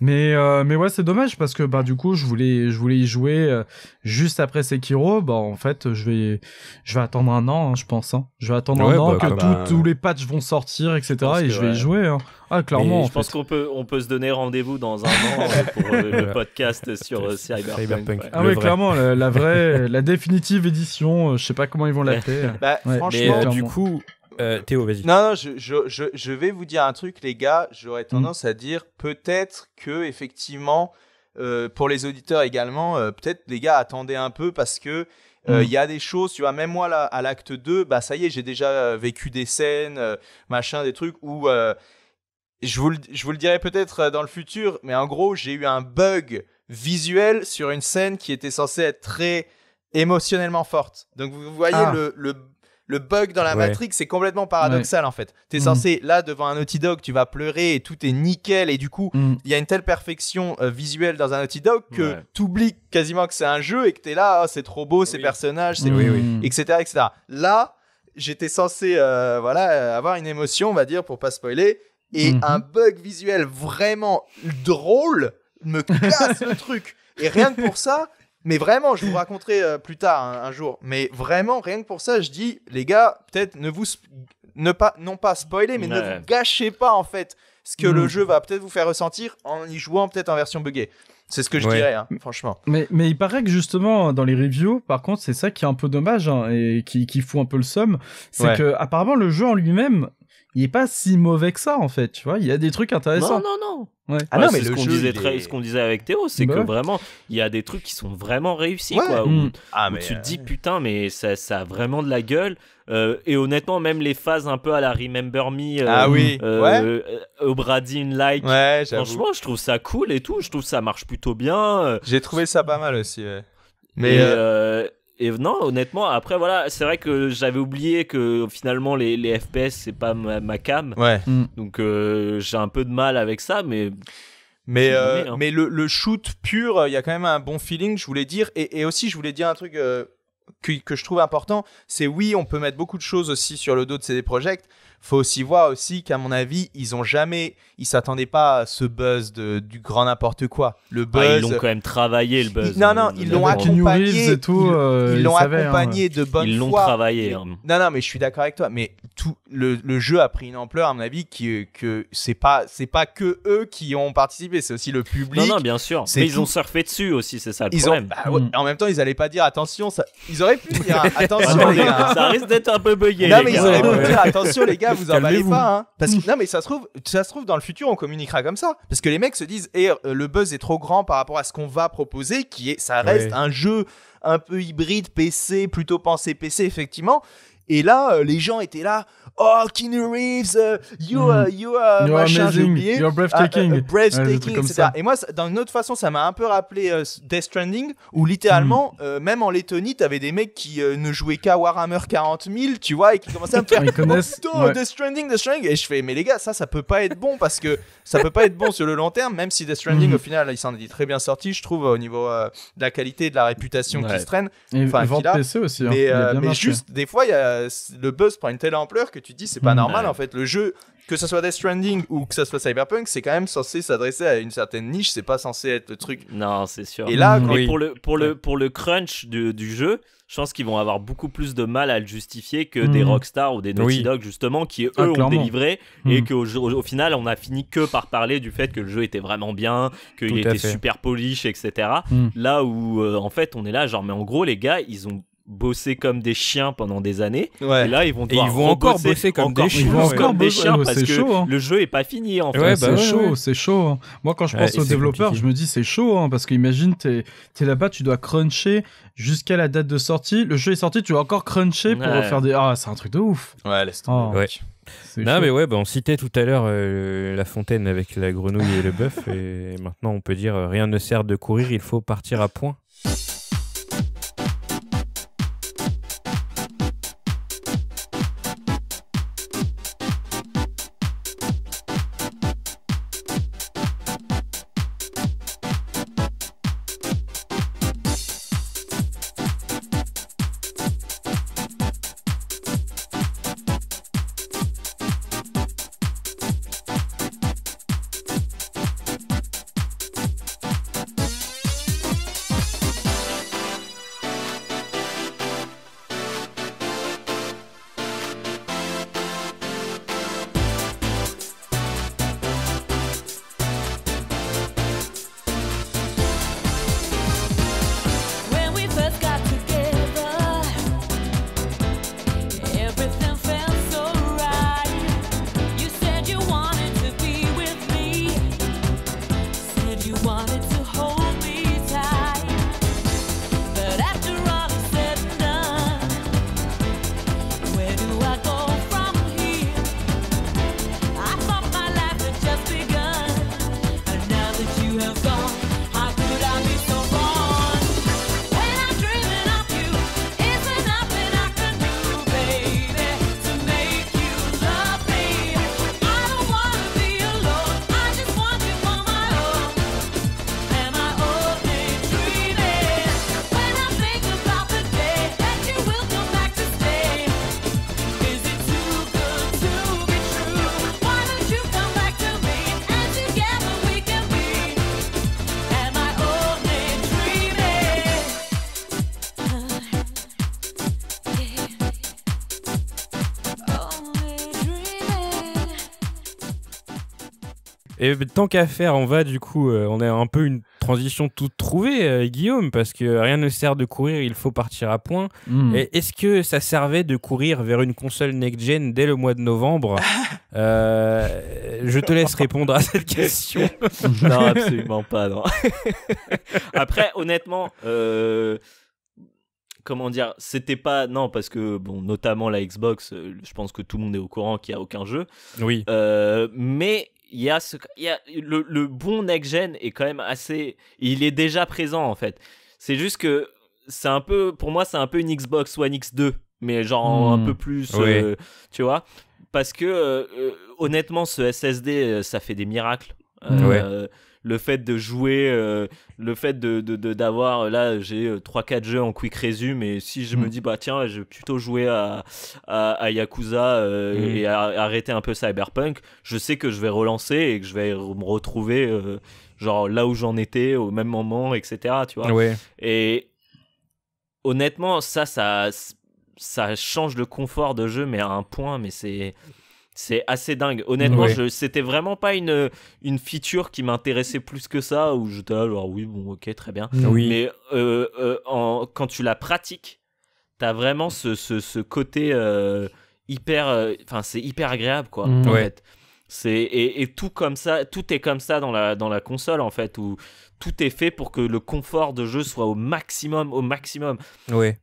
Mais mais ouais, c'est dommage parce que bah du coup, je voulais je voulais y jouer juste après Sekiro, bah en fait, je vais je vais attendre un an, hein, je pense hein. Je vais attendre un an bah, que tous les patchs vont sortir etc. et je vais y jouer hein. Ah, clairement. je pense qu'on peut, on peut se donner rendez-vous dans un an pour le podcast sur Cyberpunk. Ah oui, clairement, la, vraie, la définitive édition, je sais pas comment ils vont l'appeler. Bah, franchement, euh, du coup, euh, Théo, vas-y. Non, non, je, je, je, vais vous dire un truc, les gars. J'aurais tendance à dire peut-être que, effectivement, euh, pour les auditeurs également, peut-être les gars attendaient un peu parce que il y a des choses, tu vois, même moi là, à l'acte 2, bah ça y est, j'ai déjà vécu des scènes, machin, des trucs où je vous, le, je vous le dirai peut-être dans le futur, mais en gros, j'ai eu un bug visuel sur une scène qui était censée être très émotionnellement forte. Donc vous voyez ah. le, le, le, bug dans la Matrix, c'est complètement paradoxal en fait. Tu es mm. censé, là, devant un Naughty Dog, tu vas pleurer et tout est nickel et du coup, mm. il y a une telle perfection euh, visuelle dans un Naughty Dog que tu oublies quasiment que c'est un jeu et que tu es là, oh, c'est trop beau, ces personnages, c'est etc., etc. Là, j'étais censé euh, voilà, avoir une émotion, on va dire, pour pas spoiler, et mhm. un bug visuel vraiment drôle me casse le truc. Et rien que pour ça, mais vraiment, je vous raconterai euh, plus tard un, jour. Mais vraiment, rien que pour ça, je dis, les gars, peut-être ne vous ne pas non pas spoiler, mais ne vous gâchez pas en fait ce que le mhm. jeu va peut-être vous faire ressentir en y jouant peut-être en version buggée. C'est ce que je dirais, hein, franchement. Mais, mais il paraît que justement, dans les reviews, par contre, c'est ça qui est un peu dommage hein, et qui, qui fout un peu le somme. C'est que, apparemment, le jeu en lui-même, il est pas si mauvais que ça en fait, tu vois. Il y a des trucs intéressants. Non, non, non. Ah non, mais ce qu'on disait, ce qu'on disait avec Théo, c'est bah que vraiment, il y a des trucs qui sont vraiment réussis, quoi. Où, mm. ah, mais tu te dis, euh, putain, mais ça, ça a vraiment de la gueule. Euh, et honnêtement, même les phases un peu à la Remember Me, euh, ah oui, au Bradin like, ouais, franchement, je trouve ça cool et tout. Je trouve ça marche plutôt bien. J'ai trouvé ça pas mal aussi. Mais et non, honnêtement, après voilà, c'est vrai que j'avais oublié que finalement les, les FPS c'est pas ma, cam. Ouais. Mm. Donc euh, j'ai un peu de mal avec ça, mais. Mais, euh, hein. mais le, le, shoot pur, il y a quand même un bon feeling, je voulais dire. Et, et aussi, je voulais dire un truc euh, que, que, je trouve important c'est oui, on peut mettre beaucoup de choses aussi sur le dos de CD Projekt, faut aussi voir aussi qu'à mon avis, ils ont jamais, ils s'attendaient pas à ce buzz de, du grand n'importe quoi. Le buzz. Ah, ils l'ont quand même travaillé le buzz. non, non, ils l'ont accompagné. tout, ils l'ont accompagné de bonne Ils l'ont travaillé. Hein. Non, non, mais je suis d'accord avec toi. Mais tout le, le, jeu a pris une ampleur, à mon avis, qui, que c'est pas, c'est pas que eux qui ont participé, c'est aussi le public. Non, non, bien sûr. Mais ils ont surfé dessus aussi, c'est ça le problème. Bah mm. En même temps, ils allaient pas dire attention. Ça... Ils auraient pu dire attention les gars. Ça risque d'être un peu bugué. Non, mais ils auraient pu dire attention les gars, vous emballez pas. Hein. Parce que non, mais ça se trouve, ça se trouve dans le futur, on communiquera comme ça. Parce que les mecs se disent, eh, le buzz est trop grand par rapport à ce qu'on va proposer, qui est, ça reste un jeu un peu hybride PC, plutôt pensé PC effectivement. Et là, les gens étaient là oh Keanu Reeves, uh, you, uh, you, uh, You're machin, amazing. You're breathtaking, uh, breathtaking, etc. Et moi, d'une autre façon, ça m'a un peu rappelé euh, Death Stranding, où littéralement, mm. euh, même en Lettonie, t'avais des mecs qui euh, ne jouaient qu'à Warhammer 40 000, tu vois, et qui commençaient à me faire, Ils connaissent, oh, Death Stranding, Death Stranding, et je fais, mais les gars, ça, ça peut pas être bon parce que ça peut pas être bon sur le long terme, même si Death Stranding, mm. au final, il s'en est très bien sorti, je trouve, au niveau de la qualité et de la réputation qui se traîne. Enfin, il PC aussi. Hein. Mais, mais juste, des fois, y a, le buzz prend une telle ampleur que tu te dis, c'est pas mm. normal en fait. Le jeu, que ce soit Death Stranding ou que ce soit Cyberpunk, c'est quand même censé s'adresser à une certaine niche. C'est pas censé être le truc. Non, c'est sûr. Et là, pour le pour le pour le crunch du, du jeu, je pense qu'ils vont avoir beaucoup plus de mal à le justifier que des mhm. Rockstar ou des Naughty Dog justement qui eux ah, ont délivré et qu'au au final on a fini que par parler du fait que le jeu était vraiment bien, qu'il était super polish, etc. Là où euh, en fait on est là genre mais en gros les gars ils ont bosser comme des chiens pendant des années. Et là, ils vont, ils vont encore bosser comme des chiens, encore des chiens parce que hein. le jeu est pas fini en fait. Bah c'est chaud, c'est chaud. Hein. Moi, quand je pense aux développeurs, je me dis c'est chaud hein, parce qu'imagine t'es es, là-bas, tu dois cruncher jusqu'à la date de sortie. Le jeu est sorti, tu dois encore cruncher pour faire des. Ah, c'est un truc de ouf. Ouais, laisse tomber. Oh. Non, mais ouais, bah, on citait tout à l'heure euh, la fontaine avec la grenouille et le bœuf, et maintenant on peut dire euh, rien ne sert de courir, il faut partir à point. Et tant qu'à faire, on va du coup, euh, on a un peu une transition toute trouvée, euh, Guillaume, parce que rien ne sert de courir, il faut partir à point. Hmm. Est-ce que ça servait de courir vers une console next-gen dès le mois de novembre euh, Je te laisse répondre à cette question. non, absolument pas. Non. Après, honnêtement comment dire, c'était pas non parce que bon, notamment la Xbox, je pense que tout le monde est au courant qu'il y a aucun jeu. Oui. mais il y a ce, il y a le, le bon next gen est quand même assez, il est déjà présent en fait. C'est juste que c'est un peu, pour moi, c'est un peu une Xbox One X2, mais genre un peu plus, euh, tu vois, parce que euh, euh, honnêtement, ce SSD, ça fait des miracles. Ouais le fait de jouer, euh, le fait de d'avoir, là j'ai 3-4 euh, jeux en quick resume et si je me mm. dis bah tiens je vais plutôt jouer à, à, Yakuza euh, mm. et arrêter un peu Cyberpunk, je sais que je vais relancer et que je vais me retrouver genre là où j'en étais au même moment, etc. Tu vois. Et honnêtement ça ça ça change le confort de jeu mais à un point mais c'est c'est assez dingue. Honnêtement, je c'était vraiment pas une, une feature qui m'intéressait plus que ça, où j'étais là, genre oui, bon, ok, très bien. Oui. Mais euh, euh, en, quand tu la pratiques, t'as vraiment ce, ce, ce côté euh, hyper. Enfin, c'est hyper agréable, quoi, mm. en fait. C'est, et, et, tout comme ça, tout est comme ça dans la, dans la console, en fait, où tout est fait pour que le confort de jeu soit au maximum, au maximum. Ouais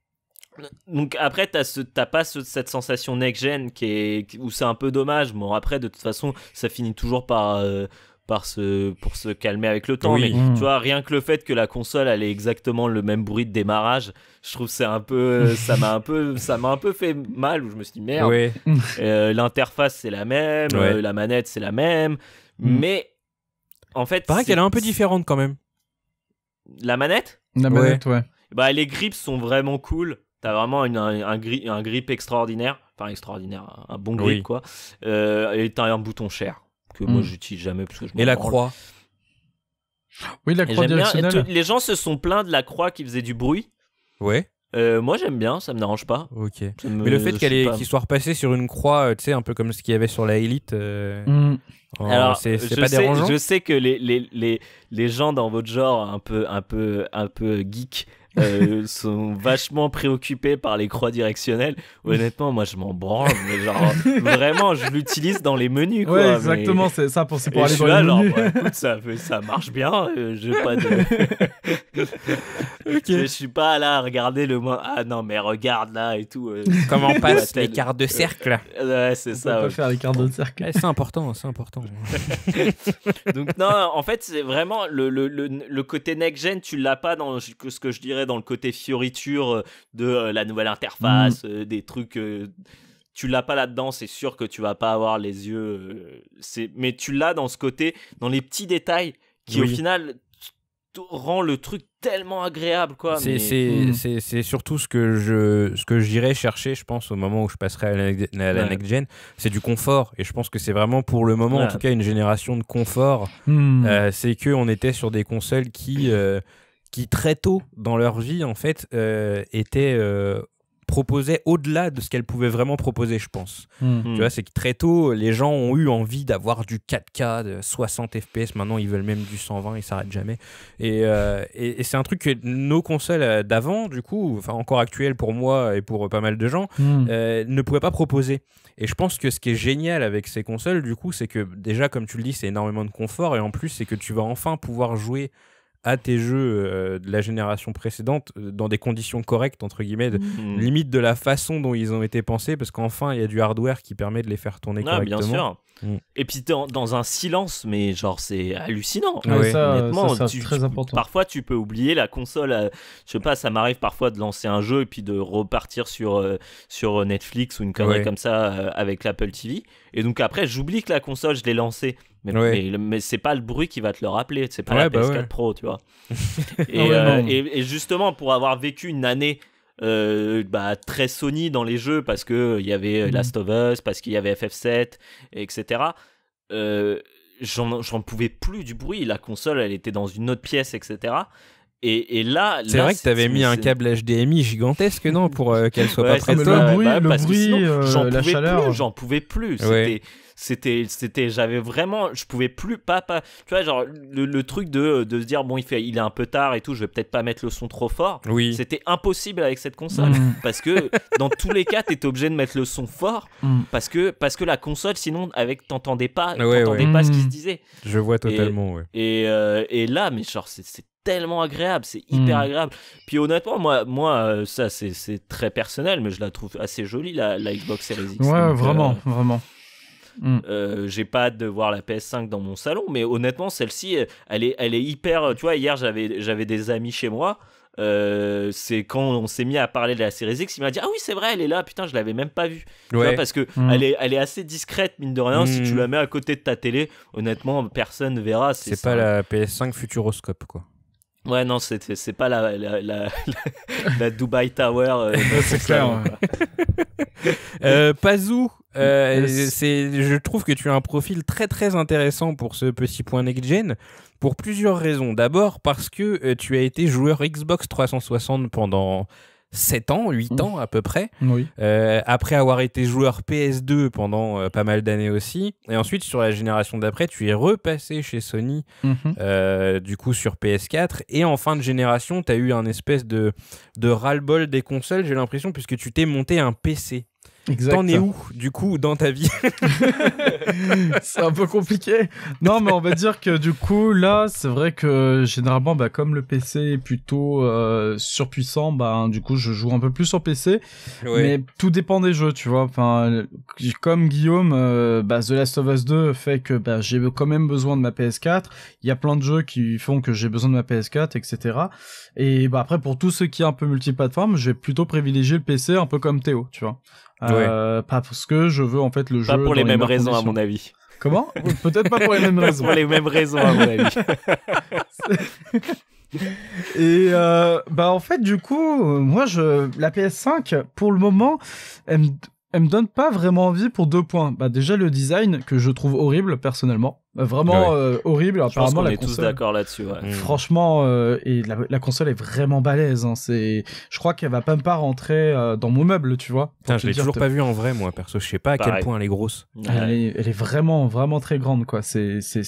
donc après, t'as ce, pas cette sensation next-gen qui est, où c'est un peu dommage. Bon, après, de toute façon, ça finit toujours par, euh, par se, pour se calmer avec le temps. Mais mmh. tu vois, rien que le fait que la console, elle ait exactement le même bruit de démarrage, je trouve c'est un peu, ça m'a un peu, ça m'a un peu fait mal. Où je me suis dit merde. Euh, l'interface c'est la même, euh, la manette c'est la même, mmh. mais en fait, paraît qu'elle est un peu différente quand même. La manette? La manette, ouais. Bah les grips sont vraiment cool. T'as vraiment une, un, grip, un grip extraordinaire. Enfin, extraordinaire, un bon grip, quoi. Euh, et t'as un bouton cher, que moi, hmm. j'utilise jamais. Parce que je et la croix Oui, la croix directionnelle. les gens se sont plaints de la croix qui faisait du bruit. Ouais. Euh, moi j'aime bien, ça me dérange pas. Ok. Mais le fait qu'elle qu'il soit repassé sur une croix, euh, tu sais, un peu comme ce qu'il y avait sur la Elite. Hmm. Alors, c'est pas dérangeant. Je sais que les, les, les, les gens dans votre genre un peu un peu un peu geek euh, sont vachement préoccupés par les croix directionnelles. Honnêtement, moi, je m'en branle. Mais genre, vraiment, je l'utilise dans les menus. Quoi, ouais, exactement, c'est ça pour, pour aller dans les menus. écoute, ça, ça marche bien. Euh, je pas de. Je suis pas là à regarder le moins. Ah non, mais regarde là et tout. Euh. Comment on passe les cartes de cercle Ouais, c'est ça. On peut faire les cartes de cercle. c'est important, c'est important. Donc, non, en fait, c'est vraiment le, le, le, le côté next-gen, tu l'as pas dans ce que je dirais dans le côté fioriture euh, de euh, la nouvelle interface, mm. euh, des trucs. tu l'as pas là-dedans, c'est sûr que tu vas pas avoir les yeux. c'est mais tu l'as dans ce côté, dans les petits détails qui au final rend le truc tellement agréable quoi c'est mm. c'est surtout ce que je ce que j'irai chercher je pense au moment où je passerai à la, next gen c'est du confort et je pense que c'est vraiment pour le moment en tout cas une génération de confort mm. c'est que on était sur des consoles qui qui très tôt dans leur vie en fait euh, étaient euh, proposaient au-delà de ce qu'elles pouvaient vraiment proposer, je pense. Hmm. Tu vois, c'est que très tôt, les gens ont eu envie d'avoir du 4K, de 60 FPS. Maintenant, ils veulent même du 120, ils s'arrêtent jamais. Euh, et, et, c'est un truc que nos consoles d'avant, du coup, enfin encore actuelles pour moi et pour pas mal de gens, hmm. ne pouvaient pas proposer. Et je pense que ce qui est génial avec ces consoles, du coup, c'est que déjà, comme tu le dis, c'est énormément de confort. Et en plus, c'est que tu vas enfin pouvoir jouer à tes jeux euh, de la génération précédente euh, dans des conditions correctes, entre guillemets, mmh. limite de la façon dont ils ont été pensés, parce qu'enfin, il y a du hardware qui permet de les faire tourner ah, correctement. Bien sûr. Mm. Et puis dans, dans, un silence, mais genre c'est hallucinant. Honnêtement, c'est très important. parfois tu peux oublier la console. Euh, je sais pas, ça m'arrive parfois de lancer un jeu et puis de repartir sur euh, sur Netflix ou une connerie comme ça euh, avec l'Apple TV. Et donc après, j'oublie que la console je l'ai lancée. Mais, mais, c'est pas le bruit qui va te le rappeler. C'est pas la PS4 bah Pro, tu vois. et, et, et justement pour avoir vécu une année euh, bah, très Sony dans les jeux parce que il y avait mhm. Last of Us, parce qu'il y avait FF7, etc. Euh, j'en pouvais plus du bruit. La console, elle était dans une autre pièce, etc. Et, et, là, c'est vrai que tu avais mis un câble HDMI gigantesque, non, pour euh, qu'elle soit pas prête. Le bruit, bah, le bruit, la chaleur. J'en pouvais plus. C'était, c'était c'était j'avais vraiment je pouvais plus pas pas tu vois genre le, truc de, de se dire bon il fait il est un peu tard et tout je vais peut-être pas mettre le son trop fort oui c'était impossible avec cette console mm. parce que dans tous les cas t'étais obligé de mettre le son fort mm. parce que parce que la console sinon avec t'entendais pas t'entendais pas ce qui se mm. disait je vois totalement et, euh, et, là mais genre c'est tellement agréable, c'est hyper agréable. Puis honnêtement, moi, moi euh, ça c'est très personnel, mais je la trouve assez jolie, la, la Xbox Series X. Ouais, vraiment, euh, vraiment. Mm. Euh, j'ai pas hâte de voir la PS5 dans mon salon, mais honnêtement, celle-ci, elle est, elle est hyper. Tu vois, hier, j'avais, j'avais des amis chez moi. Euh, c'est quand on s'est mis à parler de la série X, il m'a dit ah oui c'est vrai elle est là putain je l'avais même pas vue parce que mm. elle est elle est assez discrète mine de rien si tu mm. la mets à côté de ta télé honnêtement personne ne verra c'est pas la PS5 Futuroscope quoi Ouais, non, c'est pas la, la, la, la, Dubai Tower. Euh, c'est clair. euh, Pazou, euh, je trouve que tu as un profil très très intéressant pour ce petit point next-gen pour plusieurs raisons. D'abord parce que euh, tu as été joueur Xbox 360 pendant 7 ans, 8 mmh. ans à peu près. Euh, après avoir été joueur PS2 pendant euh, pas mal d'années aussi. Et ensuite, sur la génération d'après, tu es repassé chez Sony, mmh. euh, du coup sur PS4. Et en fin de génération, tu as eu un espèce de, de ras-le-bol des consoles, j'ai l'impression, puisque tu t'es monté un PC. T'en es où, du coup, dans ta vie C'est un peu compliqué. Non, mais on va dire que du coup, là, c'est vrai que généralement, bah, comme le PC est plutôt euh, surpuissant, bah, du coup, je joue un peu plus sur PC. Mais tout dépend des jeux, tu vois. Enfin, comme Guillaume, euh, bah, The Last of Us 2 fait que bah, j'ai quand même besoin de ma PS4. Il y a plein de jeux qui font que j'ai besoin de ma PS4, etc. Et bah, après, pour tous ceux qui ont un peu multiplateforme, je vais plutôt privilégier le PC, un peu comme Théo, tu vois. Euh, pas parce que je veux en fait le jeu. Pas pour les mêmes raisons à mon avis. Comment? Peut-être pas pour les mêmes raisons. pour les mêmes raisons à mon avis. Et euh, bah en fait du coup, moi je la PS5 pour le moment, elle me, elle me donne pas vraiment envie pour deux points. Bah déjà le design que je trouve horrible personnellement. Euh, vraiment euh, horrible. Je Apparemment, pense est tous d'accord là-dessus. Ouais. Mm. Franchement, euh, et la, la, console est vraiment balèze. Hein. C'est, je crois qu'elle va même pas rentrer dans mon meuble, tu vois. je l'ai toujours pas vu en vrai, moi perso. Je sais pas à quel point elle est grosse. Elle, est, elle, est, vraiment, vraiment très grande, quoi. C'est, c'est,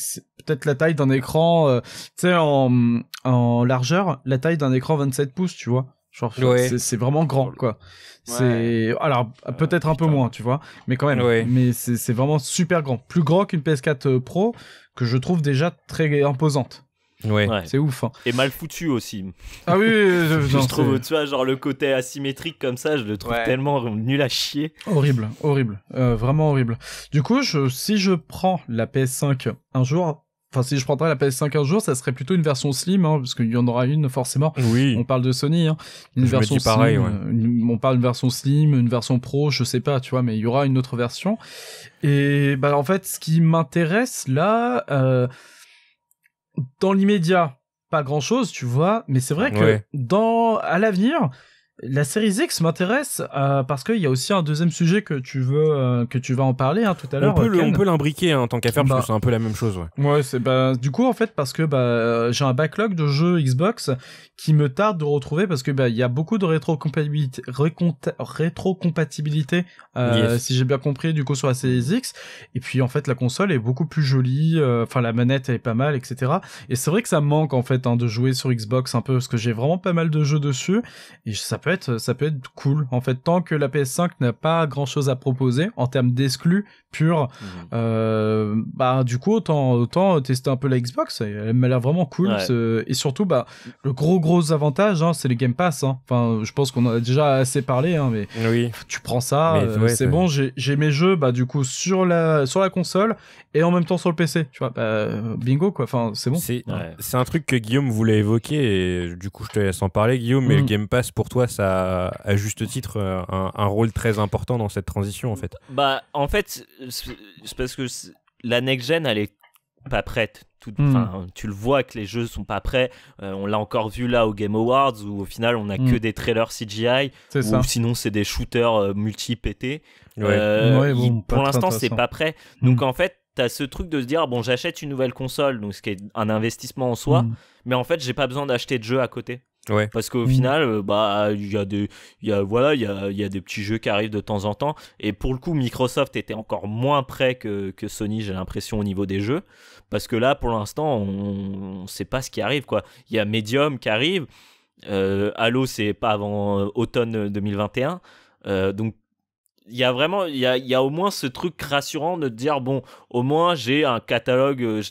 peut-être la taille d'un écran, tu sais, en, en largeur, la taille d'un écran 27 pouces, tu vois. Genre, c'est vraiment grand, quoi. C'est alors peut-être un peu moins, tu vois, mais quand même. Mais c'est vraiment super grand, plus grand qu'une PS4 euh, Pro que je trouve déjà très imposante. Ouais. C'est ouf. Hein. Et mal foutu aussi. Ah oui, je, trouve, tu vois, genre le côté asymétrique comme ça, je le trouve tellement nul à chier. Horrible, horrible, euh, vraiment horrible. Du coup, je, si je prends la PS5 un jour, Enfin, si je prendrais la PS5 un jour, ça serait plutôt une version slim, hein, parce qu'il y en aura une forcément. Oui. On parle de Sony, hein. Une version slim. Pareil, ouais. on parle d'une version slim, une version pro, je sais pas, tu vois, mais il y aura une autre version. Et bah en fait, ce qui m'intéresse là, euh, dans l'immédiat, pas grand chose, tu vois, mais c'est vrai que dans à l'avenir, la série X m'intéresse euh, parce qu'il y a aussi un deuxième sujet que tu veux euh, que tu vas en parler hein, tout à l'heure. On peut, on peut l'imbriquer hein, en tant qu'affaire parce que bah. c'est un peu la même chose. Ouais, ouais c'est bah du coup en fait parce que bah j'ai un backlog de jeux Xbox qui me tarde de retrouver parce que bah il y a beaucoup de rétrocompatibilité rétrocompatibilité euh, si j'ai bien compris du coup sur la série X et puis en fait la console est beaucoup plus jolie euh, enfin la manette elle est pas mal etc et c'est vrai que ça me manque en fait hein, de jouer sur Xbox un peu parce que j'ai vraiment pas mal de jeux dessus et ça peut être ça peut être cool en fait tant que la PS5 n'a pas grand chose à proposer en termes d'exclus purs mhm. euh, bah du coup autant autant tester un peu la Xbox elle m'a l'air vraiment cool et surtout bah le gros gros avantage hein, c'est les Game Pass hein. enfin je pense qu'on en a déjà assez parlé hein, mais oui. tu prends ça euh, c'est bon j'ai mes jeux bah du coup sur la sur la console et en même temps sur le PC tu vois bah, bingo quoi enfin c'est bon c'est un truc que Guillaume voulait évoquer et du coup je te laisse en parler Guillaume mais le mm. Game Pass pour toi ça à juste titre euh, un, rôle très important dans cette transition en fait Bah en fait c'est parce que la next gen elle est pas prête. Tout, hmm. Tu le vois que les jeux sont pas prêts. Euh, on l'a encore vu là au Game Awards où au final on a que hmm. des trailers CGI ou sinon c'est des shooters euh, multi-pétés. pour l'instant c'est pas prêt. Donc hmm. en fait tu as ce truc de se dire bon j'achète une nouvelle console donc ce qui est un investissement en soi mais en fait j'ai pas besoin d'acheter de jeux à côté. Ouais. Parce qu'au mm. final, euh, bah, il y a des, il y a, voilà, il y a, y a, des petits jeux qui arrivent de temps en temps. Et pour le coup, Microsoft était encore moins prêt que, que Sony, j'ai l'impression, au niveau des jeux. Parce que là, pour l'instant, on, ne sait pas ce qui arrive, quoi. Il y a Medium qui arrive. Euh, Halo, c'est pas avant euh, automne 2021. Euh, donc, il y a vraiment, il y a, y a, au moins ce truc rassurant de dire, bon, au moins, j'ai un catalogue. Euh,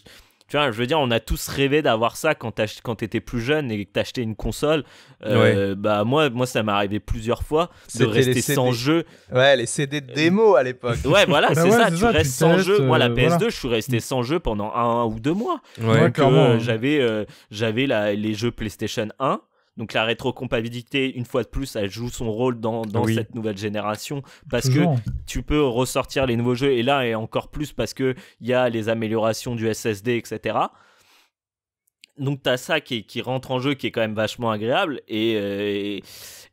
tu vois, je veux dire, on a tous rêvé d'avoir ça quand quand étais plus jeune et que t'achetais une console. Euh, bah moi, moi, ça m'est arrivé plusieurs fois de rester sans jeu. Ouais, les CD de démo à l'époque. Ouais, voilà, c'est ça. Tu restes sans jeu. Moi, la euh, PS2, je suis resté sans jeu pendant un, ou deux mois. Ouais, euh, j'avais, j'avais les jeux PlayStation 1 donc la rétrocompatibilité, une fois de plus, elle joue son rôle dans, cette nouvelle génération parce que tu peux ressortir les nouveaux jeux et là et encore plus parce que il y a les améliorations du SSD, etc. Donc tu as ça qui, qui, rentre en jeu qui est quand même vachement agréable et, euh, et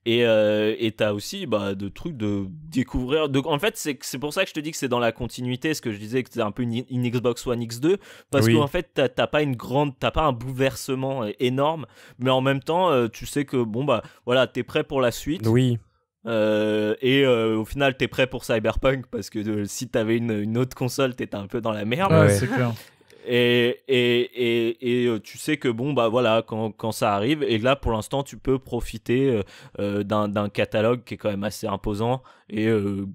euh, tu as aussi bah, de trucs de découvrir. De... En fait, c'est pour ça que je te dis que c'est dans la continuité, ce que je disais que c'est un peu une, Xbox One X2, parce qu'en fait, t'as pas une grande, t'as pas un bouleversement euh, énorme, mais en même temps, euh, tu sais que bon bah voilà, t'es prêt pour la suite. Oui. et au final, t'es prêt pour Cyberpunk parce que si t'avais une, une autre console, t'étais un peu dans la merde. Ouais, c'est clair. Et, et, et, et, tu sais que bon, bah voilà, quand, quand ça arrive, et là pour l'instant, tu peux profiter d'un catalogue qui est quand même assez imposant. Et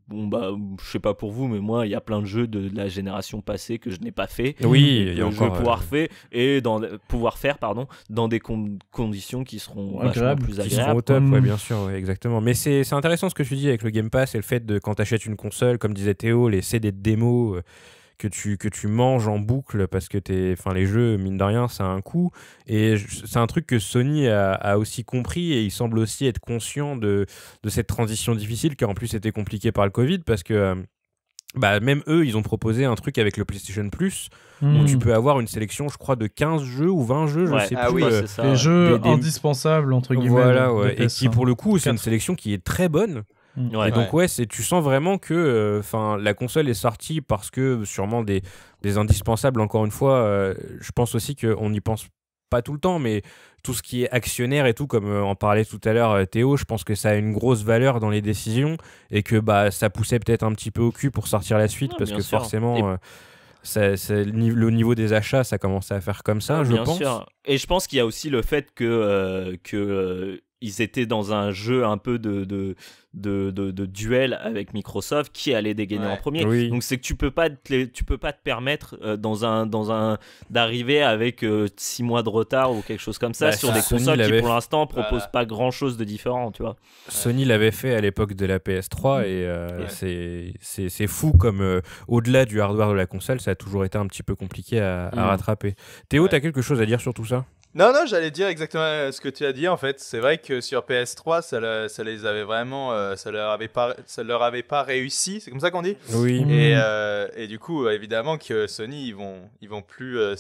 bon, bah, je sais pas pour vous, mais moi, il y a plein de jeux de, la génération passée que je n'ai pas fait. Oui, il y a encore. Je vais pouvoir, faire, et dans, pouvoir faire pardon, dans des conditions qui seront agréables. plus agréables. Qui seront au top, ouais, bien sûr, exactement. Mais c'est intéressant ce que tu dis avec le Game Pass et le fait de quand tu achètes une console, comme disait Théo, les CD de démo euh, que tu, que tu manges en boucle parce que es, enfin, les jeux, mine de rien, ça a un coût. Et c'est un truc que Sony a, aussi compris et il semble aussi être conscient de, de cette transition difficile qui en plus était compliquée par le Covid parce que. Euh, bah, même eux, ils ont proposé un truc avec le PlayStation Plus où tu hmm. peux avoir une sélection, je crois, de 15 jeux ou 20 jeux, je sais ah plus. Euh, les jeux indispensables, entre guillemets. Voilà, ouais. Et qui, pour le coup, c'est une sélection qui est très bonne. Et donc ouais, c'est tu sens vraiment que euh, enfin la console est sortie parce que sûrement des, des indispensables encore une fois, euh, je pense aussi qu'on n'y pense pas tout le temps mais tout ce qui est actionnaire et tout comme euh, en parlait tout à l'heure Théo, je pense que ça a une grosse valeur dans les décisions et que bah ça poussait peut-être un petit peu au cul pour sortir la suite parce que forcément ça, le niveau des achats, ça commençait à faire comme ça, je pense. Et je pense qu'il y a aussi le fait que, que ils étaient dans un jeu un peu de, de, de, de, duel avec Microsoft qui allait dégainer en premier. Donc c'est que tu peux pas te, tu peux pas te permettre euh, dans un dans un d'arriver avec 6 euh, mois de retard ou quelque chose comme ça bah, sur des consoles qui pour l'instant proposent pas grand chose de différent, tu vois. Sony l'avait fait à l'époque de la PS3 et euh, c'est fou comme au-delà du hardware de la console, ça a toujours été un petit peu compliqué à, à mm. rattraper. Théo, tu as quelque chose à dire sur tout ça? Non, non, j'allais dire exactement ce que tu as dit en fait. C'est vrai que sur PS3, ça, ça les avait vraiment, euh, ça leur avait pas, ça leur avait pas réussi. C'est comme ça qu'on dit? Oui. Et, euh, et, du coup, évidemment que Sony, ils vont, ils vont plus euh,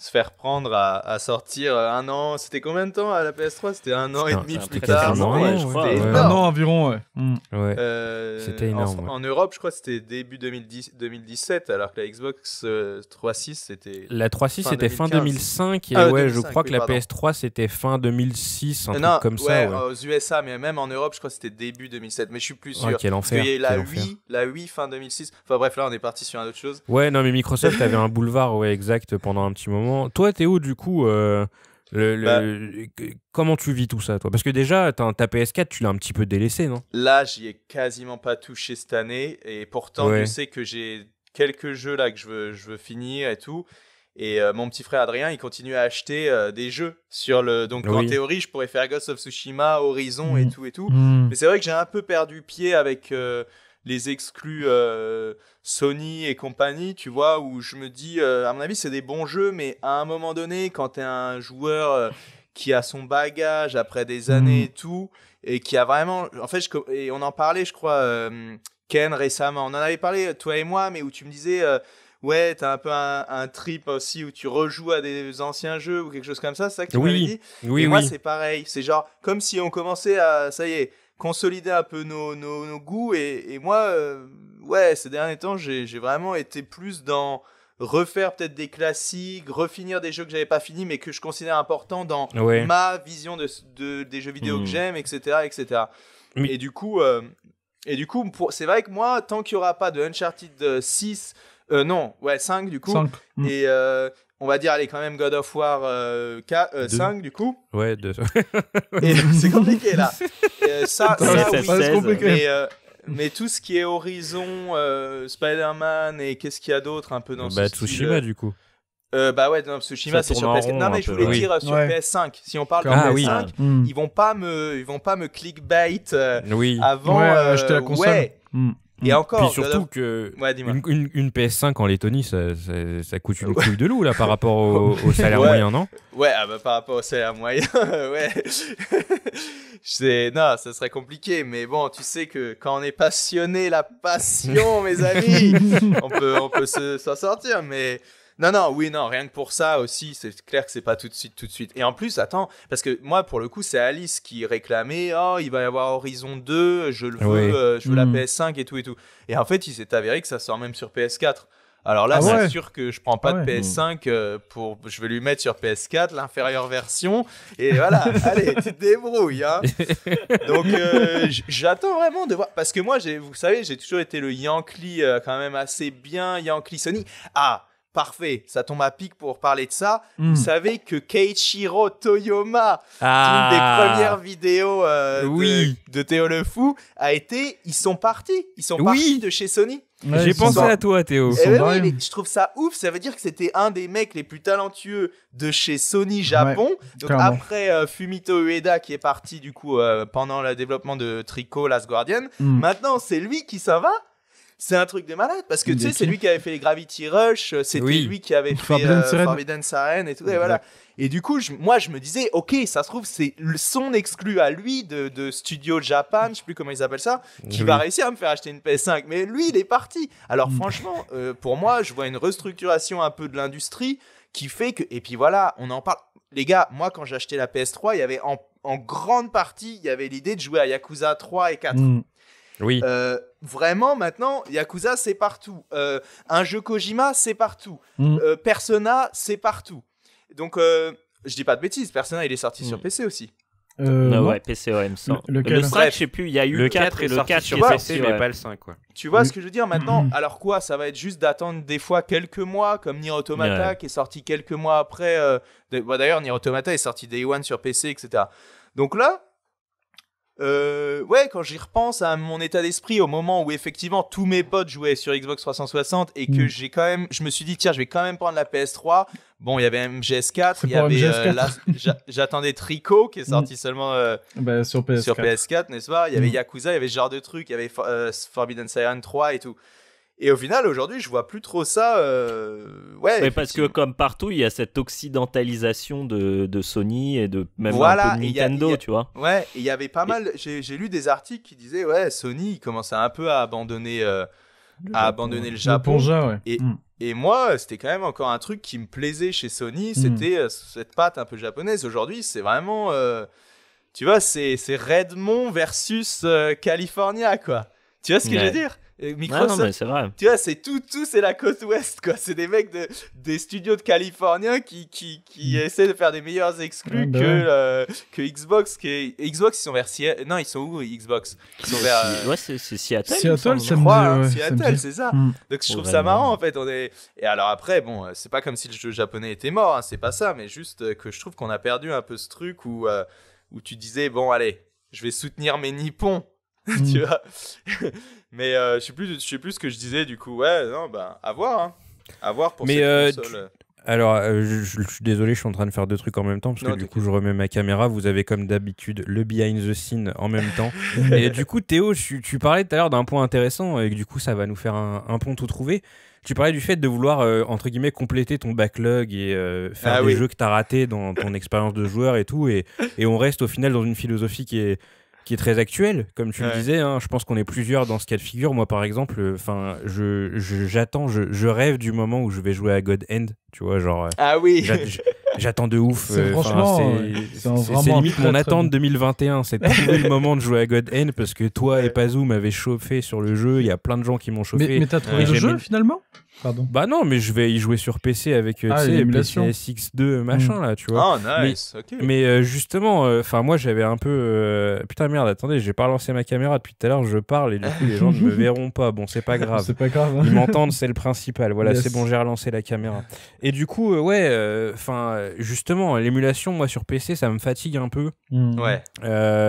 se faire prendre à, à, sortir un an. C'était combien de temps à la PS3 C'était un an et demi plus tard. Un an, je crois, un an environ, ouais. Mm. Euh, c'était énorme. En, Europe, je crois que c'était début 2010, 2017, alors que la Xbox 3.6 euh, c'était. La 3.6 c'était fin 2005 et ah, ouais, je crois que la PS3 c'était fin 2006, un truc comme ouais, ça. aux USA, mais même en Europe, je crois que c'était début 2007, mais je suis plus sûr. Ouais, quel enfer. y a la Wii, la Wii fin 2006. Enfin bref, là on est parti sur une autre chose. Ouais, non, mais Microsoft avait un boulevard, ouais, exact, pendant un petit moment. Toi, Théo, du coup, euh, bah comment tu vis tout ça, toi? Parce que déjà, ta PS4, tu l'as un petit peu délaissé, non? Là, j'y ai quasiment pas touché cette année. Et pourtant, je sais que j'ai quelques jeux là que je veux, je veux finir et tout. Et euh, mon petit frère Adrien, il continue à acheter euh, des jeux sur le. Donc en théorie, je pourrais faire Ghost of Tsushima, Horizon et mmh. tout et tout. Mmh. Mais c'est vrai que j'ai un peu perdu pied avec les exclus euh, Sony et compagnie, tu vois, où je me dis, euh, à mon avis, c'est des bons jeux, mais à un moment donné, quand tu es un joueur euh, qui a son bagage après des hmm. années et tout, et qui a vraiment. En fait, et on en parlait, je crois, Ken récemment, on en avait parlé, toi et moi, mais où tu me disais. Ouais, t'as un peu un, trip aussi où tu rejoues à des anciens jeux ou quelque chose comme ça, c'est ça que tu oui. dit? Oui, et moi, c'est pareil. C'est genre comme si on commençait à, ça y est, consolider un peu nos, nos, goûts. Et, et moi, euh, ouais, ces derniers temps, j'ai vraiment été plus dans refaire peut-être des classiques, refinir des jeux que j'avais pas finis, mais que je considère importants dans ma vision de, de, des jeux vidéo que hmm. j'aime, etc., etc. Et du coup, euh, et du coup, c'est vrai que moi, tant qu'il y aura pas de Uncharted 6, euh, non, ouais, 5 du coup, et, on va dire, allez, quand même God of War 5 euh, euh, du coup. Ouais, 2. c'est compliqué là. Euh, ça, ça oui, compliqué. Mais, mais, tout ce qui est Horizon, Spider-Man et qu'est-ce qu'il y a d'autre un peu dans bah, ce Tsushima du coup. bah ouais, Tsushima c'est sur PS4. Non mais je voulais dire sur PS5. Si on parle de ah, PS5, hmm. ils vont pas me, ils vont pas me clickbait oui. avant. Ouais, acheter la console. Ouais. Hmm. Et encore. Puis surtout que une, PS5 en Lettonie, ça, ça, coûte une couille de loup là par rapport au, salaire moyen, non? Ouais, ah bah, par rapport au salaire moyen, ouais. non, ça serait compliqué, mais bon, tu sais que quand on est passionné, la passion, mes amis, on peut, on peut s'en sortir, mais non, non, oui, non, rien que pour ça aussi, c'est clair que c'est pas tout de suite, tout de suite. Et en plus, attends, parce que moi, pour le coup, c'est Alice qui réclamait, oh, il va y avoir Horizon 2, je le veux, euh, je veux la hmm. PS5 et tout et tout. Et en fait, il s'est avéré que ça sort même sur PS4. Alors là, ah c'est sûr que je prends pas ah de PS5 euh, pour, je vais lui mettre sur PS4 l'inférieure version et voilà, allez, tu te débrouilles. Hein. Donc euh, j'attends vraiment de voir parce que moi, vous savez, j'ai toujours été le Yankee quand même assez bien Yankee Sony. Ah, parfait, ça tombe à pic pour parler de ça. Vous hmm. savez que Keiichiro Toyoma, ah. une des premières vidéos euh, de, de, Théo le Fou, a été. Ils sont partis. Ils sont partis de chez Sony. J'ai pensé à toi, Théo. Eh ben je trouve ça ouf. Ça veut dire que c'était un des mecs les plus talentueux de chez Sony Japon. Donc après euh, Fumito Ueda qui est parti du coup euh, pendant le développement de Trico Last Guardian, hmm. maintenant c'est lui qui s'en va c'est un truc de malade parce que tu sais, c'est lui qui avait fait les Gravity Rush, euh, c'était lui qui avait fait Forbidden, Siren. et tout. Et voilà. Et du coup, moi, je me disais, ok, ça se trouve, c'est son exclu à lui de, de Studio Japan, je sais plus comment ils appellent ça, qui va réussir à me faire acheter une PS5. Mais lui, il est parti. Alors, mm. franchement, euh, pour moi, je vois une restructuration un peu de l'industrie qui fait que. Et puis voilà, on en parle. Les gars, moi, quand j'ai acheté la PS3, il y avait en, en grande partie, il y avait l'idée de jouer à Yakuza 3 et 4. Oui. Euh, vraiment, maintenant, Yakuza, c'est partout. Euh, un jeu Kojima, c'est partout. Mm. Euh, Persona, c'est partout. Donc, je dis pas de bêtises, Persona, il est sorti sur mm. PC aussi. Euh, ouais, PC, ouais, Le, le 5, je sais plus, il y a eu le 4 et le 4 sur PC, mais pas le 5. Quoi. Tu vois ce que je veux dire maintenant mm. Alors quoi Ça va être juste d'attendre des fois quelques mois, comme Nier Automata qui est sorti quelques mois après. Bah, d'ailleurs, Nier Automata est sorti Day One sur PC, etc. Donc là, euh, ouais, quand j'y repense à mon état d'esprit au moment où effectivement tous mes potes jouaient sur Xbox 360 et que mm. j'ai quand même, je me suis dit tiens, je vais quand même prendre la PS3. Bon, il y avait MGS4, il y avait euh, j'attendais Trico qui est mm. sorti seulement euh, bah, sur PS4, sur PS4 n'est-ce pas? Il y avait mm. Yakuza, il y avait ce genre de trucs, il y avait Forbidden Siren 3 et tout. Et au final, aujourd'hui, je vois plus trop ça. Euh... Ouais. parce que comme partout, il y a cette occidentalisation de, de Sony et de même un peu de Nintendo, tu vois. Ouais, il y avait pas mal. J'ai lu des articles qui disaient ouais, Sony il commençait un peu à abandonner, euh, à abandonner le Japon. ouais. et, mm. et moi, c'était quand même encore un truc qui me plaisait chez Sony. Mm. C'était euh, cette patte un peu japonaise. Aujourd'hui, c'est vraiment, euh, tu vois, c'est Redmond versus euh, California, quoi. Tu vois ce que je veux dire? Microsoft, c'est vrai. Tu vois, c'est tout, tout c'est la côte ouest, quoi. C'est des mecs de, des studios de Californie qui, qui, qui mm. essaient de faire des meilleurs exclus que, euh, que Xbox. Qui Xbox, ils sont vers Seattle. Non, ils sont où, Xbox? Ils sont vers. Euh, ouais, c'est Seattle. Seattle, c'est hein, Seattle, c'est ça. Mm. Donc, je trouve ça marrant, en fait. On est... Et alors, après, bon, euh, c'est pas comme si le jeu japonais était mort, hein, c'est pas ça, mais juste que je trouve qu'on a perdu un peu ce truc où, où tu disais, bon, allez, je vais soutenir mes nippons. tu mm. vois mais euh, je sais plus, je sais plus ce que je disais du coup. Ouais, non, bah, à voir, hein. À voir pour Mais euh, Alors, euh, je, suis désolé, je suis en train de faire deux trucs en même temps parce que du coup, je remets ma caméra. Vous avez comme d'habitude le behind the scene en même temps. et du coup, Théo, tu, parlais tout à l'heure d'un point intéressant et que du coup, ça va nous faire un, pont tout trouvé. Tu parlais du fait de vouloir, entre guillemets, compléter ton backlog et faire ah des jeux que tu as ratés dans ton expérience de joueur et tout. Et, et on reste au final dans une philosophie qui est qui est très actuel, comme tu le disais. Hein, je pense qu'on est plusieurs dans ce cas de figure. Moi, par exemple, euh, enfin, je j'attends, je, je, rêve du moment où je vais jouer à God End. Tu vois, genre. Euh, ah oui. J'attends de ouf. Euh, franchement, c'est limite mon attente 2021. C'est de trouver le moment de jouer à God End parce que toi et Pazou m'avaient chauffé sur le jeu. Il y a plein de gens qui m'ont chauffé. Mais, mais t'as trouvé le jeu finalement? Bah non, mais je vais y jouer sur PC avec euh, ah, PCSX2 machin mm. là, tu vois. Oh nice, mais, mais euh, justement, euh, enfin moi j'avais un peu putain merde, attendez, j'ai pas lancé ma caméra depuis tout à l'heure, je parle et du coup les gens ne me verront pas. Bon, c'est pas grave. c'est pas grave. Ils m'entendent, c'est le principal. Voilà, c'est bon, j'ai relancé la caméra. Et du coup, ouais, enfin justement, l'émulation moi sur PC, ça me fatigue un peu. Mm. Ouais.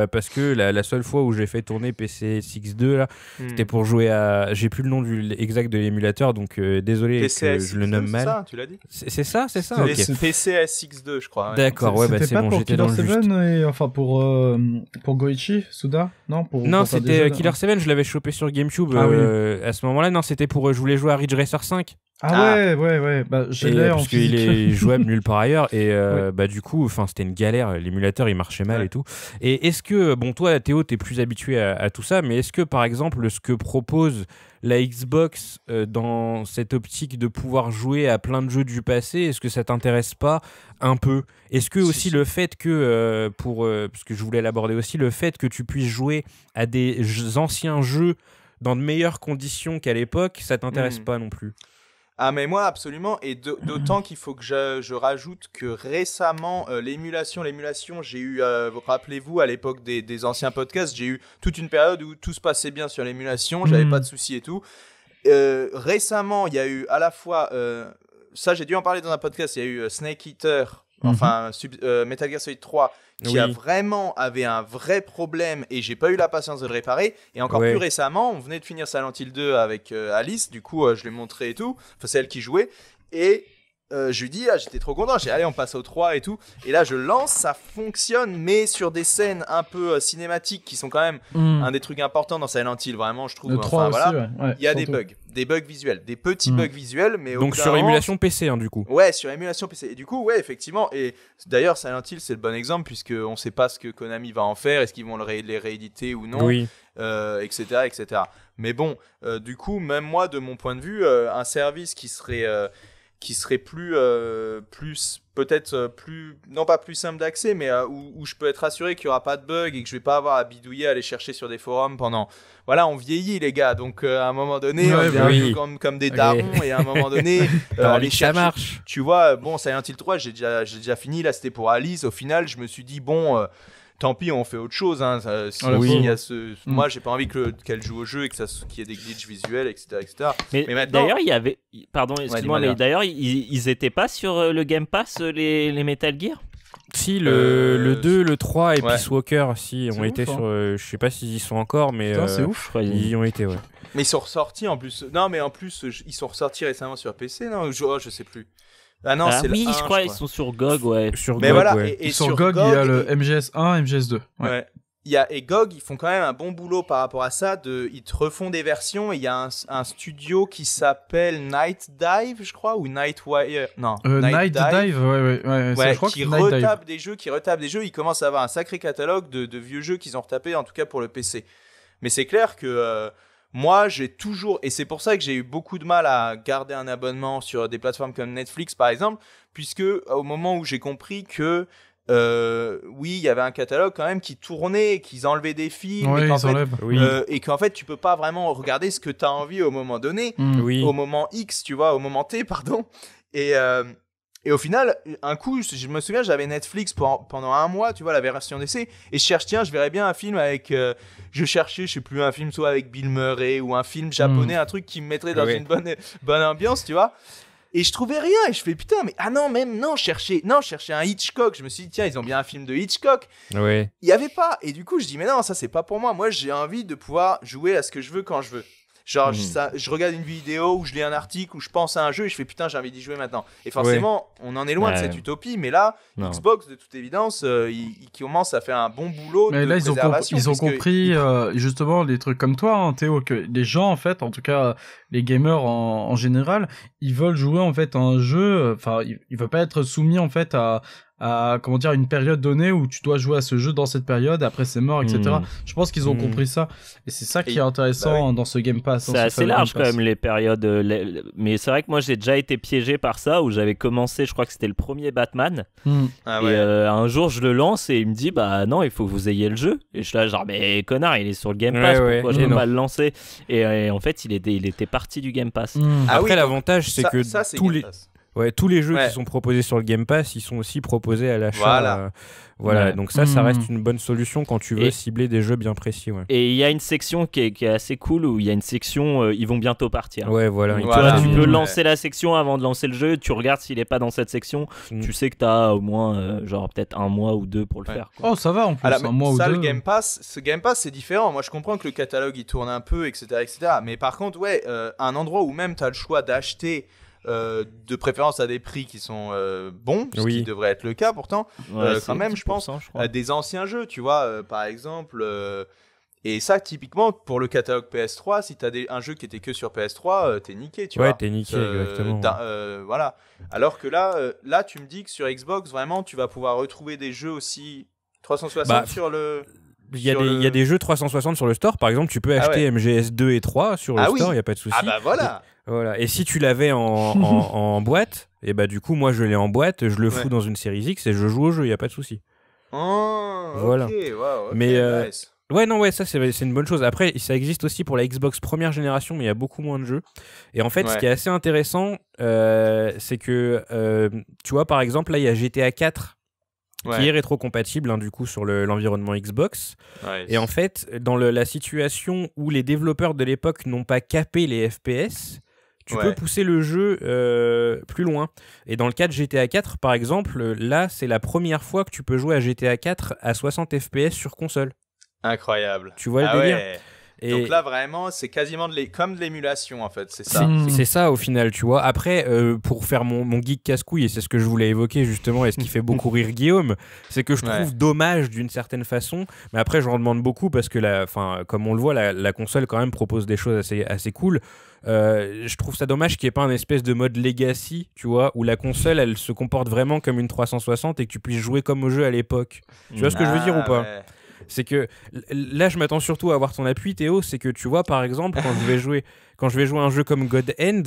parce que la, seule fois où j'ai fait tourner PCSX2 là, mm. c'était pour jouer à j'ai plus le nom du exact de l'émulateur donc désolé que je le nomme mal. Ça, tu l'as dit C'est ça, c'est ça. Okay. PCSX2, je crois. D'accord, ouais, bah c'est bon, j'étais dans le juste. Et, enfin pour euh, pour Goichi Suda, non pour Non, c'était Killer 7, je l'avais chopé sur GameCube ah euh, à ce moment-là. Non, c'était pour euh, je voulais jouer à Ridge Racer 5. Ah, ah, ouais, ouais, ouais. Bah, je l'ai en Parce qu'il est jouable nulle part ailleurs. Et bah, du coup, c'était une galère. L'émulateur, il marchait mal et tout. Et est-ce que, bon, toi, Théo, t'es plus habitué à, à, tout ça, mais est-ce que, par exemple, ce que propose la Xbox euh, dans cette optique de pouvoir jouer à plein de jeux du passé Est-ce que ça t'intéresse pas un peu? Est-ce que aussi le fait que, euh, pour, euh, parce que je voulais l'aborder aussi, le fait que tu puisses jouer à des anciens jeux dans de meilleures conditions qu'à l'époque, ça t'intéresse hmm. pas non plus? Ah mais moi absolument et d'autant qu'il faut que je, rajoute que récemment euh, l'émulation, l'émulation, j'ai eu, euh, rappelez-vous à l'époque des, anciens podcasts, j'ai eu toute une période où tout se passait bien sur l'émulation, j'avais hmm. pas de soucis et tout. Euh, récemment, il y a eu à la fois ça, j'ai dû en parler dans un podcast. Il y a eu Snake Eater, enfin Metal Gear Solid 3, qui a vraiment avait un vrai problème et j'ai pas eu la patience de le réparer. Et encore plus récemment, on venait de finir Silent Hill 2 avec Alice. Du coup, je l'ai montré et tout. Enfin, c'est elle qui jouait. Et euh, je lui dis, ah, j'étais trop content, j'ai allez, on passe au 3 et tout. Et là, je lance, ça fonctionne, mais sur des scènes un peu euh, cinématiques qui sont quand même hmm. un des trucs importants dans Silent Hill, vraiment, je trouve. Le 3 voilà. Il y a des bugs, des bugs visuels, des petits hmm. bugs visuels, mais Donc sur émulation PC, hein, du coup. Ouais, sur émulation PC. Et du coup, ouais, effectivement. Et d'ailleurs, Silent Hill, c'est le bon exemple, puisqu'on sait pas ce que Konami va en faire, est-ce qu'ils vont les rééditer ou non, oui. euh, etc., etc. Mais bon, euh, du coup, même moi, de mon point de vue, un service qui serait qui serait plus, euh, plus peut-être euh, plus, non pas plus simple d'accès, mais euh, où, je peux être assuré qu'il n'y aura pas de bug et que je vais pas avoir à bidouiller, à aller chercher sur des forums pendant. Voilà, on vieillit les gars, donc à un moment donné, on devient comme, comme, des darons et à un moment donné, aller chercher. Ça marche. Tu vois, bon, Silent Hill 3, j'ai déjà, déjà fini, là c'était pour Alice. Au final, je me suis dit, bon tant pis, on fait autre chose. Hein. oui. a ce... Mm. Moi, j'ai pas envie qu'elle joue au jeu et que ça qu'il y ait des glitches visuels, etc. etc. Mais, d'ailleurs, il y avait. Pardon, excuse-moi, mais d'ailleurs, ils, ils étaient pas sur euh, le Game Pass, euh, les, les Metal Gear? Si, le, le 2, le 3 et Peace Walker, si, ont été sur. Hein. Euh, je sais pas s'ils y sont encore, mais. c'est ouf. Ils y ont été, ouais. Mais ils sont ressortis en plus. Non, mais en plus, ils sont ressortis récemment sur PC, non? Je, oh, je sais plus. Ah non, ah c'est oui, je crois, ils sont sur GOG, ouais. Sur GOG, voilà, Et, sur, GOG, il y a le MGS1, MGS2. Ouais. Il y a, et GOG, ils font quand même un bon boulot par rapport à ça. De, ils te refont des versions. Et il y a un, studio qui s'appelle Night Dive, je crois, ou Night Wire. Non, euh, Night, Dive, ouais, ouais. ouais, ouais je crois qui retape des jeux, qui retape des jeux. Ils commencent à avoir un sacré catalogue de, de vieux jeux qu'ils ont retapés, en tout cas pour le PC. Mais c'est clair que. Euh, moi, j'ai toujours, et c'est pour ça que j'ai eu beaucoup de mal à garder un abonnement sur des plateformes comme Netflix, par exemple, puisque au moment où j'ai compris que euh, oui, il y avait un catalogue quand même qui tournait, qu'ils enlevaient des films, et qu'en fait, euh, qu'en fait, tu peux pas vraiment regarder ce que tu as envie au moment donné, mm. au moment X, tu vois, au moment T, pardon. Et, euh, et au final, un coup, je me souviens, j'avais Netflix pendant un mois, tu vois, la version d'essai, et je cherche, tiens, je verrais bien un film avec. Euh, je cherchais, je sais plus, un film soit avec Bill Murray ou un film japonais, hmm. un truc qui me mettrait dans une bonne, bonne ambiance, tu vois. Et je trouvais rien, et je fais putain, mais ah non, même, non, je cherchais, non, je cherchais un Hitchcock. Je me suis dit, tiens, ils ont bien un film de Hitchcock. Oui. Il y avait pas. Et du coup, je dis, mais non, ça, c'est pas pour moi. Moi, j'ai envie de pouvoir jouer à ce que je veux quand je veux. Genre, mhm. je, regarde une vidéo ou je lis un article ou je pense à un jeu et je fais putain, j'ai envie d'y jouer maintenant. Et forcément, on en est loin de cette utopie, mais là, Xbox, de toute évidence, euh, ils, commencent à faire un bon boulot. Mais là, ils ont, ils ont compris, euh, justement, des trucs comme toi, hein, Théo, que les gens, en fait, en tout cas, les gamers en, général, ils veulent jouer, en fait, un jeu, euh, enfin, ils, ils veulent pas être soumis, en fait, à, à comment dire une période donnée où tu dois jouer à ce jeu dans cette période après c'est mort etc hmm. je pense qu'ils ont hmm. compris ça et c'est ça qui est intéressant bah dans ce Game Pass c'est assez large quand même les périodes euh, mais c'est vrai que moi j'ai déjà été piégé par ça où j'avais commencé je crois que c'était le premier Batman. Hmm. ah et euh, un jour je le lance et il me dit bah non il faut que vous ayez le jeu. Et je suis là genre mais connard il est sur le Game Pass pourquoi je peux pas le lancer? Et, en fait il était il était parti du Game Pass. Ah après l'avantage c'est que tous les Ouais, tous les jeux qui sont proposés sur le Game Pass, ils sont aussi proposés à l'achat. Voilà. Euh, voilà. Donc ça, ça reste hmm. une bonne solution quand tu veux cibler des jeux bien précis. Ouais. Et il y a une section qui est, assez cool où il y a une section, euh, ils vont bientôt partir. Ouais, voilà. tu peux lancer la section avant de lancer le jeu. Tu regardes s'il est pas dans cette section. Hmm. Tu sais que tu as au moins, euh, genre peut-être un mois ou deux pour le faire. Oh, ça va en plus. un mois ça, ou deux. le Game Pass, ce Game Pass, c'est différent. Moi, je comprends que le catalogue il tourne un peu, etc., etc. Mais par contre, ouais, un endroit où même tu as le choix d'acheter euh, de préférence à des prix qui sont euh, bons, ce qui devrait être le cas pourtant, euh, quand même, je pense, à des anciens jeux, tu vois, par exemple. et ça, typiquement, pour le catalogue PS3, si tu as un jeu qui était que sur PS3, t'es niqué, tu ouais, vois. t'es niqué, exactement. voilà. Alors que là, là, tu me dis que sur Xbox, vraiment, tu vas pouvoir retrouver des jeux aussi 360 bah, sur le. Il y, a des, il y, a des, jeux 360 sur le store, par exemple, tu peux ah acheter MGS 2 et 3 sur le ah store, il n'y a pas de souci. Ah bah voilà voilà. Et si tu l'avais en, en, boîte, et bah du coup, moi je l'ai en boîte, je le fous dans une série X et je joue au jeu, il n'y a pas de souci. Oh, voilà. mais euh, ouais, non, ouais, ça c'est une bonne chose. Après, ça existe aussi pour la Xbox première génération, mais il y a beaucoup moins de jeux. Et en fait, ce qui est assez intéressant, euh, c'est que euh, tu vois, par exemple, là il y a GTA 4 qui est rétrocompatible hein, du coup sur l'environnement Xbox. et en fait, dans la situation où les développeurs de l'époque n'ont pas capé les FPS, tu peux pousser le jeu euh, plus loin. Et dans le cas de GTA 4, par exemple, là, c'est la première fois que tu peux jouer à GTA 4 à 60 FPS sur console. Incroyable. Tu vois le ah donc là, vraiment, c'est quasiment de comme de l'émulation, en fait, c'est ça. C'est ça, au final, tu vois. Après, euh, pour faire mon, mon geek casse-couille, et c'est ce que je voulais évoquer, justement, et ce qui fait beaucoup rire Guillaume, c'est que je trouve dommage, d'une certaine façon, mais après, j'en demande beaucoup, parce que, la, comme on le voit, la, console, quand même, propose des choses assez, assez cool. Euh, je trouve ça dommage qu'il n'y ait pas un espèce de mode legacy, tu vois, où la console, elle se comporte vraiment comme une 360 et que tu puisses jouer comme au jeu à l'époque. Tu vois ce que je veux dire ou pas? ah, c'est que là, je m'attends surtout à avoir ton appui, Théo. C'est que tu vois, par exemple, quand je vais jouer, quand je vais jouer un jeu comme God End,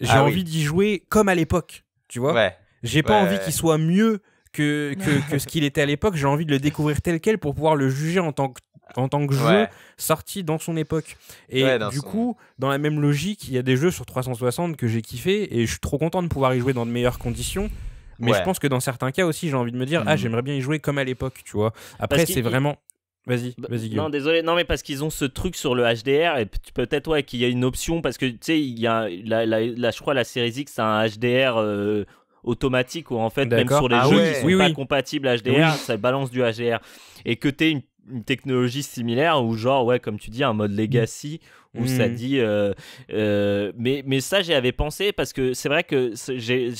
j'ai ah envie d'y jouer comme à l'époque. Tu vois ouais. J'ai pas envie qu'il soit mieux que, que, ce qu'il était à l'époque. J'ai envie de le découvrir tel quel pour pouvoir le juger en tant que, en tant que jeu sorti dans son époque. Et du coup, dans la même logique, il y a des jeux sur 360 que j'ai kiffé et je suis trop content de pouvoir y jouer dans de meilleures conditions. Mais je pense que dans certains cas aussi, j'ai envie de me dire, ah, mm. j'aimerais bien y jouer comme à l'époque, tu vois. Après, c'est vraiment. Vas-y, bah, vas-y. Non, désolé, non, mais parce qu'ils ont ce truc sur le HDR et peut-être ouais qu'il y a une option parce que tu sais, il y a la, la, je crois la Series X c'est un HDR euh, automatique ou en fait même sur les ah jeux qui sont pas compatibles HDR, ça balance du HDR et que tu une, une, technologie similaire ou genre ouais comme tu dis un mode legacy où ça mmh. dit euh, euh, mais mais ça j'y avais pensé parce que c'est vrai que j'ai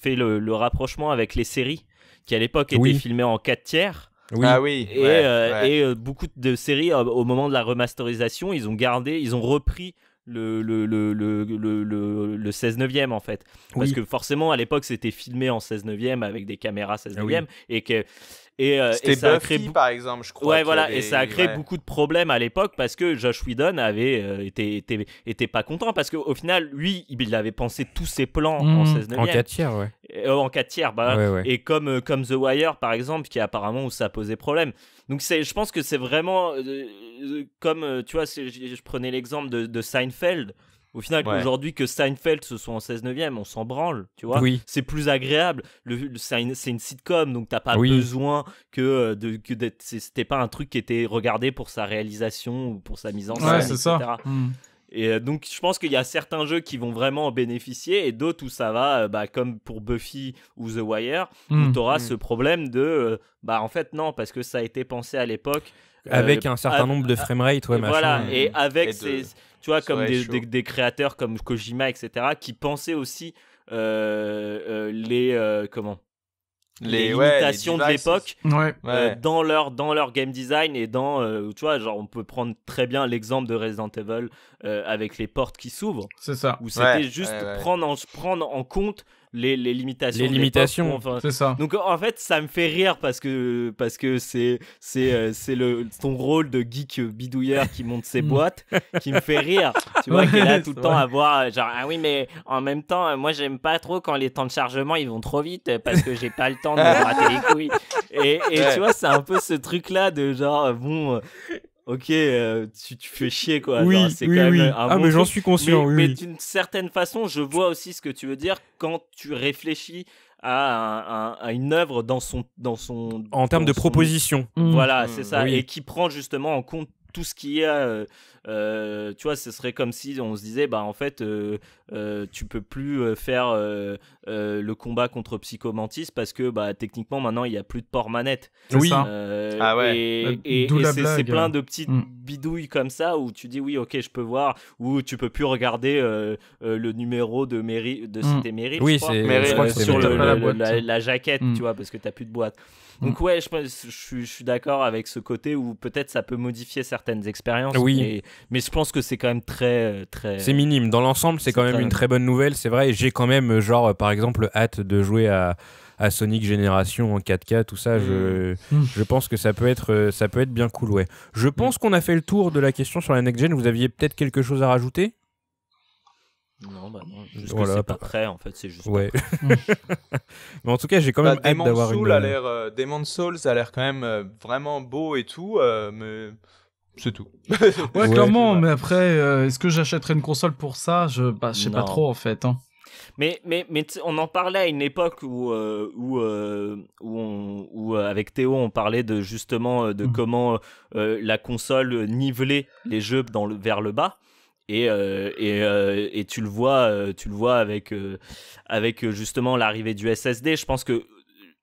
fait le, le, rapprochement avec les séries qui à l'époque étaient filmées en 4 tiers oui. Ah oui. Et, euh, et euh, beaucoup de séries, euh, au moment de la remasterisation, ils ont gardé, ils ont repris le, le, le, le, le, le 16 neuvième en fait. Parce que forcément, à l'époque, c'était filmé en 16 neuvième avec des caméras 16 ah neuvième. Et que et, euh, C'était ça a créé par exemple, je crois. Ouais, voilà, et ça a créé beaucoup de problèmes à l'époque parce que Josh Whedon avait euh, été, était, était, pas content parce qu'au final, lui, il avait pensé tous ses plans en 16 mmh. En 4 tiers, ouais. Euh, en 4 tiers, bah, et comme, comme The Wire par exemple, qui apparemment où ça posait problème. Donc je pense que c'est vraiment comme, tu vois, je, prenais l'exemple de, de Seinfeld. Au final, aujourd'hui que Seinfeld ce soit en 16 neuvième, on s'en branle, tu vois. Oui. C'est plus agréable. Le, c'est, une, sitcom, donc t'as pas besoin que, euh, de, que c'était pas un truc qui était regardé pour sa réalisation ou pour sa mise en scène, ouais, c'est Ça. Hmm. Et euh, donc, je pense qu'il y a certains jeux qui vont vraiment en bénéficier et d'autres où ça va, euh, bah, comme pour Buffy ou The Wire, où hmm. tu auras hmm. ce problème de, bah, en fait, non, parce que ça a été pensé à l'époque. Avec un certain nombre de framerate, ouais, Voilà, et avec ces tu vois, comme des, créateurs comme Kojima, etc., qui pensaient aussi euh, euh, les euh, comment? Les, limitations de l'époque dans leur dans leur game design et dans tu vois genre on peut prendre très bien l'exemple de Resident Evil avec les portes qui s'ouvrent. C'est ça. Où c'était juste prendre en prendre en compte les, les limitations. Les limitations, enfin, c'est ça. Donc en fait, ça me fait rire parce que parce que c'est c'est euh, c'est le ton rôle de geek bidouilleur qui monte ses boîtes qui me fait rire. Tu vois, qu'il est là tout le temps à voir euh, genre ah oui mais en même temps euh, moi j'aime pas trop quand les temps de chargement ils vont trop vite parce que j'ai pas le temps de me gratter les couilles. Et, et tu vois, c'est un peu ce truc là de genre bon ok, euh, tu, tu, fais chier quoi. Oui, c'est quand même ah, mais j'en suis conscient. Mais, d'une certaine façon, je vois aussi ce que tu veux dire quand tu réfléchis à, à une œuvre dans son, dans son. En termes de proposition. Voilà, mmh. c'est ça. Et qui prend justement en compte tout ce qui est euh, euh, tu vois, ce serait comme si on se disait, bah en fait, euh, euh, tu peux plus faire le combat contre Psychomantis parce que bah techniquement maintenant il y a plus de port manette. Oui. ah ouais. Et, c'est plein de petites mm. bidouilles comme ça où tu dis oui, ok, je peux voir, ou tu peux plus regarder le numéro de mairie de mm. Cité Mairie. Oui, c'est sur la, jaquette, mm. tu vois, parce que t'as plus de boîte. Donc ouais, je, je, je suis d'accord avec ce côté où peut-être ça peut modifier certaines expériences. Oui mais je pense que c'est quand même très très c'est minime dans l'ensemble c'est quand même une très bonne nouvelle c'est vrai j'ai quand même genre par exemple hâte de jouer à, à Sonic Génération en 4K tout ça je, mmh. Mmh. je pense que ça peut être ça peut être bien cool ouais je mmh. pense qu'on a fait le tour de la question sur la next gen vous aviez peut-être quelque chose à rajouter? Non, bah non, juste voilà, c'est pas prêt en fait, c'est juste. Ouais. mais en tout cas, j'ai quand même bah, hâte d'avoir une. A l'air, euh, Demon Souls a l'air quand même euh, vraiment beau et tout, euh, mais c'est tout. ouais, clairement, mais après, euh, est-ce que j'achèterais une console pour ça? Je bah, je sais pas trop en fait. Hein. Mais, mais, mais on en parlait à une époque où, euh, où, euh, où, où avec Théo, on parlait de justement de mm. comment la console nivelait les jeux dans le, vers le bas. Et, et, et, tu le vois, tu le vois avec, avec justement l'arrivée du SSD. Je pense que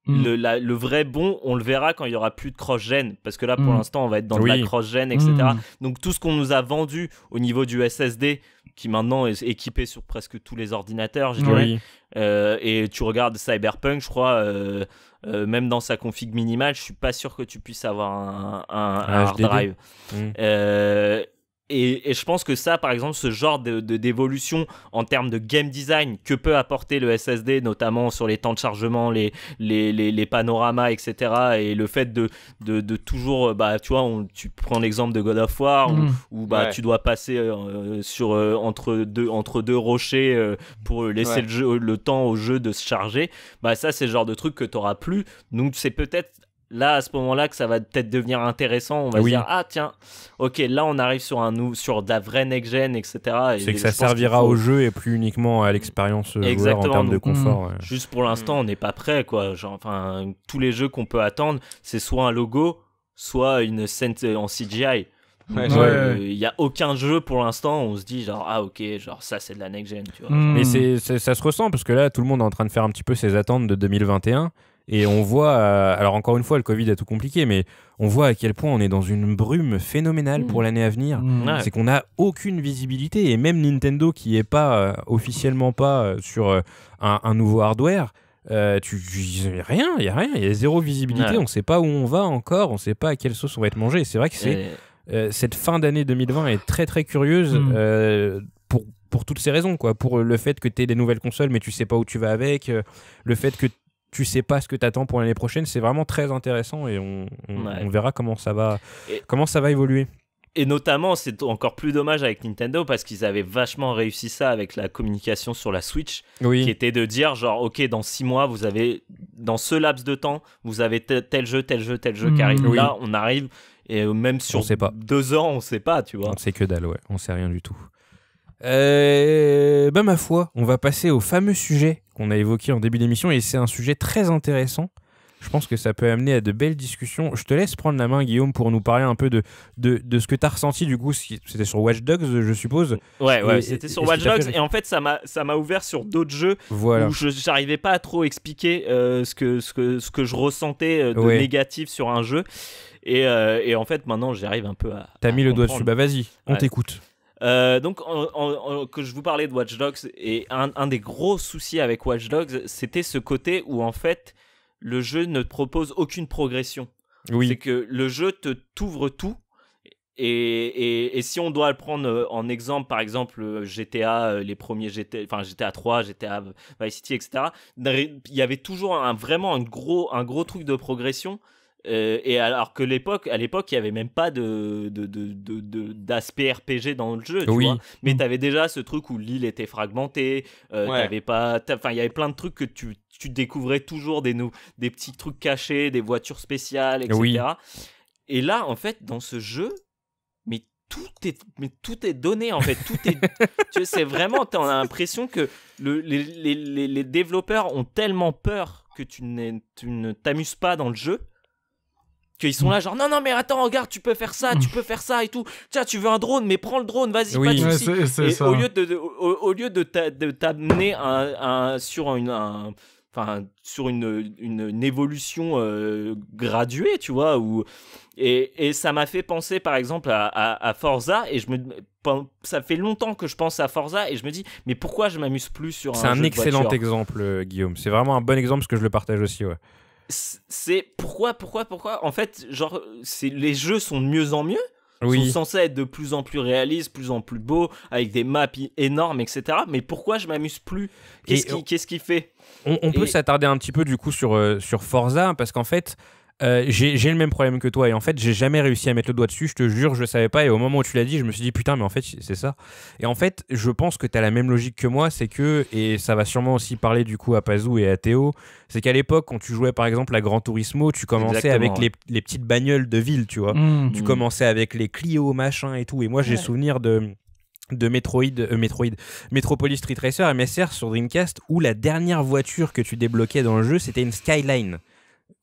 Mm. Le, le, vrai bon, on le verra quand il y aura plus de cross-gen. Parce que là, pour mm. l'instant, on va être dans la cross-gen, etc. Mm. Donc, tout ce qu'on nous a vendu au niveau du SSD, qui maintenant est équipé sur presque tous les ordinateurs, je dirais. Euh, et tu regardes Cyberpunk, je crois, euh, euh, même dans sa config minimale, je suis pas sûr que tu puisses avoir un, un, hard drive. Et, je pense que ça, par exemple, ce genre de, d'évolution en termes de game design que peut apporter le SSD, notamment sur les temps de chargement, les, les, les, panoramas, etc. Et le fait de, de, de toujours, bah, tu vois, tu prends l'exemple de God of War, où, mm. bah, tu dois passer euh, sur, euh, entre, deux, entre deux rochers euh, pour laisser le, jeu, le temps au jeu de se charger. Bah, ça, c'est le genre de truc que tu n'auras plus. Donc, c'est peut-être là à ce moment-là que ça va peut-être devenir intéressant. On va dire ah tiens ok là on arrive sur un nou sur de la vraie next gen etc c'est que ça servira au jeu et plus uniquement à l'expérience joueur en termes de confort hmm. juste pour l'instant on n'est pas prêt quoi. Genre enfin tous les jeux qu'on peut attendre c'est soit un logo soit une scène en CGI il n'y a aucun jeu pour l'instant on se dit genre ah ok genre ça c'est de la next gen tu vois. Mais c'est ça se ressent parce que là tout le monde est en train de faire un petit peu ses attentes de 2021 et on voit, euh, alors encore une fois, le Covid a tout compliqué, mais on voit à quel point on est dans une brume phénoménale pour mm. l'année à venir. Mm. C'est qu'on n'a aucune visibilité, et même Nintendo qui est pas euh, officiellement pas euh, sur un, nouveau hardware. tu, rien, il y a rien, il y a zéro visibilité, on ne sait pas où on va encore, on ne sait pas à quelle sauce on va être mangé. C'est vrai que c'est cette fin d'année 2020 est très très curieuse mm. pour pour toutes ces raisons quoi, pour le fait que tu aies des nouvelles consoles mais tu sais pas où tu vas avec, le fait que tu sais pas ce que tu attends pour l'année prochaine. C'est vraiment très intéressant et on, on, verra comment ça va, comment ça va évoluer. Et notamment, c'est encore plus dommage avec Nintendo parce qu'ils avaient vachement réussi ça avec la communication sur la Switch, qui était de dire genre, ok, dans six mois, vous avez, dans ce laps de temps, vous avez tel, jeu, tel jeu, tel jeu qui arrive. Là, on arrive et même sur sait pas. deux ans, on sait pas, tu vois. On sait que dalle, ouais, on sait rien du tout. Euh, bah ma foi, on va passer au fameux sujet qu'on a évoqué en début d'émission et c'est un sujet très intéressant. Je pense que ça peut amener à de belles discussions. Je te laisse prendre la main, Guillaume, pour nous parler un peu de, de, de ce que tu as ressenti. Du coup, c'était sur Watch Dogs, je suppose. Ouais, ouais, c'était sur Watch Dogs. Et en fait, ça m'a ouvert sur d'autres jeux où je n'arrivais pas à trop expliquer euh, ce, que, ce, que, ce que je ressentais euh, de négatif sur un jeu. Et, et en fait, maintenant, j'arrive un peu à. T'as mis le doigt dessus. Bah, vas-y, on t'écoute. Euh, donc, que je vous parlais de Watch Dogs, et un, des gros soucis avec Watch Dogs, c'était ce côté où en fait, le jeu ne te propose aucune progression. Oui. C'est que le jeu te t'ouvre tout. Et, et, si on doit le prendre euh, en exemple, par exemple euh, GTA, les premiers GTA, enfin GTA 3, GTA Vice City, etc. Il y avait toujours un, vraiment un gros, un gros truc de progression euh, et alors que l'époque, à l'époque, il n'y avait même pas de, d'aspect RPG dans le jeu, tu vois. Mais mm. tu avais déjà ce truc où l'île était fragmentée, euh, pas, enfin, il y avait plein de trucs que tu, tu découvrais toujours des, des petits trucs cachés, des voitures spéciales, etc. Et là, en fait, dans ce jeu, mais tout est, mais tout est donné en fait. Tout est, tu c'est vraiment, tu as l'impression que le, les, les, les, développeurs ont tellement peur que tu, tu ne t'amuses pas dans le jeu qu'ils sont là genre non non mais attends regarde tu peux faire ça tu peux faire ça et tout. Tiens tu veux un drone mais prends le drone vas-y pas de soucis. au lieu de, au, lieu de t'amener un, sur une enfin sur une, une, évolution euh, graduée tu vois ou et, et ça m'a fait penser par exemple à, à, Forza et je me ça fait longtemps que je pense à Forza et je me dis mais pourquoi je m'amuse plus sur un c'est un excellent exemple euh, Guillaume. C'est vraiment un bon exemple parce que je le partage aussi ouais c'est pourquoi, pourquoi, pourquoi? En fait, genre, c'est les jeux sont de mieux en mieux. Oui. sont censés être de plus en plus réalistes, plus en plus beaux, avec des maps énormes, etc. Mais pourquoi je m'amuse plus? Qu'est-ce qui, qu'est-ce qui fait? On, peut s'attarder un petit peu du coup sur, euh, sur Forza, parce qu'en fait, euh, j'ai le même problème que toi et en fait j'ai jamais réussi à mettre le doigt dessus, je te jure, je savais pas et au moment où tu l'as dit, je me suis dit putain mais en fait c'est ça. Et en fait je pense que tu as la même logique que moi, c'est que, et ça va sûrement aussi parler du coup à Pazou et à Théo, c'est qu'à l'époque quand tu jouais par exemple à Gran Turismo, tu commençais avec les, les, petites bagnoles de ville, tu vois. Mmh. Tu mmh. commençais avec les Clio machin et tout et moi j'ai souvenir de de Metroid, euh, Metroid, Metropolis Street Racer MSR sur Dreamcast où la dernière voiture que tu débloquais dans le jeu c'était une Skyline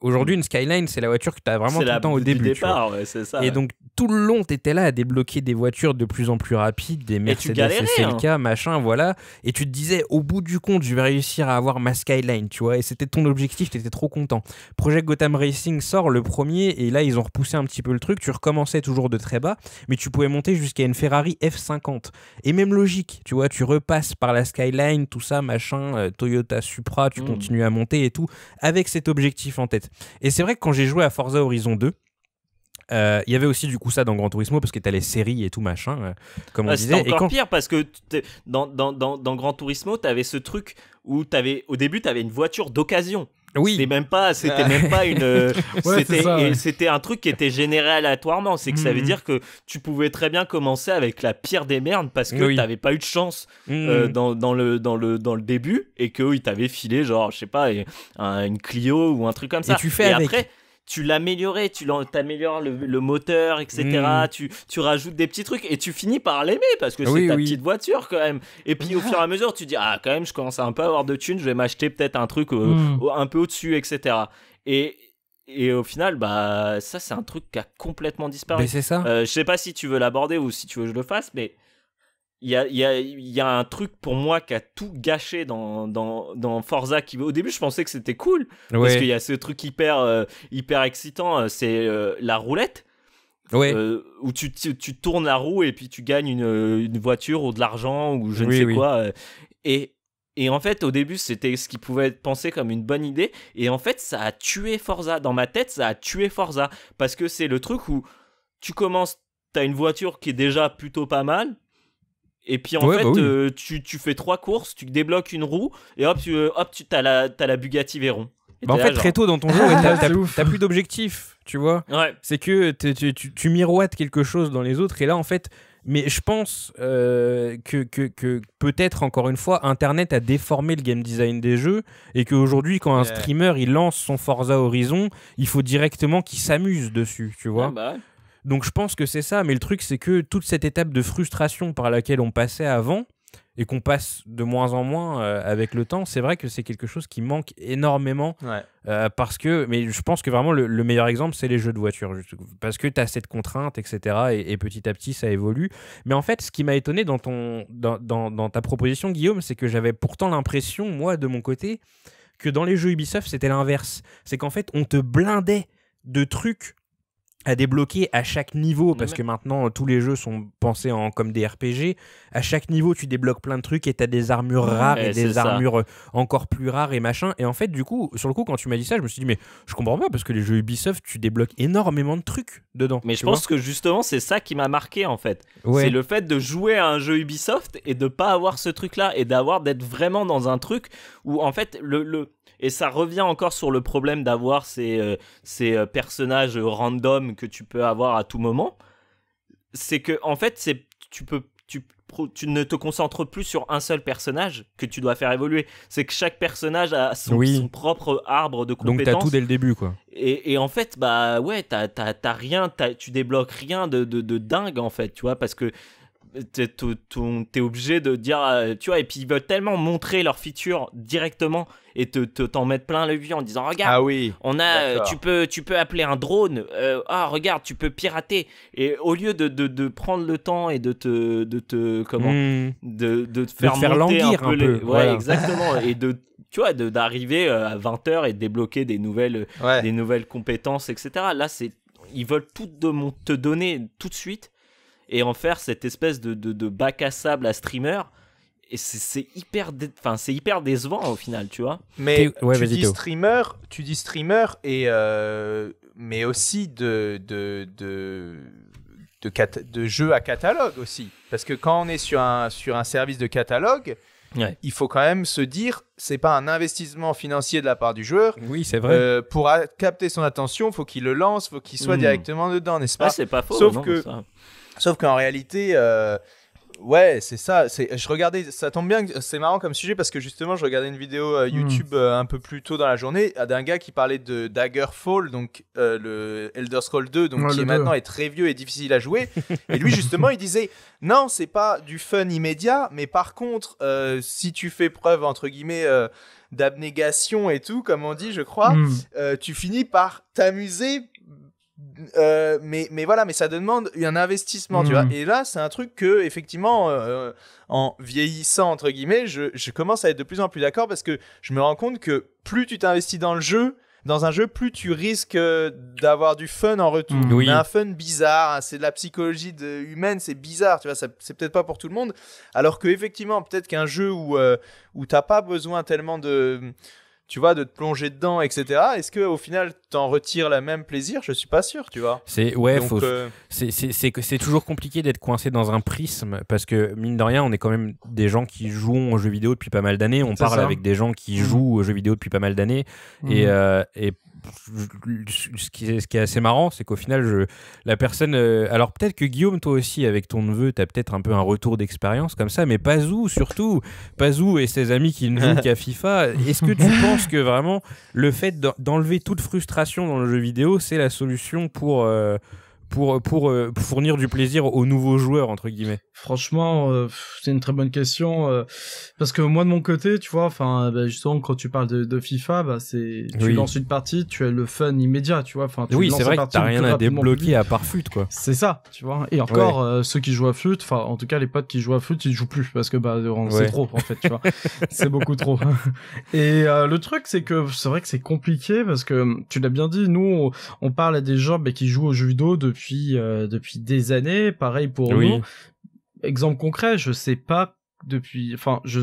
Aujourd'hui, une Skyline, c'est la voiture que tu as vraiment tout le temps au début. Départ, ouais, ça, et donc, tout le long, tu étais là à débloquer des voitures de plus en plus rapides, des Mercedes SLK, hein. machin, voilà. Et tu te disais, au bout du compte, je vais réussir à avoir ma Skyline, tu vois. Et c'était ton objectif, tu étais trop content. Project Gotham Racing sort le premier, et là, ils ont repoussé un petit peu le truc. Tu recommençais toujours de très bas, mais tu pouvais monter jusqu'à une Ferrari F50. Et même logique, tu vois, tu repasses par la Skyline, tout ça, machin, euh, Toyota Supra, tu mm. continues à monter et tout, avec cet objectif en tête. Et c'est vrai que quand j'ai joué à Forza Horizon 2, euh, il y avait aussi du coup ça dans Gran Turismo parce que t'as les séries et tout machin, euh, comme on ah, disait. Encore pire parce que dans, dans, dans, dans Gran Turismo, t'avais ce truc où avais, au début t'avais une voiture d'occasion. Oui. C'était même pas, c'était même pas une. c'était un truc qui était généré aléatoirement. C'est que ça veut mm. dire que tu pouvais très bien commencer avec la pire des merdes parce que tu t'avais pas eu de chance euh, dans, dans, le, dans, le, dans le début et qu'ils t'avaient filé, genre, je sais pas, une Clio ou un truc comme ça. Et tu fais avec. après, tu l'améliorais, tu t'améliores le, le, moteur, etc. Mm. Tu, tu rajoutes des petits trucs et tu finis par l'aimer parce que c'est ta petite voiture quand même. Et puis au fur et à mesure, tu dis ah quand même, je commence à un peu avoir de thunes, je vais m'acheter peut-être un truc euh, mm. un peu au-dessus, etc. Et et au final, bah ça c'est un truc qui a complètement disparu. Mais c'est ça. Euh, je sais pas si tu veux l'aborder ou si tu veux que je le fasse, mais il y a, y, a, y a, un truc pour moi qui a tout gâché dans, dans, dans Forza. Qui, au début, je pensais que c'était cool. Parce qu'il y a ce truc hyper, euh, hyper excitant, euh, c'est euh, la roulette. Ouais. où tu, tu, tu, tournes la roue et puis tu gagnes une, une voiture ou de l'argent ou je ne sais quoi. Et, et en fait, au début, c'était ce qui pouvait être pensé comme une bonne idée. Et en fait, ça a tué Forza. Dans ma tête, ça a tué Forza. Parce que c'est le truc où tu commences, tu as une voiture qui est déjà plutôt pas mal et puis en fait, bah euh, tu, tu, fais trois courses, tu débloques une roue, et hop, tu, euh, hop, tu as la, as la Bugatti Veyron. Bah en fait, très tôt dans ton jeu, t'as plus d'objectif, tu vois. Ouais. C'est que tu, tu, miroites quelque chose dans les autres, et là, en fait, mais je pense euh, que, que, que peut-être, encore une fois, Internet a déformé le game design des jeux, et qu'aujourd'hui, quand un streamer il lance son Forza Horizon, il faut directement qu'il s'amuse dessus, tu vois. bah donc je pense que c'est ça, mais le truc c'est que toute cette étape de frustration par laquelle on passait avant et qu'on passe de moins en moins euh, avec le temps, c'est vrai que c'est quelque chose qui manque énormément euh, parce que, mais je pense que vraiment le, meilleur exemple c'est les jeux de voiture parce que tu as cette contrainte, etc. Et, petit à petit ça évolue. Mais en fait, ce qui m'a étonné dans, ton, dans, dans, dans ta proposition, Guillaume, c'est que j'avais pourtant l'impression, moi de mon côté, que dans les jeux Ubisoft c'était l'inverse. C'est qu'en fait on te blindait de trucs à débloquer à chaque niveau parce que maintenant tous les jeux sont pensés en comme des RPG à chaque niveau tu débloques plein de trucs et tu as des armures rares et, des armures euh, encore plus rares et machin. Et en fait du coup sur le coup quand tu m'as dit ça je me suis dit mais je comprends pas parce que les jeux Ubisoft tu débloques énormément de trucs dedans mais je pense que justement c'est ça qui m'a marqué en fait. C'est le fait de jouer à un jeu Ubisoft et de pas avoir ce truc là et d'avoir d'être vraiment dans un truc où en fait le, le et ça revient encore sur le problème d'avoir ces, euh, ces euh, personnages random que tu peux avoir à tout moment. C'est que, en fait, c'est, tu peux. Tu, tu ne te concentres plus sur un seul personnage que tu dois faire évoluer. C'est que chaque personnage a son, propre arbre de compétences. Donc t'as tout dès le début, quoi. Et, et en fait, bah ouais, t'as rien, tu débloques rien de, de, de, dingue, en fait, tu vois, parce que t'es obligé de dire, euh, tu vois, et puis ils veulent tellement montrer leurs features directement et te t'en mettre plein le vieux en disant regarde ah oui on a tu peux tu peux appeler un drone euh, ah regarde tu peux pirater. Et au lieu de, de, de, prendre le temps et de te de te comment hmm. de, de, te faire, faire languir un peu, ouais exactement. Et de tu vois d'arriver euh, à 20h et de débloquer des nouvelles des nouvelles compétences etc là c'est ils veulent tout de, te donner tout de suite et en faire cette espèce de, de, bac à sable à streamer. Et c'est hyper, enfin c'est hyper décevant au final, tu vois. Mais tu dis streamer, tu dis streamer et euh, mais aussi de de, de de, de jeux à catalogue aussi, parce que quand on est sur un sur un service de catalogue, il faut quand même se dire, c'est pas un investissement financier de la part du joueur. Oui, c'est vrai. Euh, pour capter son attention, faut qu'il le lance, faut qu'il soit hmm. directement dedans, n'est-ce pas? C'est pas faux. Sauf que, Sauf qu'en réalité, euh, Ouais, c'est ça. C'est, je regardais, ça tombe bien, c'est marrant comme sujet parce que justement, je regardais une vidéo euh, hmm. YouTube euh, un peu plus tôt dans la journée d'un gars qui parlait de Daggerfall, donc le Elder Scrolls 2, donc qui maintenant est très vieux et difficile à jouer. et lui, justement, il disait non, c'est pas du fun immédiat, mais par contre, si tu fais preuve entre guillemets d'abnégation et tout, comme on dit, je crois, hmm. tu finis par t'amuser euh, mais, mais voilà, mais ça demande un investissement, tu vois. Hmm. Et là, c'est un truc que, effectivement, euh, en vieillissant, entre guillemets, je, je, commence à être de plus en plus d'accord parce que je me rends compte que plus tu t'investis dans le jeu, dans un jeu, plus tu risques euh, d'avoir du fun en retour. Hmm. Oui. un fun bizarre, hein, c'est de la psychologie de, humaine, c'est bizarre, tu vois, c'est peut-être pas pour tout le monde. Alors que, effectivement, peut-être qu'un jeu où, où t'as pas besoin tellement de tu vois, de te plonger dedans, etc. Est-ce que au final, t'en retires le même plaisir? Je suis pas sûr, tu vois. C'est ouais, euh, c'est toujours compliqué d'être coincé dans un prisme parce que mine de rien, on est quand même des gens qui jouent aux jeux vidéo depuis pas mal d'années. On parle avec des gens qui mmh. jouent aux jeux vidéo depuis pas mal d'années et, mmh. euh, et ce qui, est, ce qui est assez marrant, c'est qu'au final, je, la personne. Euh, alors peut-être que Guillaume, toi aussi, avec ton neveu, tu as peut-être un peu un retour d'expérience comme ça, mais pas où surtout. Pas où et ses amis qui ne jouent qu'à FIFA. Est-ce que tu penses que vraiment le fait d'enlever toute frustration dans le jeu vidéo, c'est la solution pour. Euh, pour, pour, euh, fournir du plaisir aux nouveaux joueurs, entre guillemets Franchement, euh, c'est une très bonne question. Euh, parce que moi, de mon côté, tu vois, enfin, bah, justement, quand tu parles de, de FIFA, bah, c'est, tu lances une partie, tu as le fun immédiat, tu vois. Enfin, oui, c'est vrai que t'as rien à débloquer à part FUT, quoi. C'est ça, tu vois. Et encore, ceux qui jouent à FUT, enfin, en tout cas, les potes qui jouent à FUT, ils jouent plus parce que, bah, c'est trop, en fait, tu vois. c'est beaucoup trop. Et le truc, c'est que c'est vrai que c'est compliqué parce que, tu l'as bien dit, nous, on, parle à des gens bah, qui jouent aux jeux vidéo depuis depuis euh, depuis des années. Pareil pour nous. Exemple concret, je sais pas depuis enfin je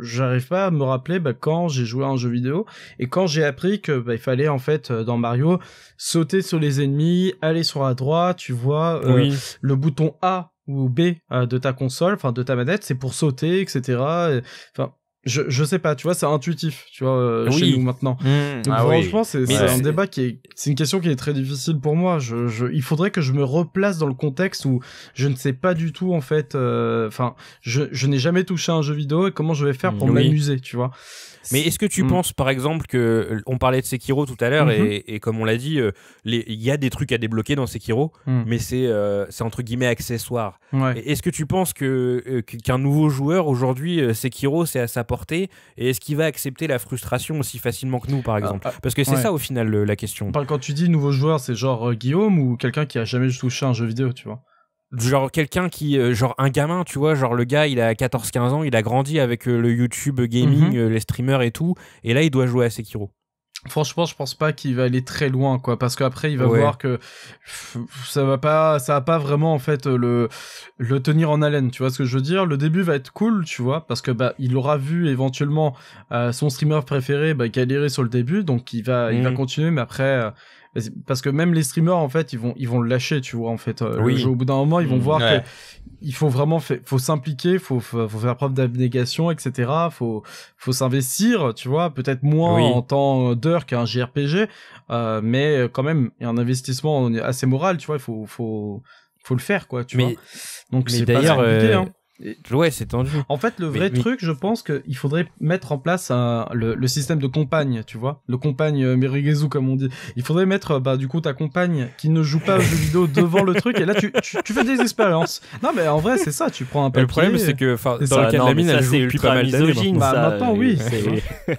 j'arrive pas à me rappeler bah, quand j'ai joué à un jeu vidéo et quand j'ai appris que bah, il fallait en fait euh, dans Mario sauter sur les ennemis aller sur la droite tu vois euh, le bouton A ou B de ta console enfin de ta manette c'est pour sauter etc enfin je, je sais pas, tu vois, c'est intuitif, tu vois, euh, chez nous maintenant. Mmh. Donc, ah franchement, c'est un débat qui est, c'est une question qui est très difficile pour moi. Je, je, il faudrait que je me replace dans le contexte où je ne sais pas du tout, en fait, euh, enfin, je, je n'ai jamais touché à un jeu vidéo et comment je vais faire pour m'amuser, tu vois. Mais est-ce que tu mm. penses, par exemple, que euh, on parlait de Sekiro tout à l'heure mm-hmm. et, comme on l'a dit, euh, il y a des trucs à débloquer dans Sekiro, mm. mais c'est euh, entre guillemets accessoire. Est-ce que tu penses que qu'un nouveau joueur aujourd'hui, Sekiro, c'est à sa portée et est-ce qu'il va accepter la frustration aussi facilement que nous, par ah, exemple ah, Parce que c'est ça au final la question. Quand tu dis nouveau joueur, c'est genre Guillaume ou quelqu'un qui a jamais touché un jeu vidéo, tu vois genre quelqu'un qui euh, genre un gamin tu vois genre le gars il a 14 15 ans il a grandi avec euh, le YouTube gaming mhm. euh, les streamers et tout et là il doit jouer à Sekiro Franchement, je pense pas qu'il va aller très loin, quoi, parce qu'après il va voir que ça va pas, ça va pas vraiment en fait le le tenir en haleine. Tu vois ce que je veux dire? Le début va être cool, tu vois, parce que bah il aura vu éventuellement son streamer préféré bah, galérer sur le début, donc il va il va mhm. continuer, mais après parce que même les streamers en fait ils vont ils vont le lâcher tu vois en fait euh, oui. au bout d'un moment ils vont mmh. voir que il faut vraiment faut s'impliquer faut, faut faire preuve d'abnégation etc faut faut s'investir tu vois peut-être moins en temps d'heure qu'un JRPG euh, mais quand même il y a un investissement assez moral tu vois il faut faut faut le faire quoi tu vois donc c'est hein. Ouais, c'est tendu. En fait, le vrai truc, je pense qu'il faudrait mettre en place un, le, le, système de compagne, tu vois. Le compagne euh, Merigezu, comme on dit. Il faudrait mettre, euh, bah, du coup, ta compagne qui ne joue pas aux jeux vidéo devant le truc, et là, tu, tu, fais des expériences. Non, mais en vrai, c'est ça, tu prends un peu. Le problème, c'est que, dans le cas de la mine, elle joue depuis pas mal d'années. Bah, maintenant, oui.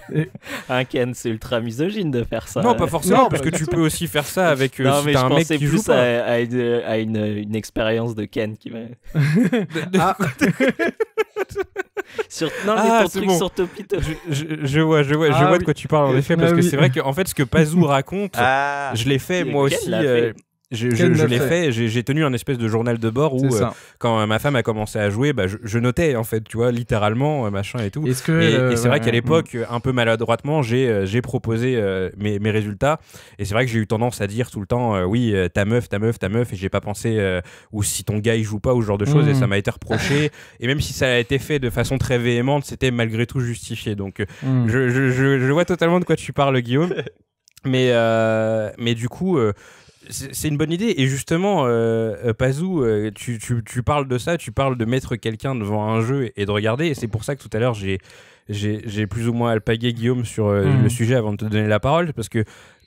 un Ken, c'est ultra misogyne de faire ça. Non, pas forcément, parce que tu peux aussi faire ça avec, euh, si un mec qui joue pas. à, à une, une expérience de Ken qui va. ah. sur... Non, mais ah, ton truc sur Topito. Je, je, vois, je vois, je ah vois de quoi tu parles en effet, parce ah que c'est vrai qu'en fait, ce que Pazou raconte, je l'ai fait moi aussi. Je, je, l'ai fait, j'ai tenu un espèce de journal de bord où, euh, quand ma femme a commencé à jouer, bah, je, notais, en fait, tu vois, littéralement, euh, machin et tout. et, c'est vrai qu'à l'époque, un peu maladroitement, j'ai euh, proposé mes, mes, résultats. Et c'est vrai que j'ai eu tendance à dire tout le temps, oui, ta meuf, ta meuf, ta meuf, et j'ai pas pensé, ou si ton gars il joue pas, ou ce genre de choses, et ça mmh. m'a été reproché. et même si ça a été fait de façon très véhémente, c'était malgré tout justifié. Donc, mmh. je, je, vois totalement de quoi tu parles, Guillaume. mais, mais du coup c'est une bonne idée. Et justement, euh, Pazou, tu, tu, tu, parles de ça, tu parles de mettre quelqu'un devant un jeu et de regarder. Et c'est pour ça que tout à l'heure, j'ai j'ai plus ou moins alpagué Guillaume sur hmm. le sujet avant de te donner la parole. Parce que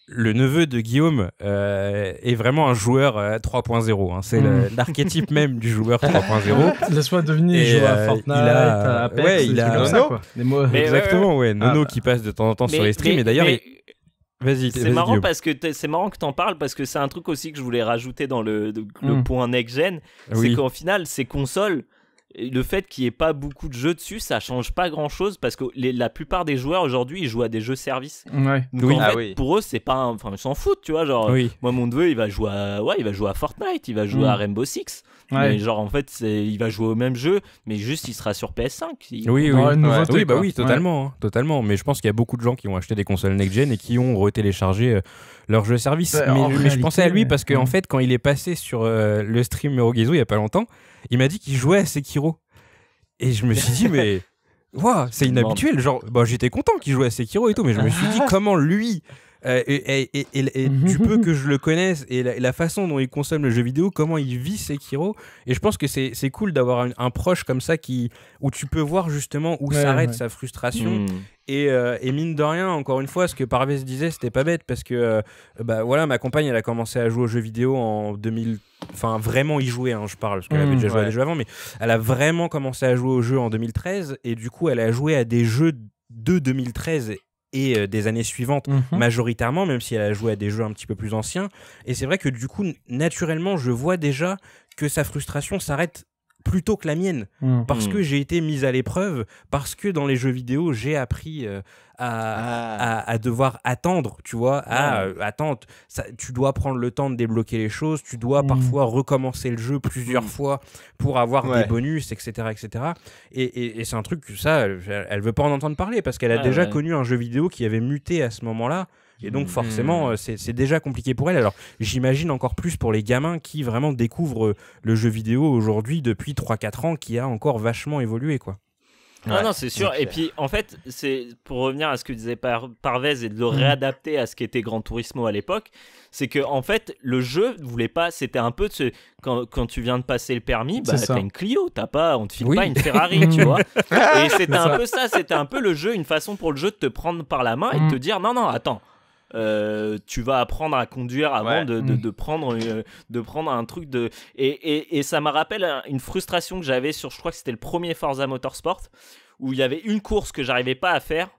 le neveu de Guillaume euh, est vraiment un joueur 3.0. Euh, hein. C'est mm. l'archétype même du joueur 3.0. Laisse-moi devenir, il joue à euh, Fortnite, il a, à Apex, ouais, il a ça, quoi. Exactement, ouais. Nono ah, qui passe de temps en temps sur les streams. et d'ailleurs, Vas-y, c'est marrant parce que c'est marrant que t'en parles parce que c'est un truc aussi que je voulais rajouter dans le, le mm. point next gen, c'est qu'en final ces consoles le fait qu'il n'y ait pas beaucoup de jeux dessus, ça change pas grand chose parce que la plupart des joueurs aujourd'hui ils jouent à des jeux services. Ouais. Donc en ah fait, pour eux, c'est pas. Enfin, ils s'en foutent, tu vois. Genre, moi, mon neveu, il va jouer à. Ouais, il va jouer à Fortnite, il va jouer à mm. Rainbow Six. Mais genre, en fait, il va jouer au même jeu, mais juste il sera sur PS5. Oui, oui, oui, bah oui, totalement. Hein, totalement. Mais je pense qu'il y a beaucoup de gens qui ont acheté des consoles next-gen et qui ont retéléchargé euh, leur jeu service. Mais, je pensais à lui parce qu'en en fait, quand il est passé sur euh, le stream Eurogazo il y a pas longtemps, il m'a dit qu'il jouait à Sekiro. Et je me suis dit, mais. Wow, c'est inhabituel. Genre, bah, j'étais content qu'il jouait à Sekiro et tout, mais je me suis dit comment lui, euh, et, et, du peu que je le connaisse et la, façon dont il consomme le jeu vidéo, comment il vit Sekiro. Et je pense que c'est cool d'avoir un, proche comme ça qui, où tu peux voir justement où s'arrête sa frustration. Hmm. Euh, et, mine de rien, encore une fois, ce que Parvez disait, c'était pas bête parce que euh, bah, voilà, ma compagne, elle a commencé à jouer aux jeux vidéo en 2000. Enfin, vraiment y jouer, hein, je parle, parce qu'elle avait hmm, déjà joué à des jeux avant, mais elle a vraiment commencé à jouer aux jeux en 2013 et du coup, elle a joué à des jeux de 2013 et euh, des années suivantes mhm. majoritairement, même si elle a joué à des jeux un petit peu plus anciens. Et c'est vrai que du coup, naturellement, je vois déjà que sa frustration s'arrête plutôt que la mienne mhm. parce que j'ai été mise à l'épreuve parce que dans les jeux vidéo j'ai appris euh, ah. à, devoir attendre, tu vois, à euh, attendre. Ça, tu dois prendre le temps de débloquer les choses, tu dois mm. parfois recommencer le jeu plusieurs fois pour avoir des bonus, etc. etc. Et, c'est un truc que ça, elle, veut pas en entendre parler parce qu'elle a déjà connu un jeu vidéo qui avait muté à ce moment-là. Et donc mm. forcément, euh, c'est déjà compliqué pour elle. Alors j'imagine encore plus pour les gamins qui vraiment découvrent le jeu vidéo aujourd'hui depuis 3-4 ans, qui a encore vachement évolué. quoi. Ah non, c'est sûr. Et puis, en fait, c'est pour revenir à ce que disait Par Parvez et de le mm. réadapter à ce qu'était Gran Turismo à l'époque, c'est que en fait, le jeu voulait pas. C'était un peu de ce, quand, quand, tu viens de passer le permis, bah t'as une Clio, t'as pas, on te file pas une Ferrari, tu vois. Et c'était un peu ça. C'était un peu le jeu, une façon pour le jeu de te prendre par la main et de mm. te dire non, non, attends. Euh, tu vas apprendre à conduire avant de, de, mm. de, prendre, euh, de prendre un truc de. Et, et, et ça me rappelle une frustration que j'avais sur, je crois que c'était le premier Forza Motorsport, où il y avait une course que j'arrivais pas à faire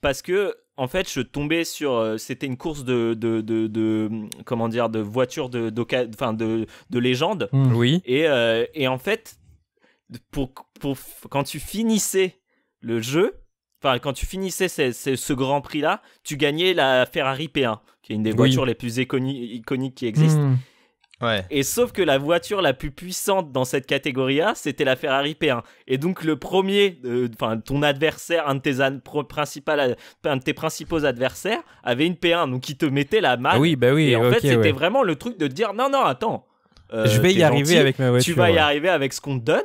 parce que en fait, je tombais sur. Euh, c'était une course de, de, de, de, Comment dire De voiture de, enfin de, de légende. Mm. Oui. Et, et en fait, pour, pour, quand tu finissais le jeu, enfin, quand tu finissais ce, Grand Prix-là, tu gagnais la Ferrari P1, qui est une des voitures les plus iconiques qui existent. Hmm. Ouais. Et sauf que la voiture la plus puissante dans cette catégorie-là, c'était la Ferrari P1. Et donc le premier, euh, enfin ton adversaire, un de, tes un de tes principaux adversaires, avait une P1, donc il te mettait la main. Oui, bah oui. Et en fait, c'était vraiment le truc de dire non, non, attends. Euh, je vais y arriver avec ma voiture. Tu vas y arriver avec ce qu'on te donne.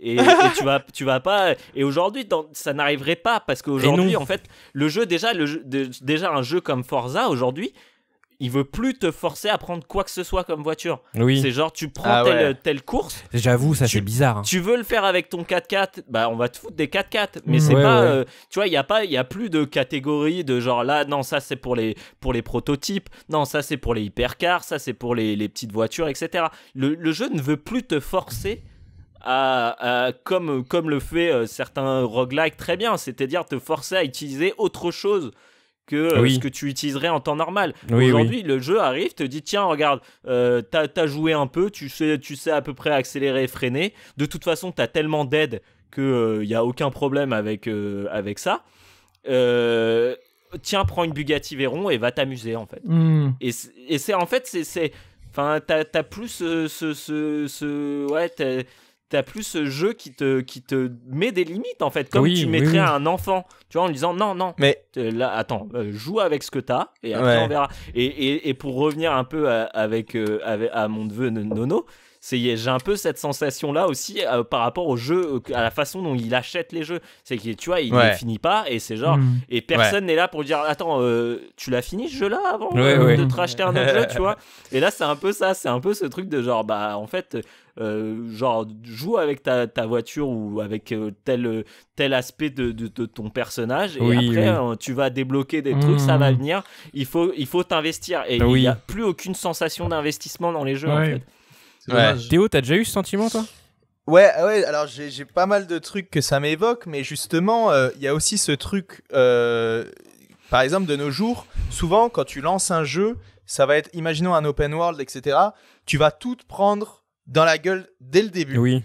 Et, tu vas tu vas pas et aujourd'hui ça n'arriverait pas parce qu'aujourd'hui en fait le jeu déjà le jeu, déjà un jeu comme Forza aujourd'hui il veut plus te forcer à prendre quoi que ce soit comme voiture. Oui. C'est genre tu prends ah telle, telle, course. J'avoue, ça c'est bizarre. Hein. Tu veux le faire avec ton 4x4, bah on va te foutre des 4x4, mais c'est pas euh, tu vois, il y a pas il y a plus de catégories de genre là non, ça c'est pour les pour les prototypes, non, ça c'est pour les hypercars, ça c'est pour les, les, petites voitures etc. Le, le jeu ne veut plus te forcer à, comme, comme le fait euh, certains roguelikes très bien, c'est-à-dire te forcer à utiliser autre chose que euh, ce que tu utiliserais en temps normal. Aujourd'hui, le jeu arrive, te dit tiens, regarde, euh, t'as as joué un peu, tu sais, tu sais à peu près accélérer et freiner. De toute façon, t'as tellement d'aide qu'il il n'y a aucun problème avec, avec ça. tiens, prends une Bugatti Veyron et va t'amuser en fait. Hmm. Et c'est en fait, c'est. Enfin, t'as as plus ce, ce, ce, ouais, t'as plus ce jeu qui te, qui te met des limites en fait, comme tu mettrais à un enfant, tu vois, en lui disant non, non, mais là, attends, euh, joue avec ce que t'as et après on verra. Et, et, et, pour revenir un peu avec, euh, avec, à mon neveu Nono, j'ai un peu cette sensation là aussi euh, par rapport au jeu, à la façon dont il achète les jeux. C'est que tu vois, il ne finit pas et c'est genre mm. et personne n'est là pour dire attends, tu l'as fini ce jeu là avant de te racheter un autre jeu, tu vois? Et là c'est un peu ça, c'est un peu ce truc de genre bah en fait euh, genre joue avec ta, ta, voiture ou avec euh, tel, tel aspect de, de, ton personnage et après hein, tu vas débloquer des trucs, ça va mmh. venir. Il faut il faut t'investir et il n'y a plus aucune sensation d'investissement dans les jeux en fait. Ouais. Théo, t'as déjà eu ce sentiment toi? Ouais, ouais, alors j'ai pas mal de trucs que ça m'évoque, mais justement, euh, il y a aussi ce truc, par exemple, de nos jours, souvent quand tu lances un jeu, ça va être, imaginons un open world, etc., tu vas tout prendre dans la gueule dès le début. Oui.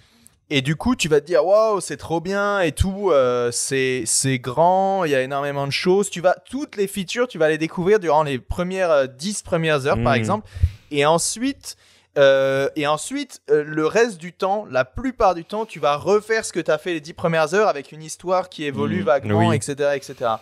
Et du coup, tu vas te dire, waouh, c'est trop bien et tout, euh, c'est grand, il y a énormément de choses. Tu vas, toutes les features, tu vas les découvrir durant les premières 10 euh, premières heures, par hmm. exemple. Et ensuite, euh, et ensuite, le reste du temps, la plupart du temps, tu vas refaire ce que tu as fait les 10 premières heures avec une histoire qui évolue hmm. vaguement, etc., etc.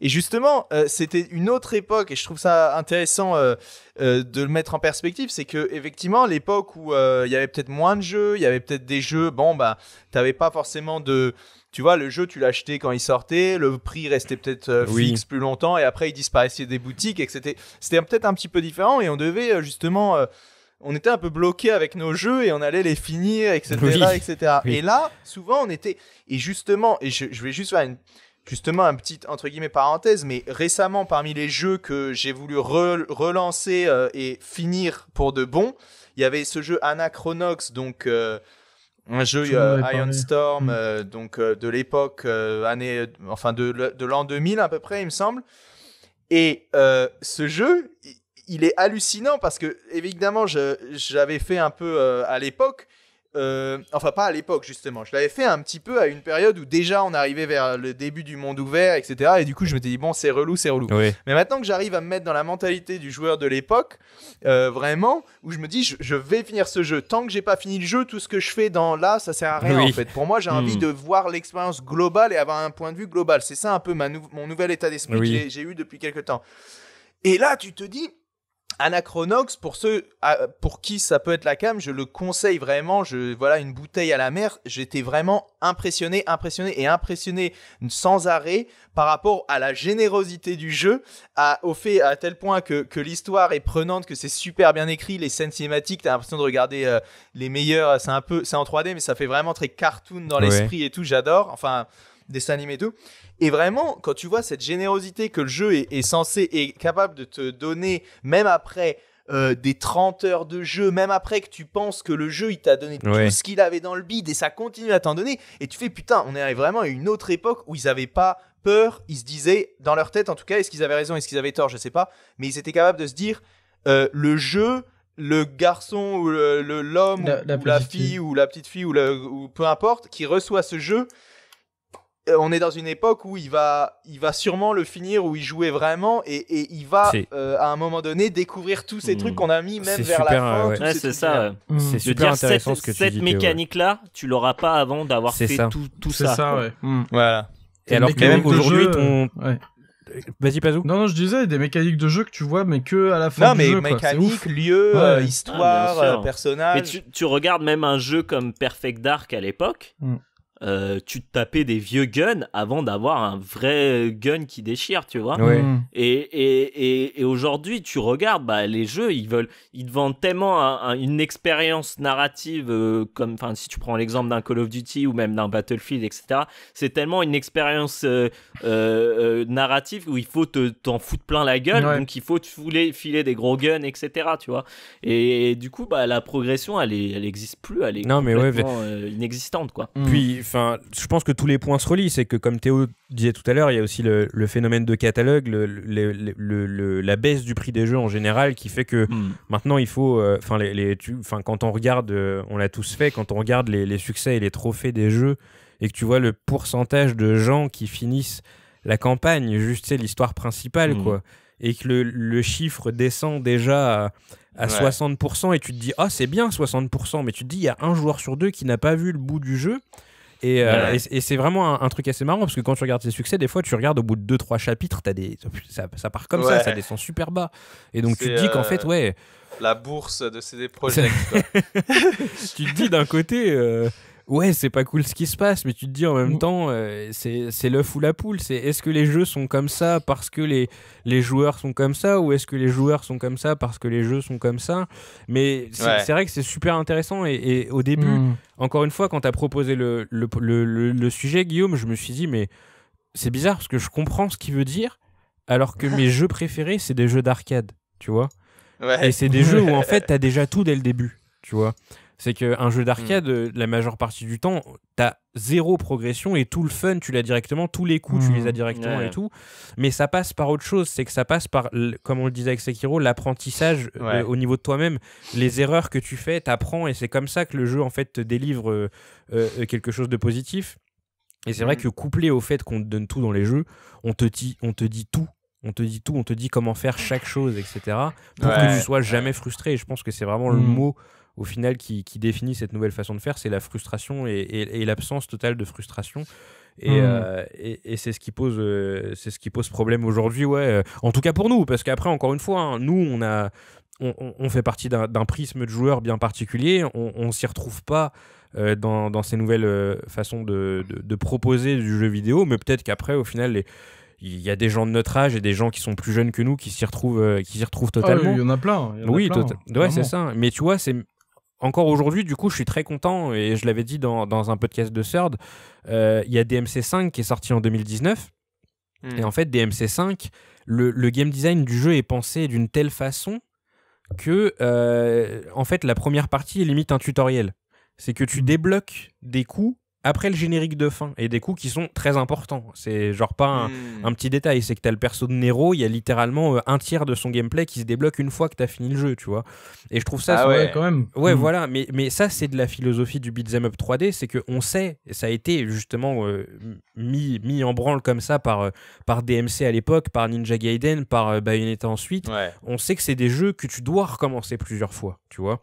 Et justement, euh, c'était une autre époque, et je trouve ça intéressant euh, euh, de le mettre en perspective, c'est que effectivement, l'époque où il y avait peut-être moins de jeux, il y avait peut-être des jeux, bon bah, t'avais pas forcément de, tu vois, le jeu, tu l'achetais quand il sortait, le prix restait peut-être fixe plus longtemps, et après il disparaissait des boutiques, et que c'était, c'était peut-être un petit peu différent, et on devait justement on était un peu bloqué avec nos jeux et on allait les finir, etc., etc. Et là, souvent, on était et justement, et je, je vais juste faire une, justement un petit entre guillemets parenthèse, mais récemment parmi les jeux que j'ai voulu relancer euh, et finir pour de bon, il y avait ce jeu Anachronox, donc euh, un jeu euh, Iron Storm, donc de l'époque année, enfin de, de l'an 2000 à peu près, il me semble. Et ce jeu, il est hallucinant parce que évidemment, j'avais fait un peu à l'époque euh, enfin, pas à l'époque, justement. Je l'avais fait un petit peu à une période où déjà on arrivait vers le début du monde ouvert, etc. Et du coup, je m'étais dit, bon, c'est relou, c'est relou. Mais maintenant que j'arrive à me mettre dans la mentalité du joueur de l'époque, euh, vraiment, où je me dis, je, vais finir ce jeu. Tant que j'ai pas fini le jeu, tout ce que je fais dans là, ça sert à rien, en fait. Pour moi, j'ai envie hmm. de voir l'expérience globale et avoir un point de vue global. C'est ça un peu ma mon nouvel état d'esprit que j'ai eu depuis quelques temps. Et là, tu te dis, Anachronox, pour ceux pour qui ça peut être la cam, je le conseille vraiment. Je voilà une bouteille à la mer. J'étais vraiment impressionné, impressionné et impressionné sans arrêt par rapport à la générosité du jeu, à, au fait à tel point que, que l'histoire est prenante, que c'est super bien écrit, les scènes cinématiques, t'as l'impression de regarder euh, les meilleurs. C'est un peu, c'est en 3D, mais ça fait vraiment très cartoon dans l'esprit et tout. J'adore. Enfin, dessin animé et tout. Et vraiment, quand tu vois cette générosité que le jeu est, censé et capable de te donner, même après euh, des 30 heures de jeu, même après que tu penses que le jeu il t'a donné tout ce qu'il avait dans le bide et ça continue à t'en donner, et tu fais putain, on est vraiment à une autre époque où ils n'avaient pas peur, ils se disaient, dans leur tête en tout cas, est-ce qu'ils avaient raison, est-ce qu'ils avaient tort, je sais pas, mais ils étaient capables de se dire, euh, le jeu, le garçon ou l'homme la, ou, la fille, ou la petite fille ou, ou peu importe qui reçoit ce jeu euh, on est dans une époque où il va, il va sûrement le finir, où il jouait vraiment, et, il va euh, à un moment donné découvrir tous ces trucs hmm. qu'on a mis même vers la fin. Ouais. c'est ça. C'est super intéressant cette, ce que tu Cette mécanique-là, tu l'auras pas avant d'avoir fait tout, tout ça. C'est ça, ouais. Hmm. Voilà. Et, alors que même aujourd'hui, ton. Vas-y, Pazou. Non, non, je disais des mécaniques de jeu que tu vois, mais que à la fin non, du jeu. Non, mais mécanique, lieu, euh, histoire, ah, personnage. Mais tu, tu, regardes même un jeu comme Perfect Dark à l'époque. Hmm. Euh, tu te tapais des vieux guns avant d'avoir un vrai gun qui déchire, tu vois. Mm. Et, et, et, aujourd'hui, tu regardes bah, les jeux, ils veulent, ils te vendent tellement une expérience narrative, euh, comme, enfin, si tu prends l'exemple d'un Call of Duty ou même d'un Battlefield, etc. C'est tellement une expérience euh, narrative où il faut t'en foutre plein la gueule, donc il faut te filer, filer des gros guns, etc. Tu vois. Et, du coup, bah, la progression, elle, est, elle existe plus, elle est non, complètement inexistante, quoi. Puis enfin, je pense que tous les points se relient. C'est que, comme Théo disait tout à l'heure, il y a aussi le, phénomène de catalogue, la baisse du prix des jeux en général, qui fait que hmm. maintenant il faut, euh, enfin, les, quand on regarde, euh, on l'a tous fait, quand on regarde les, succès et les trophées des jeux, et que tu vois le pourcentage de gens qui finissent la campagne, juste l'histoire principale, hmm. quoi, et que le, chiffre descend déjà à, 60%, et tu te dis, ah, c'est bien 60%, mais tu te dis, il y a un joueur sur deux qui n'a pas vu le bout du jeu Et, et, c'est vraiment un, truc assez marrant parce que quand tu regardes ses succès, des fois tu regardes au bout de 2-3 chapitres, as des... Ça, ça part comme ça, ça descend super bas. Et donc tu te dis qu'en fait, ouais. La bourse de CD Projekt. tu te dis d'un côté ouais, c'est pas cool ce qui se passe, mais tu te dis en même mm. temps, euh, c'est l'œuf ou la poule. C'est est-ce que les jeux sont comme ça parce que les, les joueurs sont comme ça, ou est-ce que les joueurs sont comme ça parce que les jeux sont comme ça? Mais c'est vrai que c'est super intéressant. Et, au début, mm. encore une fois, quand tu as proposé le, le, le, le, sujet, Guillaume, je me suis dit, mais c'est bizarre parce que je comprends ce qu'il veut dire, alors que mes jeux préférés, c'est des jeux d'arcade, tu vois? Et c'est des jeux où en fait, tu as déjà tout dès le début, tu vois? C'est qu'un jeu d'arcade, mm. euh, la majeure partie du temps, t'as zéro progression et tout le fun, tu l'as directement, tous les coups, tu les as mm. directement et tout. Mais ça passe par autre chose, c'est que ça passe par, comme on le disait avec Sekiro, l'apprentissage euh, au niveau de toi-même. Les erreurs que tu fais, t'apprends et c'est comme ça que le jeu en fait te délivre euh, quelque chose de positif. Et c'est vrai mm. que couplé au fait qu'on te donne tout dans les jeux, on te dit, on te dit tout on te dit tout, on te dit comment faire chaque chose, etc. Pour que tu sois jamais frustré. Et je pense que c'est vraiment le mot au final qui, définit cette nouvelle façon de faire, c'est la frustration et, l'absence totale de frustration. Et, hmm. euh, c'est ce qui pose euh, c'est ce qui pose problème aujourd'hui ouais euh, en tout cas pour nous parce qu'après encore une fois hein, nous on a on, fait partie d'un prisme de joueurs bien particulier on, on s'y retrouve pas dans, ces nouvelles façons de, proposer du jeu vidéo mais peut-être qu'après au final il y a des gens de notre âge et des gens qui sont plus jeunes que nous qui s'y retrouvent qui s'y retrouvent ah totalement. il y en a plein. oui, ouais, c'est ça. Mais tu vois, c'est encore aujourd'hui, du coup, je suis très content, et je l'avais dit dans, dans, un podcast de Third, euh, il y a DMC5 qui est sorti en 2019. Et hmm. en fait, DMC5, le, le, game design du jeu est pensé d'une telle façon que, euh, en fait, la première partie est limite un tutoriel. C'est que tu hmm. débloques des coups après le générique de fin et des coups qui sont très importants. C'est genre pas hmm. un, petit détail, c'est que tu as le perso de Nero, il y a littéralement euh, un tiers de son gameplay qui se débloque une fois que tu as fini le jeu, tu vois. Et je trouve ça ah ouais, quand même. Ouais, hmm. voilà, mais, mais ça c'est de la philosophie du beat'em up 3D, c'est que on sait, ça a été justement euh, mis, mis en branle comme ça par, euh, par DMC à l'époque, par Ninja Gaiden, par Bayonetta ensuite. On sait que c'est des jeux que tu dois recommencer plusieurs fois, tu vois.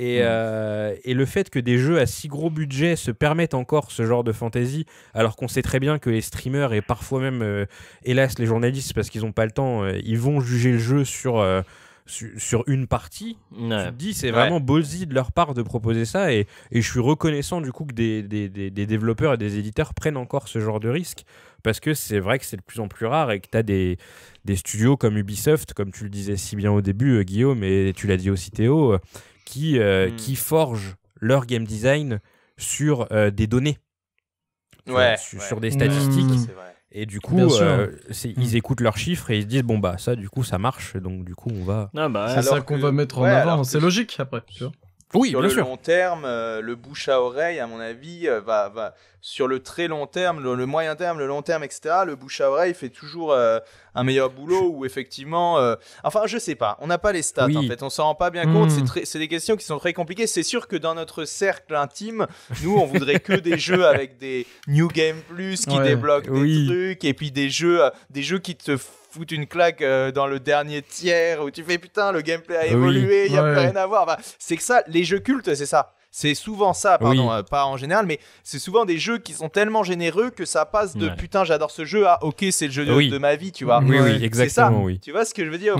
Et, euh, et, le fait que des jeux à si gros budget se permettent encore ce genre de fantasy, alors qu'on sait très bien que les streamers et parfois même, euh, hélas, les journalistes, parce qu'ils n'ont pas le temps, euh, ils vont juger le jeu sur, sur, une partie. Tu te dis, c'est vraiment ballsy de leur part de proposer ça. Et, et, je suis reconnaissant du coup que des, des, des, développeurs et des éditeurs prennent encore ce genre de risque. Parce que c'est vrai que c'est de plus en plus rare et que tu as des, des studios comme Ubisoft, comme tu le disais si bien au début, Guillaume, et tu l'as dit aussi Théo qui, euh, hmm. qui forgent leur game design sur euh, des données, ouais, sur, des statistiques. Hmm. Et du coup, euh, ils hmm. écoutent leurs chiffres et ils se disent bon bah ça du coup ça marche donc du coup on va. Ah, bah, c'est ça qu'on va mettre en avant. C'est logique après. Tu vois oui, sur le long terme, euh, le bouche à oreille, à mon avis, euh, va, va sur le très long terme, le, moyen terme, le long terme, etc. Le bouche à oreille fait toujours euh, un meilleur boulot ou effectivement, enfin, je sais pas, on n'a pas les stats en fait, on s'en rend pas bien compte. Hmm. C'est des questions qui sont très compliquées. C'est sûr que dans notre cercle intime, nous, on voudrait que des jeux avec des New Game Plus qui débloquent des trucs et puis des jeux, des jeux qui te foutre une claque euh, dans le dernier tiers où tu fais putain, le gameplay a évolué, il n'y a plus rien à voir. c'est que ça, les jeux cultes, c'est ça. C'est souvent ça, pardon, euh, pas en général, mais c'est souvent des jeux qui sont tellement généreux que ça passe de putain, j'adore ce jeu à ok, c'est le jeu de, ma vie, tu vois. Oui, oui, exactement. Ça. Tu vois ce que je veux dire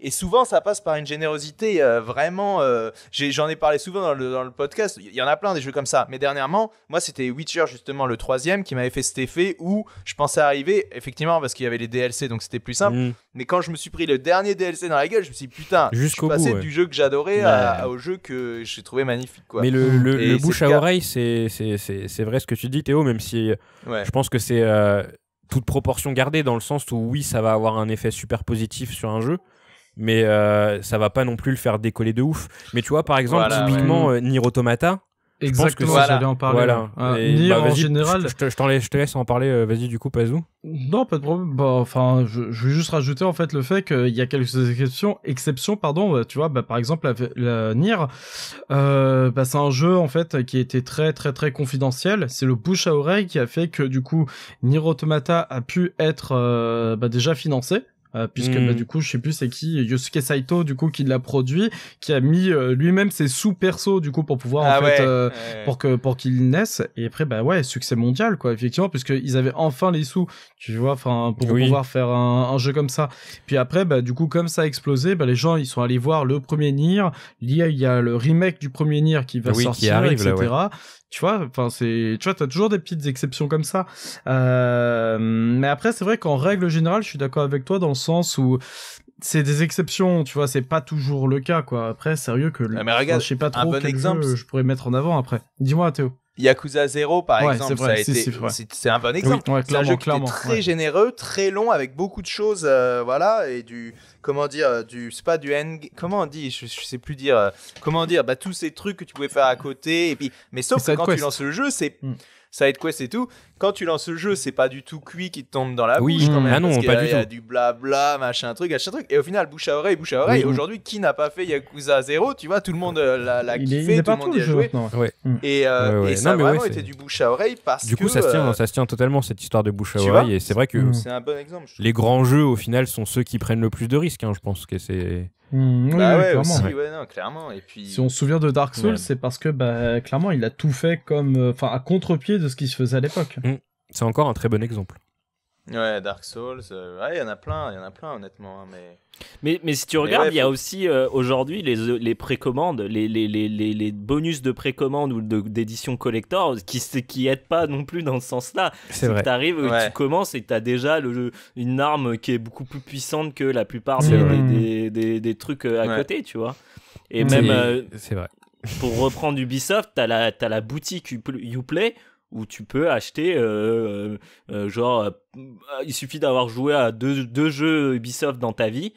Et souvent, ça passe par une générosité euh, vraiment. Euh, j'en ai, parlé souvent dans le, dans le, podcast. Il y en a plein des jeux comme ça. Mais dernièrement, moi, c'était Witcher, justement, le troisième, qui m'avait fait cet effet où je pensais arriver, effectivement, parce qu'il y avait les DLC, donc c'était plus simple. Mm. Mais quand je me suis pris le dernier DLC dans la gueule, je me suis dit, putain, je suis passé du jeu que j'adorais au jeu que j'ai trouvé magnifique. Quoi. Mais le, bouche à oreille, c'est vrai ce que tu dis, Théo, même si je pense que c'est euh, toute proportion gardée dans le sens où oui, ça va avoir un effet super positif sur un jeu mais euh, ça va pas non plus le faire décoller de ouf. Mais tu vois, par exemple, typiquement euh, Nier Automata, Exactement, j'allais en parler. Voilà. Ah, bah, en général. Je, te, laisse, je, te, laisse en parler, euh, vas-y, du coup, Pazou. Non, pas de problème. Bah, enfin, je, je, vais juste rajouter, en fait, le fait qu'il y a quelques exceptions, exceptions, pardon, euh, tu vois, bah, par exemple, la, Nier, euh, bah, c'est un jeu, en fait, qui était très, très, très confidentiel. C'est le bouche à oreille qui a fait que, du coup, Nier Automata a pu être, bah, déjà financé euh, puisque bah, hmm. du coup je sais plus c'est qui Yosuke Saito du coup qui l'a produit qui a mis euh, lui-même ses sous perso du coup pour pouvoir en ah fait euh, pour que pour qu'il naisse. Et après bah ouais succès mondial quoi effectivement puisque ils avaient enfin les sous tu vois enfin pour pouvoir faire un, un, jeu comme ça. Puis après bah du coup comme ça a explosé bah les gens ils sont allés voir le premier Nier. Il y a, il y a le remake du premier Nier qui va sortir qui arrive, etc tu vois enfin c'est tu vois t'as toujours des petites exceptions comme ça. Euh, mais après c'est vrai qu'en règle générale je suis d'accord avec toi dans le sens où c'est des exceptions tu vois c'est pas toujours le cas quoi. Après sérieux que ah, mais regarde, je sais pas trop un bon exemple je pourrais mettre en avant après. Dis-moi Théo Yakuza 0 par exemple, c'est un bon exemple. c'est un jeu qui est très généreux, très long avec beaucoup de choses, euh, voilà, et du comment dire, du c'est pas du end, comment on dit, je, sais plus dire, euh, comment dire, bah tous ces trucs que tu pouvais faire à côté, et puis, mais sauf que quand tu lances le jeu, c'est hmm ça être quoi c'est tout. Quand tu lances le jeu, c'est pas du tout cuit qui te tombe dans la bouche quand même. Ah non, parce pas du y a, du blabla, machin truc, machin truc. Et au final, bouche à oreille, bouche à oreille. Aujourd'hui, qui n'a pas fait Yakuza 0 Tu vois, tout le monde euh, l'a kiffé, tout le monde y a joué. Et, euh, et ça a vraiment été du bouche à oreille parce que. Du coup, ça, se tient, euh, ça se tient totalement cette histoire de bouche à oreille. Et c'est vrai que. C'est un bon exemple. Les grands jeux, au final, sont ceux qui prennent le plus de risques. Hein, je pense que c'est. Mmh, bah ouais, clairement. Aussi, ouais, non, clairement. Et puis... Si on se souvient de Dark Souls, c'est parce que bah, clairement, il a tout fait comme, euh, enfin, à contre-pied de ce qui se faisait à l'époque. Mmh. C'est encore un très bon exemple. Ouais, Dark Souls, euh, ouais, il y en a plein, il y en a plein honnêtement, hein, mais... mais... Mais si tu regardes, il y a aussi euh, aujourd'hui les, les précommandes, les, les, les, les, bonus de précommande ou d'édition collector qui qui aident pas non plus dans ce sens-là. C'est vrai. Tu arrives, tu commences et tu as déjà le, une arme qui est beaucoup plus puissante que la plupart des, des, des, trucs euh, à côté, tu vois. Et même, c'est vrai. Pour reprendre Ubisoft, tu as la, as la boutique Uplay où tu peux acheter euh, euh, genre euh, il suffit d'avoir joué à deux, deux, jeux Ubisoft dans ta vie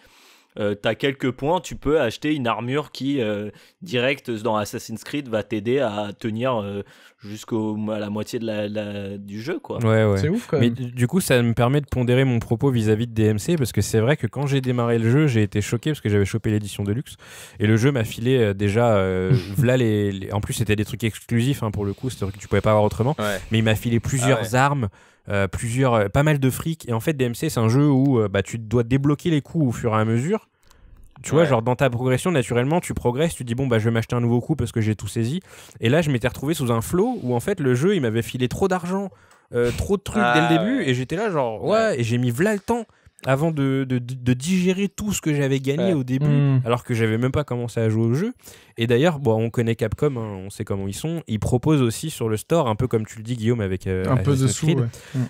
euh, t'as quelques points, tu peux acheter une armure qui, euh, direct dans Assassin's Creed, va t'aider à tenir euh, jusqu'à la moitié de la, du jeu. Quoi. Ouais, ouais. C'est ouf quand même. Mais du coup, ça me permet de pondérer mon propos vis-à-vis de DMC, parce que c'est vrai que quand j'ai démarré le jeu, j'ai été choqué parce que j'avais chopé l'édition de luxe. Et le jeu m'a filé déjà. voilà les, En plus, c'était des trucs exclusifs hein, pour le coup, c'est que tu pouvais pas avoir autrement. Mais il m'a filé plusieurs ah armes. Euh, plusieurs, euh, pas mal de fric. Et en fait, DMC, c'est un jeu où euh, bah, tu dois débloquer les coups au fur et à mesure. Tu vois, genre dans ta progression, naturellement, tu progresses, tu dis bon, bah je vais m'acheter un nouveau coup parce que j'ai tout saisi. Et là, je m'étais retrouvé sous un flow où en fait, le jeu, il m'avait filé trop d'argent, trop de trucs dès le ah début. Et j'étais là, genre, ouais, et j'ai mis v'là le temps avant de, de, de, digérer tout ce que j'avais gagné au début, hmm. alors que j'avais même pas commencé à jouer au jeu. Et d'ailleurs, bon, on connaît Capcom, hein, on sait comment ils sont. Ils proposent aussi sur le store, un peu comme tu le dis Guillaume avec euh, un peu de sous. Ouais.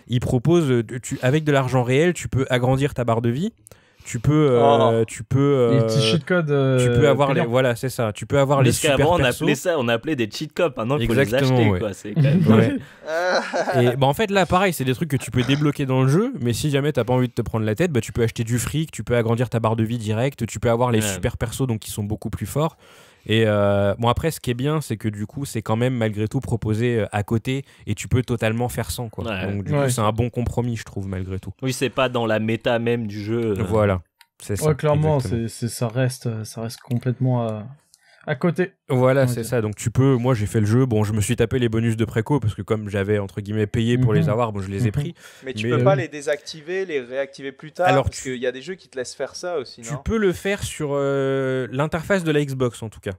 Ils proposent, euh, tu, avec de l'argent réel, tu peux agrandir ta barre de vie tu peux euh, oh. tu peux les petits cheat codes tu peux avoir les voilà c'est ça. Tu peux avoir les super on appelait ça on appelait des cheat codes maintenant il faut les acheter quoi c'est quand même et bah en fait là pareil c'est des trucs que tu peux débloquer dans le jeu mais si jamais t'as pas envie de te prendre la tête bah tu peux acheter du fric tu peux agrandir ta barre de vie direct tu peux avoir les super persos donc qui sont beaucoup plus forts et euh, bon, après, ce qui est bien, c'est que du coup, c'est quand même malgré tout proposé euh, à côté et tu peux totalement faire sans. Quoi. Donc, du coup, c'est un bon compromis, je trouve, malgré tout. Oui, c'est pas dans la méta même du jeu. Euh. Voilà. C'est ça. clairement, c'est, ça, reste, ça reste complètement à, à côté. Voilà, c'est ça. Donc tu peux, moi j'ai fait le jeu, bon je me suis tapé les bonus de préco parce que comme j'avais entre guillemets payé pour les mhm. avoir, bon je les ai mhm. pris. Mais tu peux pas les désactiver, les réactiver plus tard Alors parce qu'il y a des jeux qui te laissent faire ça aussi, Tu peux le faire sur euh, l'interface de la Xbox en tout cas.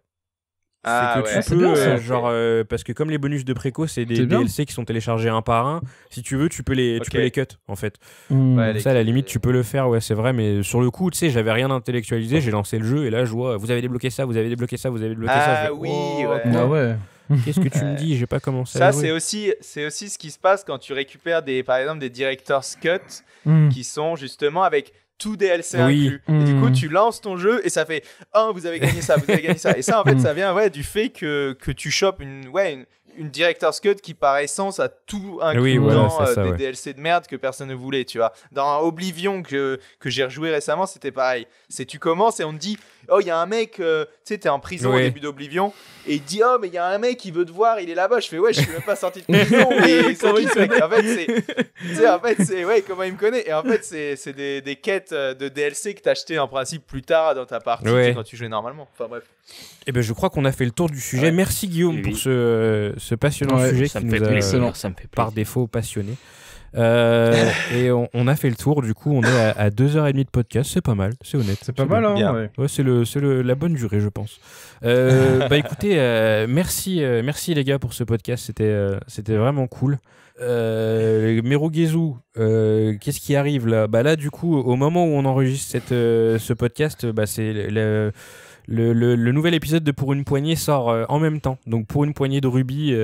Ah, que tu peux, euh, genre, euh, parce que comme les bonus de préco, c'est des DLC qui sont téléchargés un par un, si tu veux, tu peux les, tu peux les cut, en fait. Hmm. ça, à la limite, tu peux le faire, ouais, c'est vrai, mais sur le coup, tu sais, j'avais rien intellectualisé, j'ai lancé le jeu, et là, je vois, vous avez débloqué ça, vous avez débloqué ça, vous avez débloqué ça. Ah oui, ouais. Ah ouais. Qu'est-ce que tu me dis? J'ai pas commencé ça, à Ça, c'est aussi, c'est aussi ce qui se passe quand tu récupères, des, par exemple, des director's cut hmm. qui sont justement avec tout DLC inclus. Et du coup, hmm. tu lances ton jeu et ça fait oh, vous avez gagné ça, vous avez gagné ça. Et ça, en fait, hmm. ça vient ouais, du fait que, que tu chopes une, ouais, une, une director's cut qui par essence a tout inclus dans euh, des DLC de merde que personne ne voulait, tu vois. Dans Oblivion que, que j'ai rejoué récemment, c'était pareil. C'est tu commences et on te dit oh il y a un mec, euh, tu sais t'es en prison au début d'Oblivion et il dit oh mais il y a un mec qui veut te voir, il est là-bas. Je fais ouais je suis même pas sorti de prison. et qui ce mec En fait c'est, en fait c'est ouais comment il me connaît. Et en fait c'est, c'est des, des, quêtes euh, de DLC que t'achetais en principe plus tard dans ta partie quand tu jouais normalement. Enfin bref. Eh ben, je crois qu'on a fait le tour du sujet. Merci Guillaume pour ce, ce passionnant sujet ça qui me nous fait a ça me fait par défaut passionné. Et on, a fait le tour, du coup, on est à, 2h30 de podcast, c'est pas mal, c'est honnête. C'est pas mal, hein, ouais. c'est le, le, la bonne durée, je pense. bah écoutez, merci, merci les gars pour ce podcast, c'était c'était vraiment cool. Euh, euh, qu'est-ce qui arrive là? Bah là, du coup, au moment où on enregistre cette, euh, ce podcast, bah, c'est le, le, le, nouvel épisode de Pour une poignée sort euh, en même temps. Donc Pour une poignée de rubis,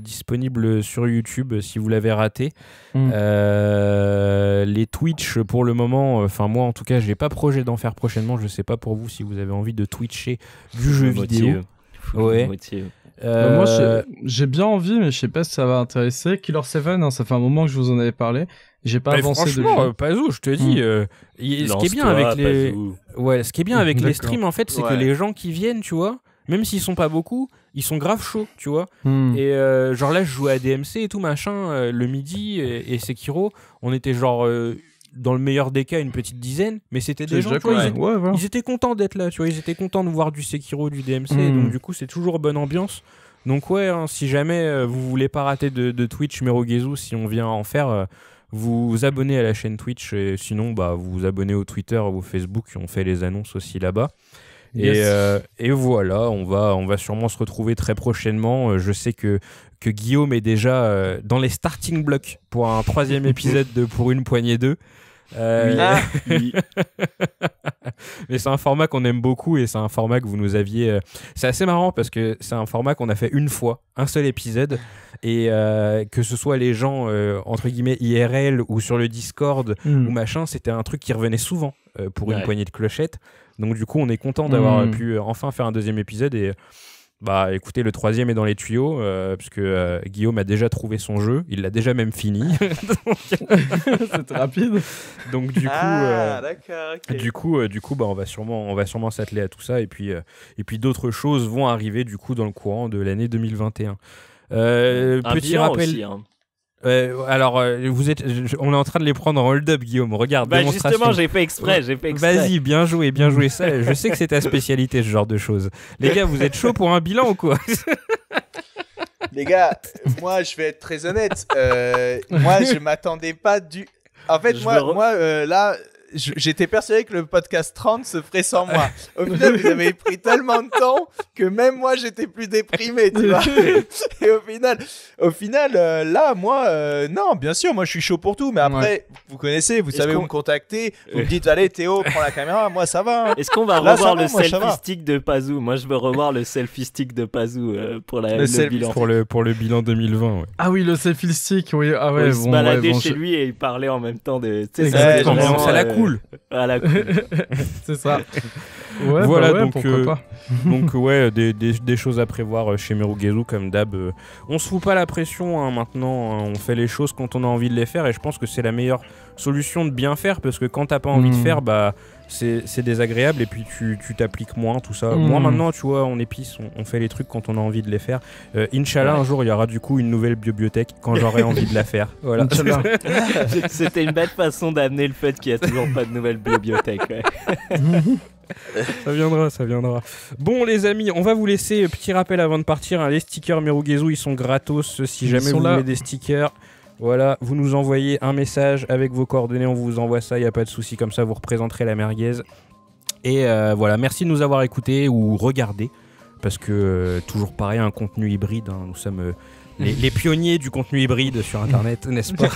disponible sur YouTube si vous l'avez raté. Hmm. les Twitch, pour le moment, enfin moi en tout cas, j'ai pas projet d'en faire prochainement. Je sais pas pour vous si vous avez envie de Twitcher du jeu vidéo. Ouais. Euh, moi, j'ai bien envie, mais je sais pas si ça va intéresser. Killer 7, hein, ça fait un moment que je vous en avais parlé. J'ai pas avancé franchement, euh, pas où, je te dis. Hmm. Euh, ce qui est bien avec les, ouais, ce qui est bien avec les streams en fait, c'est que les gens qui viennent, tu vois, même s'ils sont pas beaucoup, ils sont grave chauds, tu vois. Hmm. Et genre là, je jouais à DMC et tout machin le midi et, et Sekiro, on était genre dans le meilleur des cas, une petite dizaine, mais c'était des gens, ils, étaient contents d'être là, tu vois, ils étaient contents de voir du Sekiro, du DMC, hmm. donc du coup, c'est toujours bonne ambiance. Donc ouais, hein, si jamais euh, vous voulez pas rater de, Twitch Merogezu, si on vient en faire, euh, vous vous abonnez à la chaîne Twitch, et sinon, bah, vous vous abonnez au Twitter ou au Facebook, on fait les annonces aussi là-bas. Et, euh, et, voilà, on va, on va sûrement se retrouver très prochainement. Je sais que que Guillaume est déjà euh, dans les starting blocks pour un troisième épisode de Pour une poignée d'eux. Euh, oui. Mais c'est un format qu'on aime beaucoup et c'est un format que vous nous aviez. Euh, c'est assez marrant parce que c'est un format qu'on a fait une fois, un seul épisode, et que ce soit les gens entre guillemets IRL ou sur le Discord hmm. ou machin, c'était un truc qui revenait souvent pour une poignée de clochettes. Donc du coup, on est content d'avoir hmm. pu enfin faire un deuxième épisode et bah écoutez, le troisième est dans les tuyaux, euh, puisque euh, Guillaume a déjà trouvé son jeu, il l'a déjà même fini. C'est rapide. Donc du coup, ah, euh, du coup, du coup, bah on va sûrement, on va sûrement s'atteler à tout ça, et puis, et puis d'autres choses vont arriver du coup dans le courant de l'année 2021. petit rappel. Aussi, hein alors, euh, vous êtes, on est en train de les prendre en hold-up, Guillaume. Regarde, bah justement, j'ai fait exprès, j'ai fait exprès. Vas-y, bien joué, bien joué. Ça, je sais que c'est ta spécialité, ce genre de choses. Les gars, vous êtes chaud pour un bilan ou quoi? Les gars, moi, je vais être très honnête. Euh, moi, je m'attendais pas du. En fait, moi, moi euh, là, j'étais persuadé que le podcast 30 se ferait sans moi. Au final, vous avez pris tellement de temps que même moi, j'étais plus déprimé, tu vois. Et au final, au final, euh, là, moi, euh, non, bien sûr, moi, je suis chaud pour tout. Mais après, vous connaissez, vous savez où me contacter. Vous me dites, allez, Théo, prends la caméra. Moi, ça va. Hein. Est-ce qu'on va revoir le selfie stick de Pazou? Moi, je veux revoir le selfie stick de Pazou euh, pour la, le, bilan. Pour le, pour le bilan 2020, Ah oui, le selfie stick, oui. Ah ouais, bon, se balader chez lui et parler en même temps de. ça la cool. c'est ça. Ouais, voilà, bah donc, euh, donc ouais, des, des, des, choses à prévoir euh, chez Merugezu comme d'hab. Euh. on se fout pas la pression hein, maintenant, hein. on fait les choses quand on a envie de les faire et je pense que c'est la meilleure solution de bien faire parce que quand t'as pas envie de hmm. faire, bah c'est désagréable et puis tu t'appliques moins tout ça. Hmm. Moi maintenant, tu vois, on épice, on, fait les trucs quand on a envie de les faire. Inch'Allah, un jour il y aura du coup une nouvelle bibliothèque quand j'aurai envie de la faire. Voilà. C'était une belle façon d'amener le fait qu'il y a toujours pas de nouvelle bibliothèque. ça viendra, ça viendra. Bon, les amis, on va vous laisser. Petit rappel avant de partir. Hein, les stickers Mirugezu, ils sont gratos. Si jamais vous voulez des stickers, voilà, vous nous envoyez un message avec vos coordonnées. On vous envoie ça, il n'y a pas de souci. Comme ça, vous représenterez la merguez. Et euh, voilà, merci de nous avoir écoutés ou regardés. Parce que, euh, toujours pareil, un contenu hybride. Hein, nous sommes. Euh, les, pionniers du contenu hybride sur Internet, n'est-ce pas?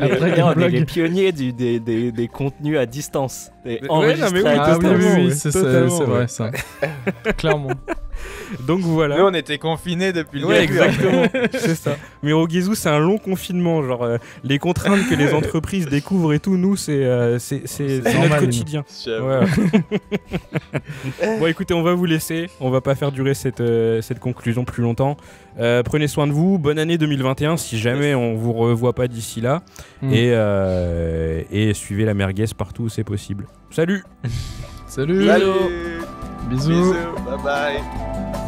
Les, les, pionniers du, des, des, des, contenus à distance. oui, oui, c'est vrai ça. Clairement. Donc voilà. Nous, on était confinés depuis le ouais, début. exactement. c'est ça. Mais au Gizou, c'est un long confinement. Genre, euh, les contraintes que les entreprises découvrent et tout, nous, c'est euh, c'est notre quotidien. bon, écoutez, on va vous laisser. On va pas faire durer cette, euh, cette conclusion plus longtemps. prenez soin de vous. Bonne année 2021 si jamais on vous revoit pas d'ici là. Mm. Et, et suivez la merguez partout où c'est possible. Salut Salut, Salut Bisous. Bisous. Bye bye.